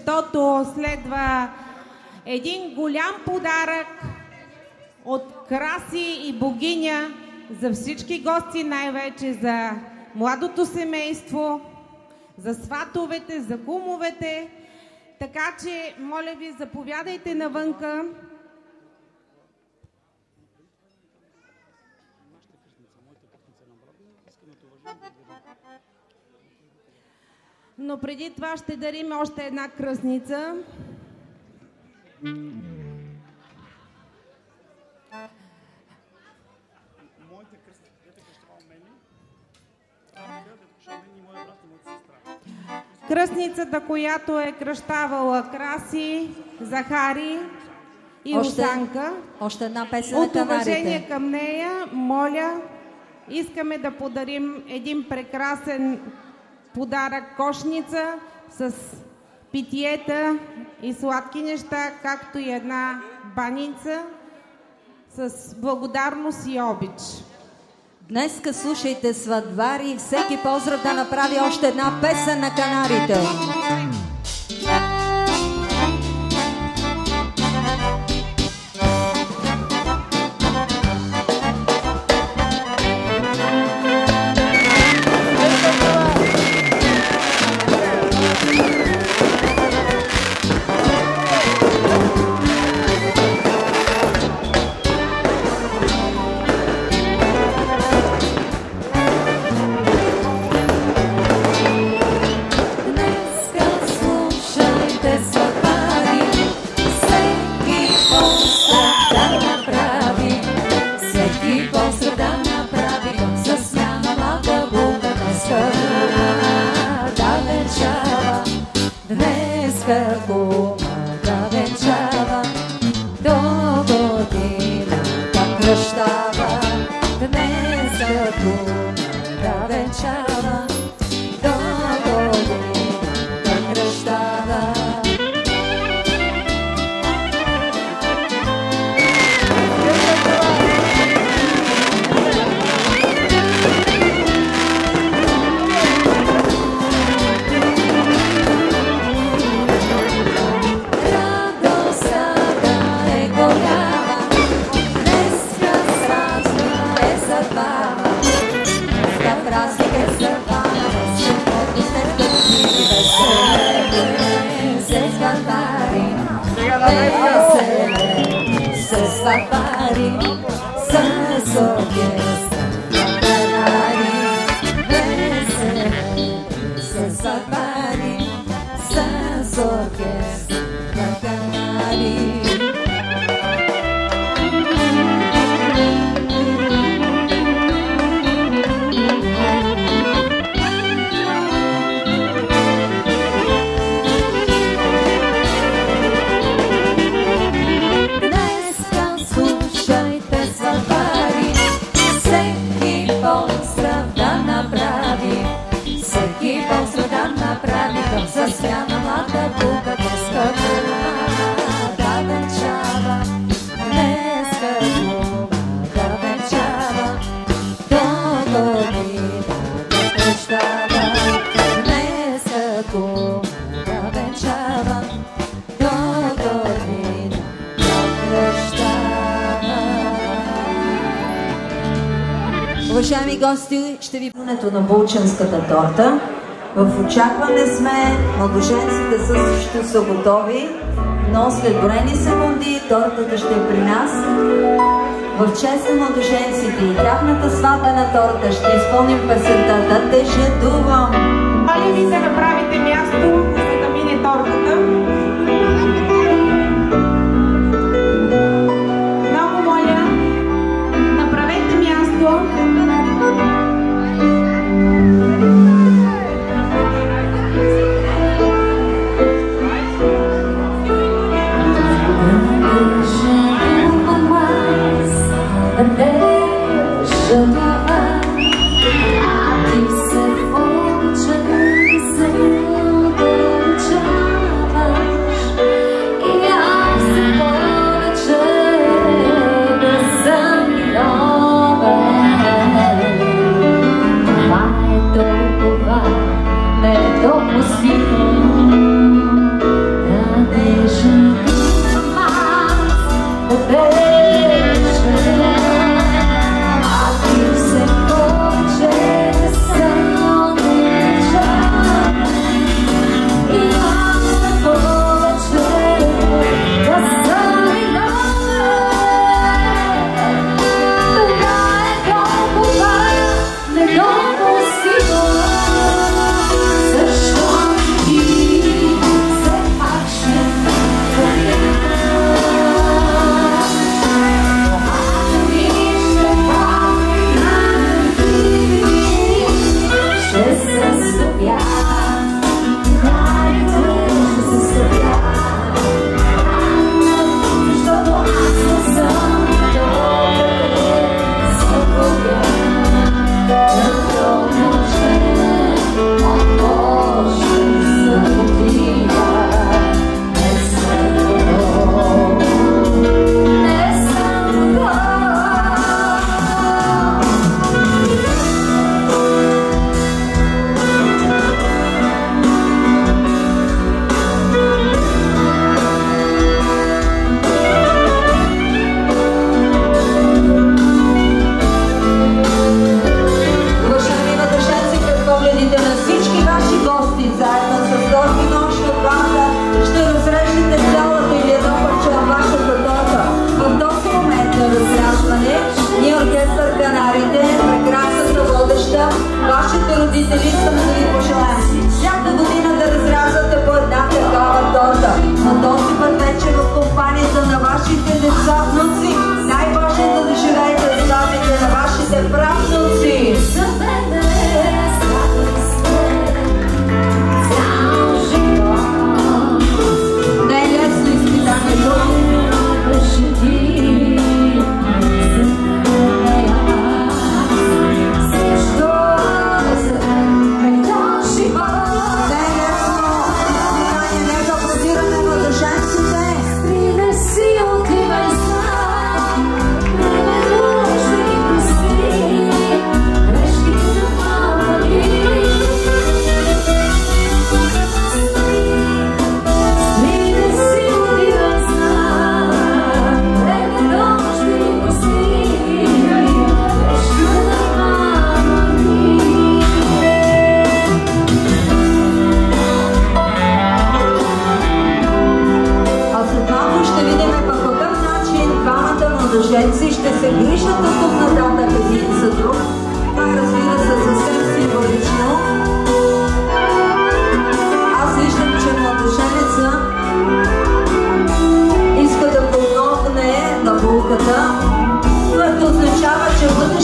S7: Защото следва един голям подарък от Краси и богиня за всички гости, най-вече за младото семейство, за сватовете, за кумовете. Така че, моля ви, заповядайте навънка. Но преди това ще дарим още една кръсница. Кръстницата, която е кръщавала Краси, Захари и
S9: Още-
S7: Русанка.
S9: Още една песен на
S7: От уважение към нея, моля, искаме да подарим един прекрасен подарък кошница с питиета и сладки неща, както и една баница с благодарност и обич.
S9: Днеска слушайте сватбари и всеки поздрав да направи още една песен на канарите.
S4: Пълнето на булченската торта. В очакване сме, младоженците също са готови, но след броени секунди тортата ще е при нас. В чест на младоженците и тяхната сватбена торта ще изпълним песента Да те жадувам.
S9: Моля ви да направите място, за да мине тортата.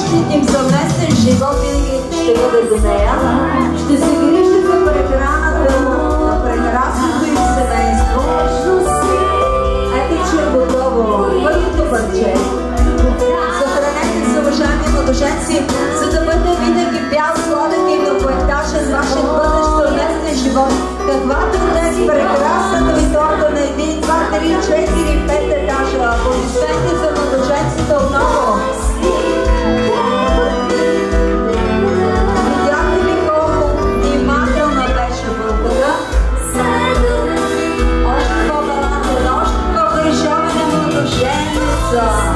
S9: бъдещият им съвместен живот
S23: винаги ще бъде за нея, ще се
S4: грижи за прехраната на прекрасното им семейство. Ето, че е готово първото парче. Съхранете се, уважаеми младоженци, за да бъде винаги бял, сладък и многоетажен вашия бъдещ съвместен живот. Каквато днес прекрасната ви торта на един, два, три, четири, пет етажа. Аплодисменти за младоженците отново. 是啊。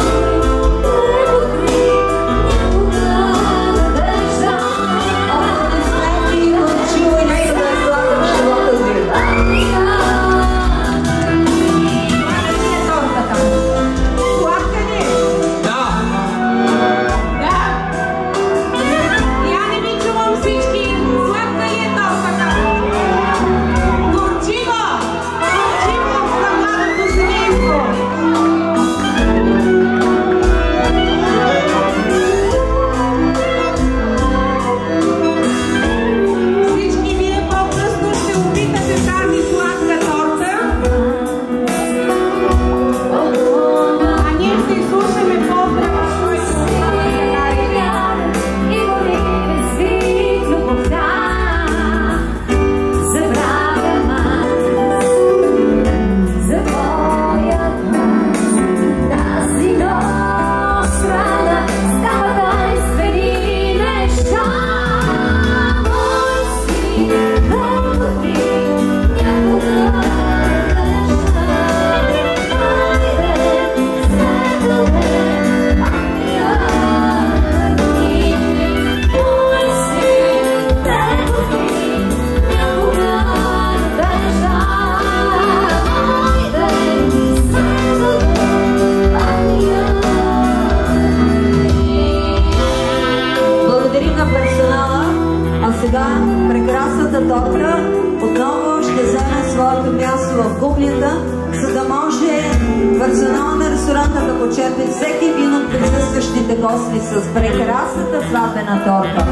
S4: Присъстващите гости с прекрасната сватбена торта.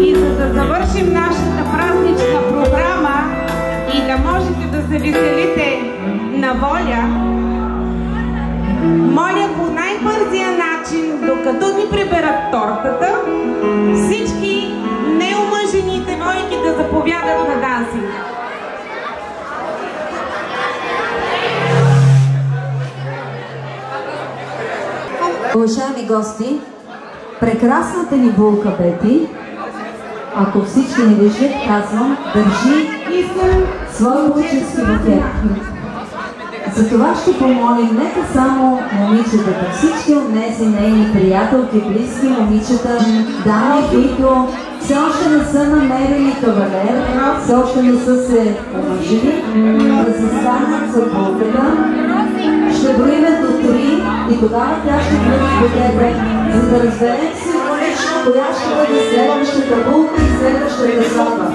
S7: И за да завършим нашата празнична програма и да можете да се веселите на воля, моля по най-бързия начин, докато ни приберат тортата, всички неумъжени девойки да заповядат на дансинг.
S4: Уважаеми гости, прекрасната ни булка Бети, ако всички не виждат, казвам, държи свой ученски букет. Затова ще помолим нека само момичетата, всички от тези нейни приятелки, близки момичета, дами, които все още не са намерили кавалер, все още не са се омъжили, да застанат за булката. Ще броиме до три и тогава тя ще бъде букета, за да разберем символично коя ще бъде следващата булка и следващата сватба.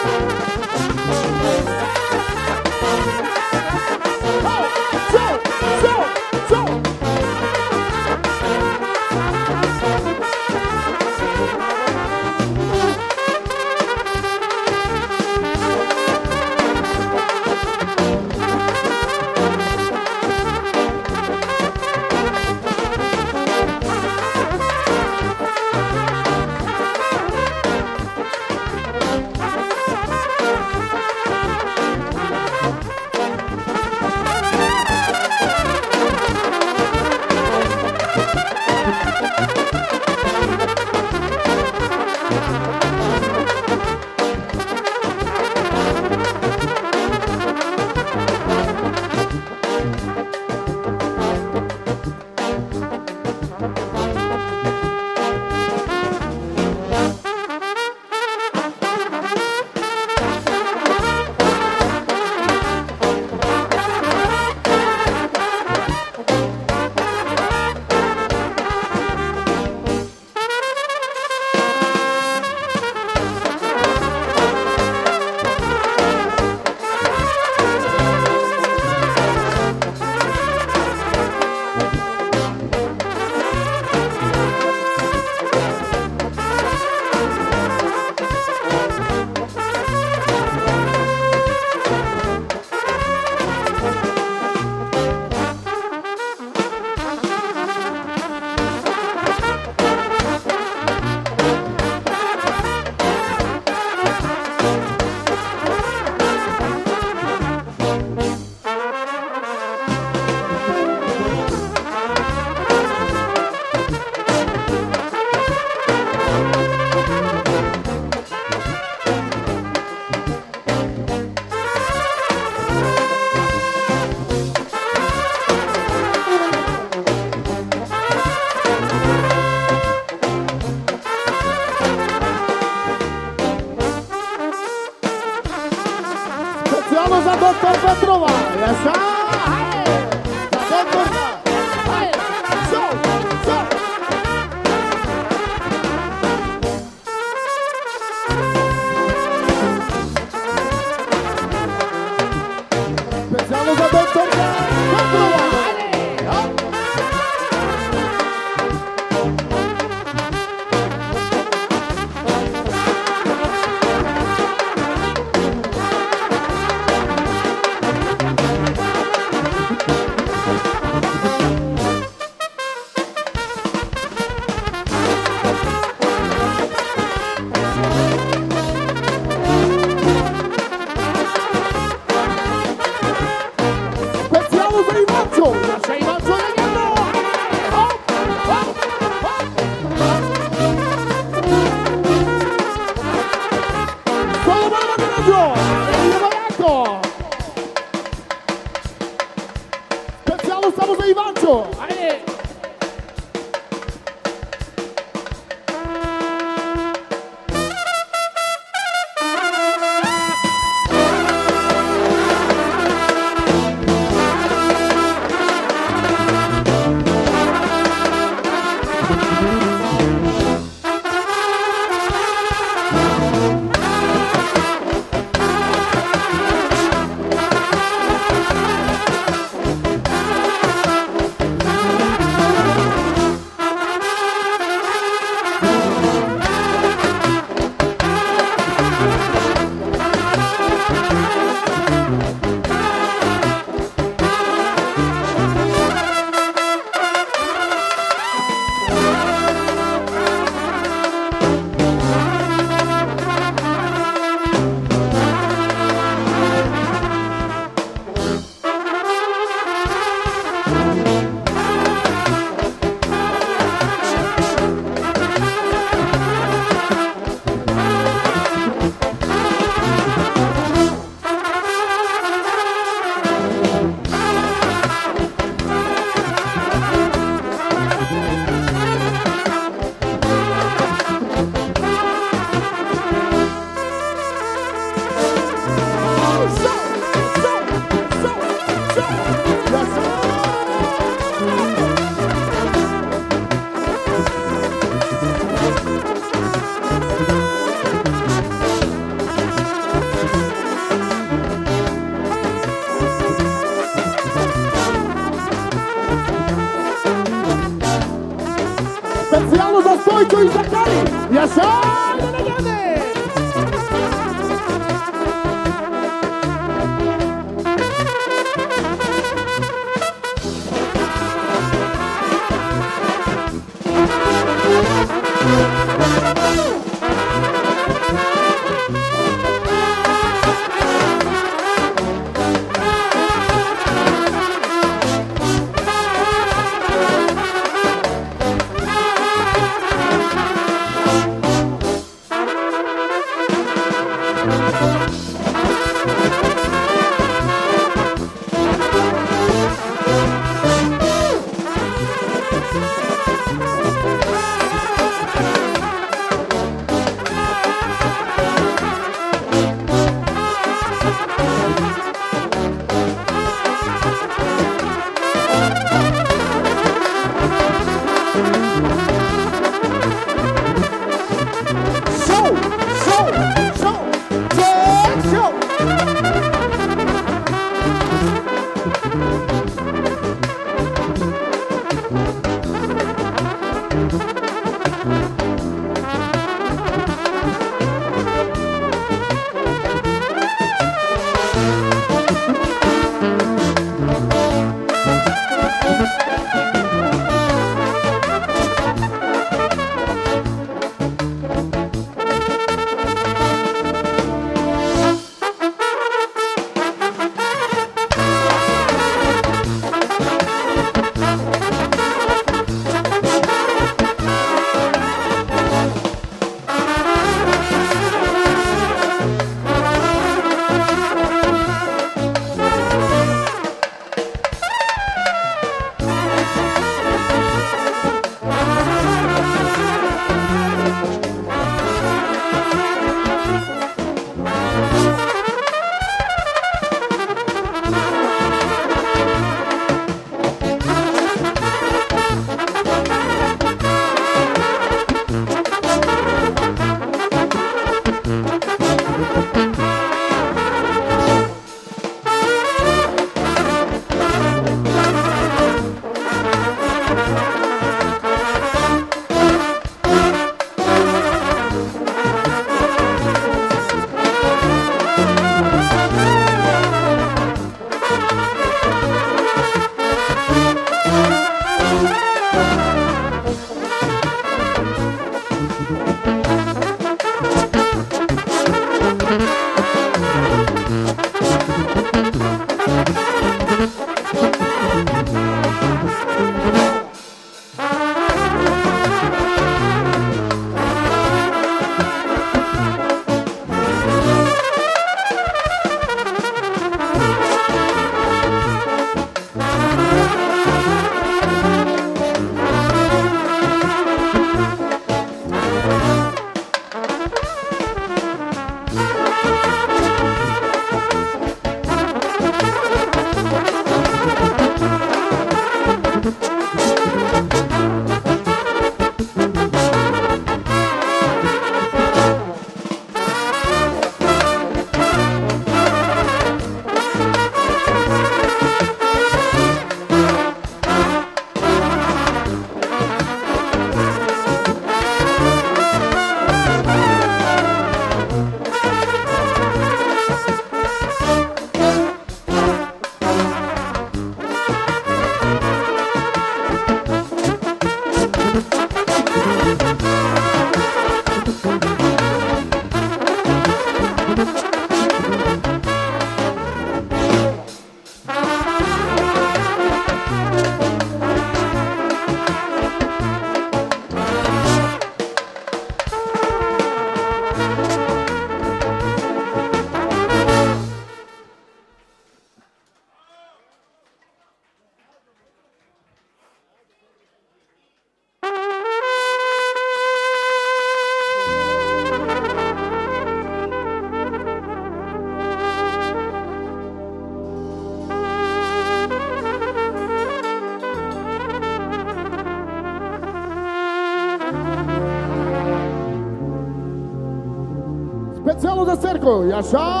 S4: За
S24: Церко.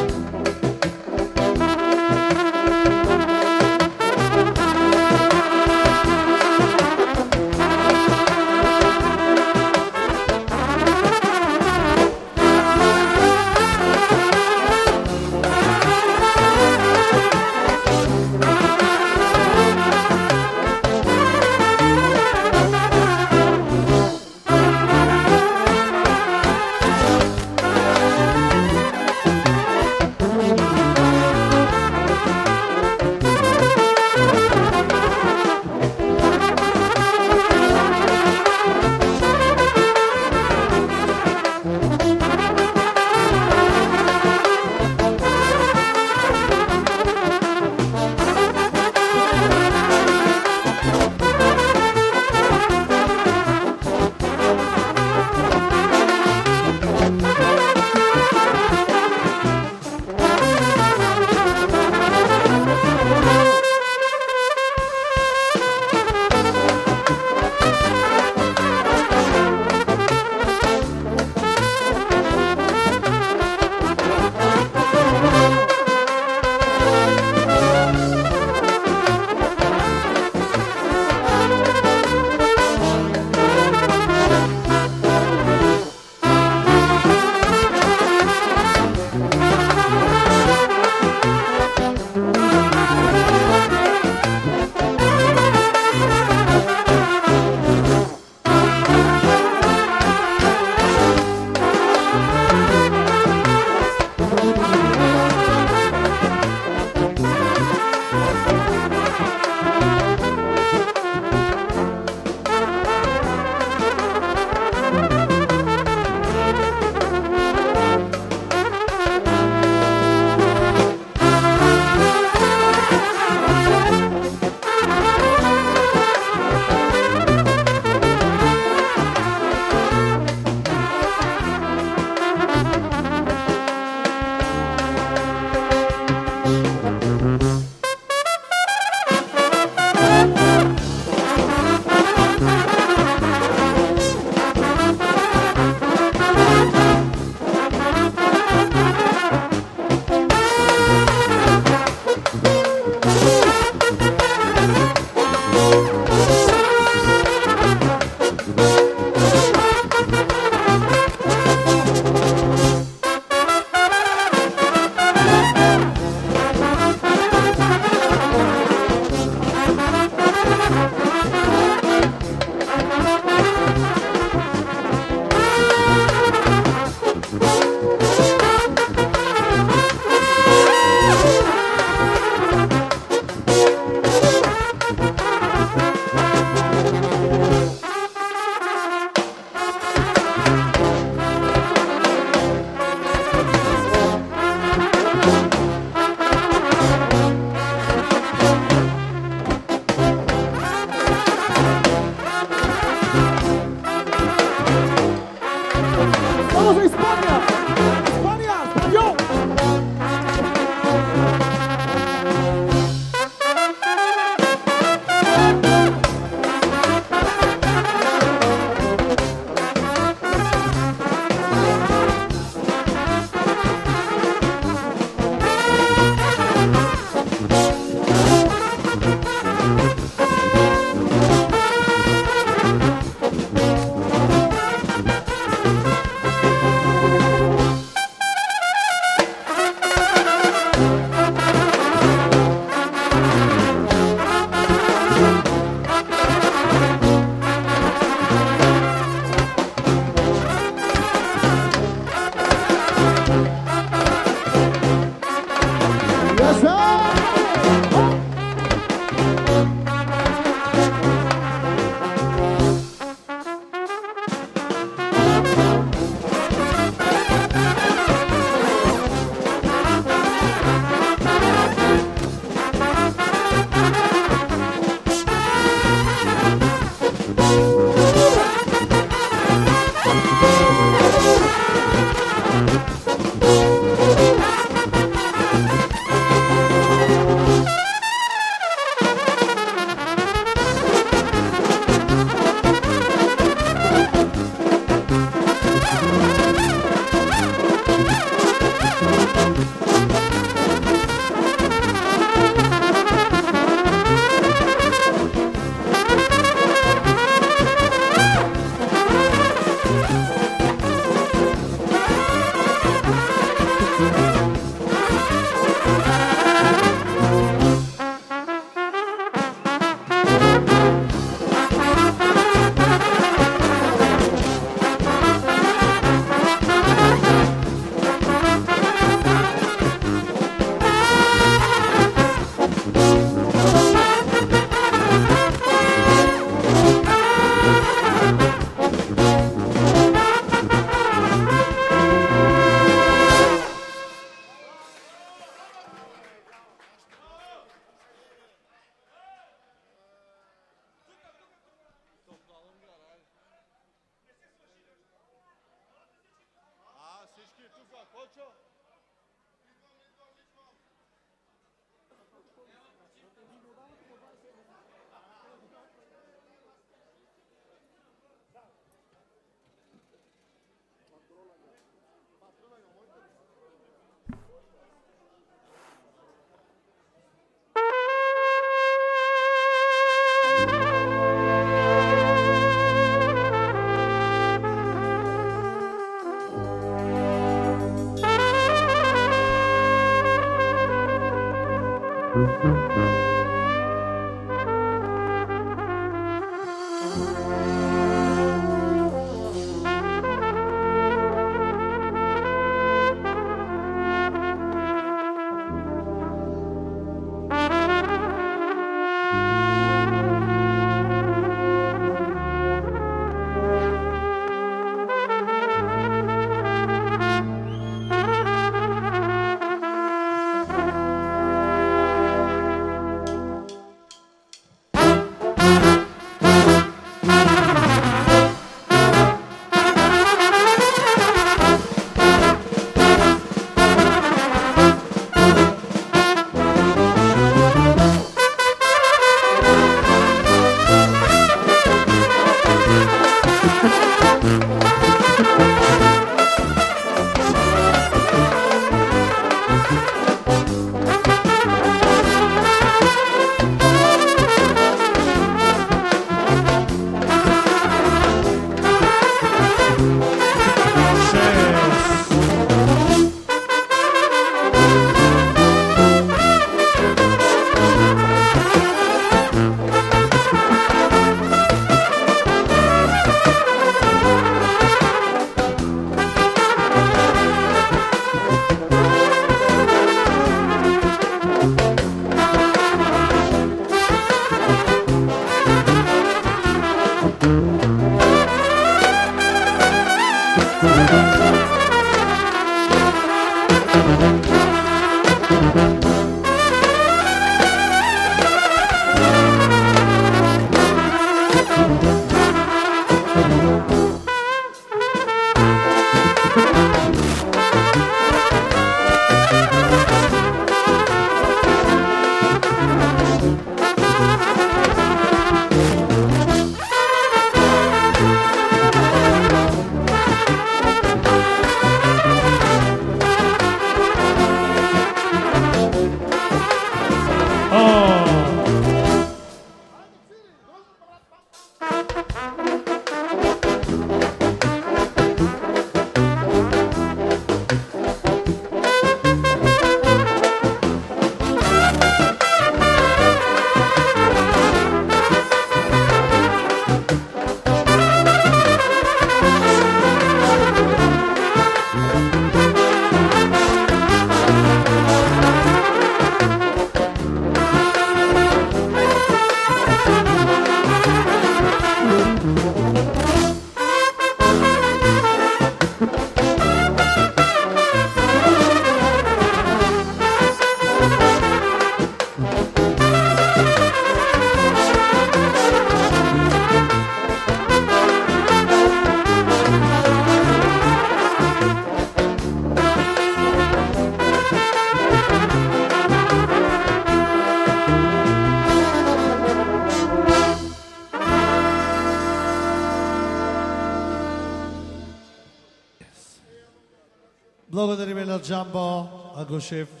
S19: Jamba à Gauchef.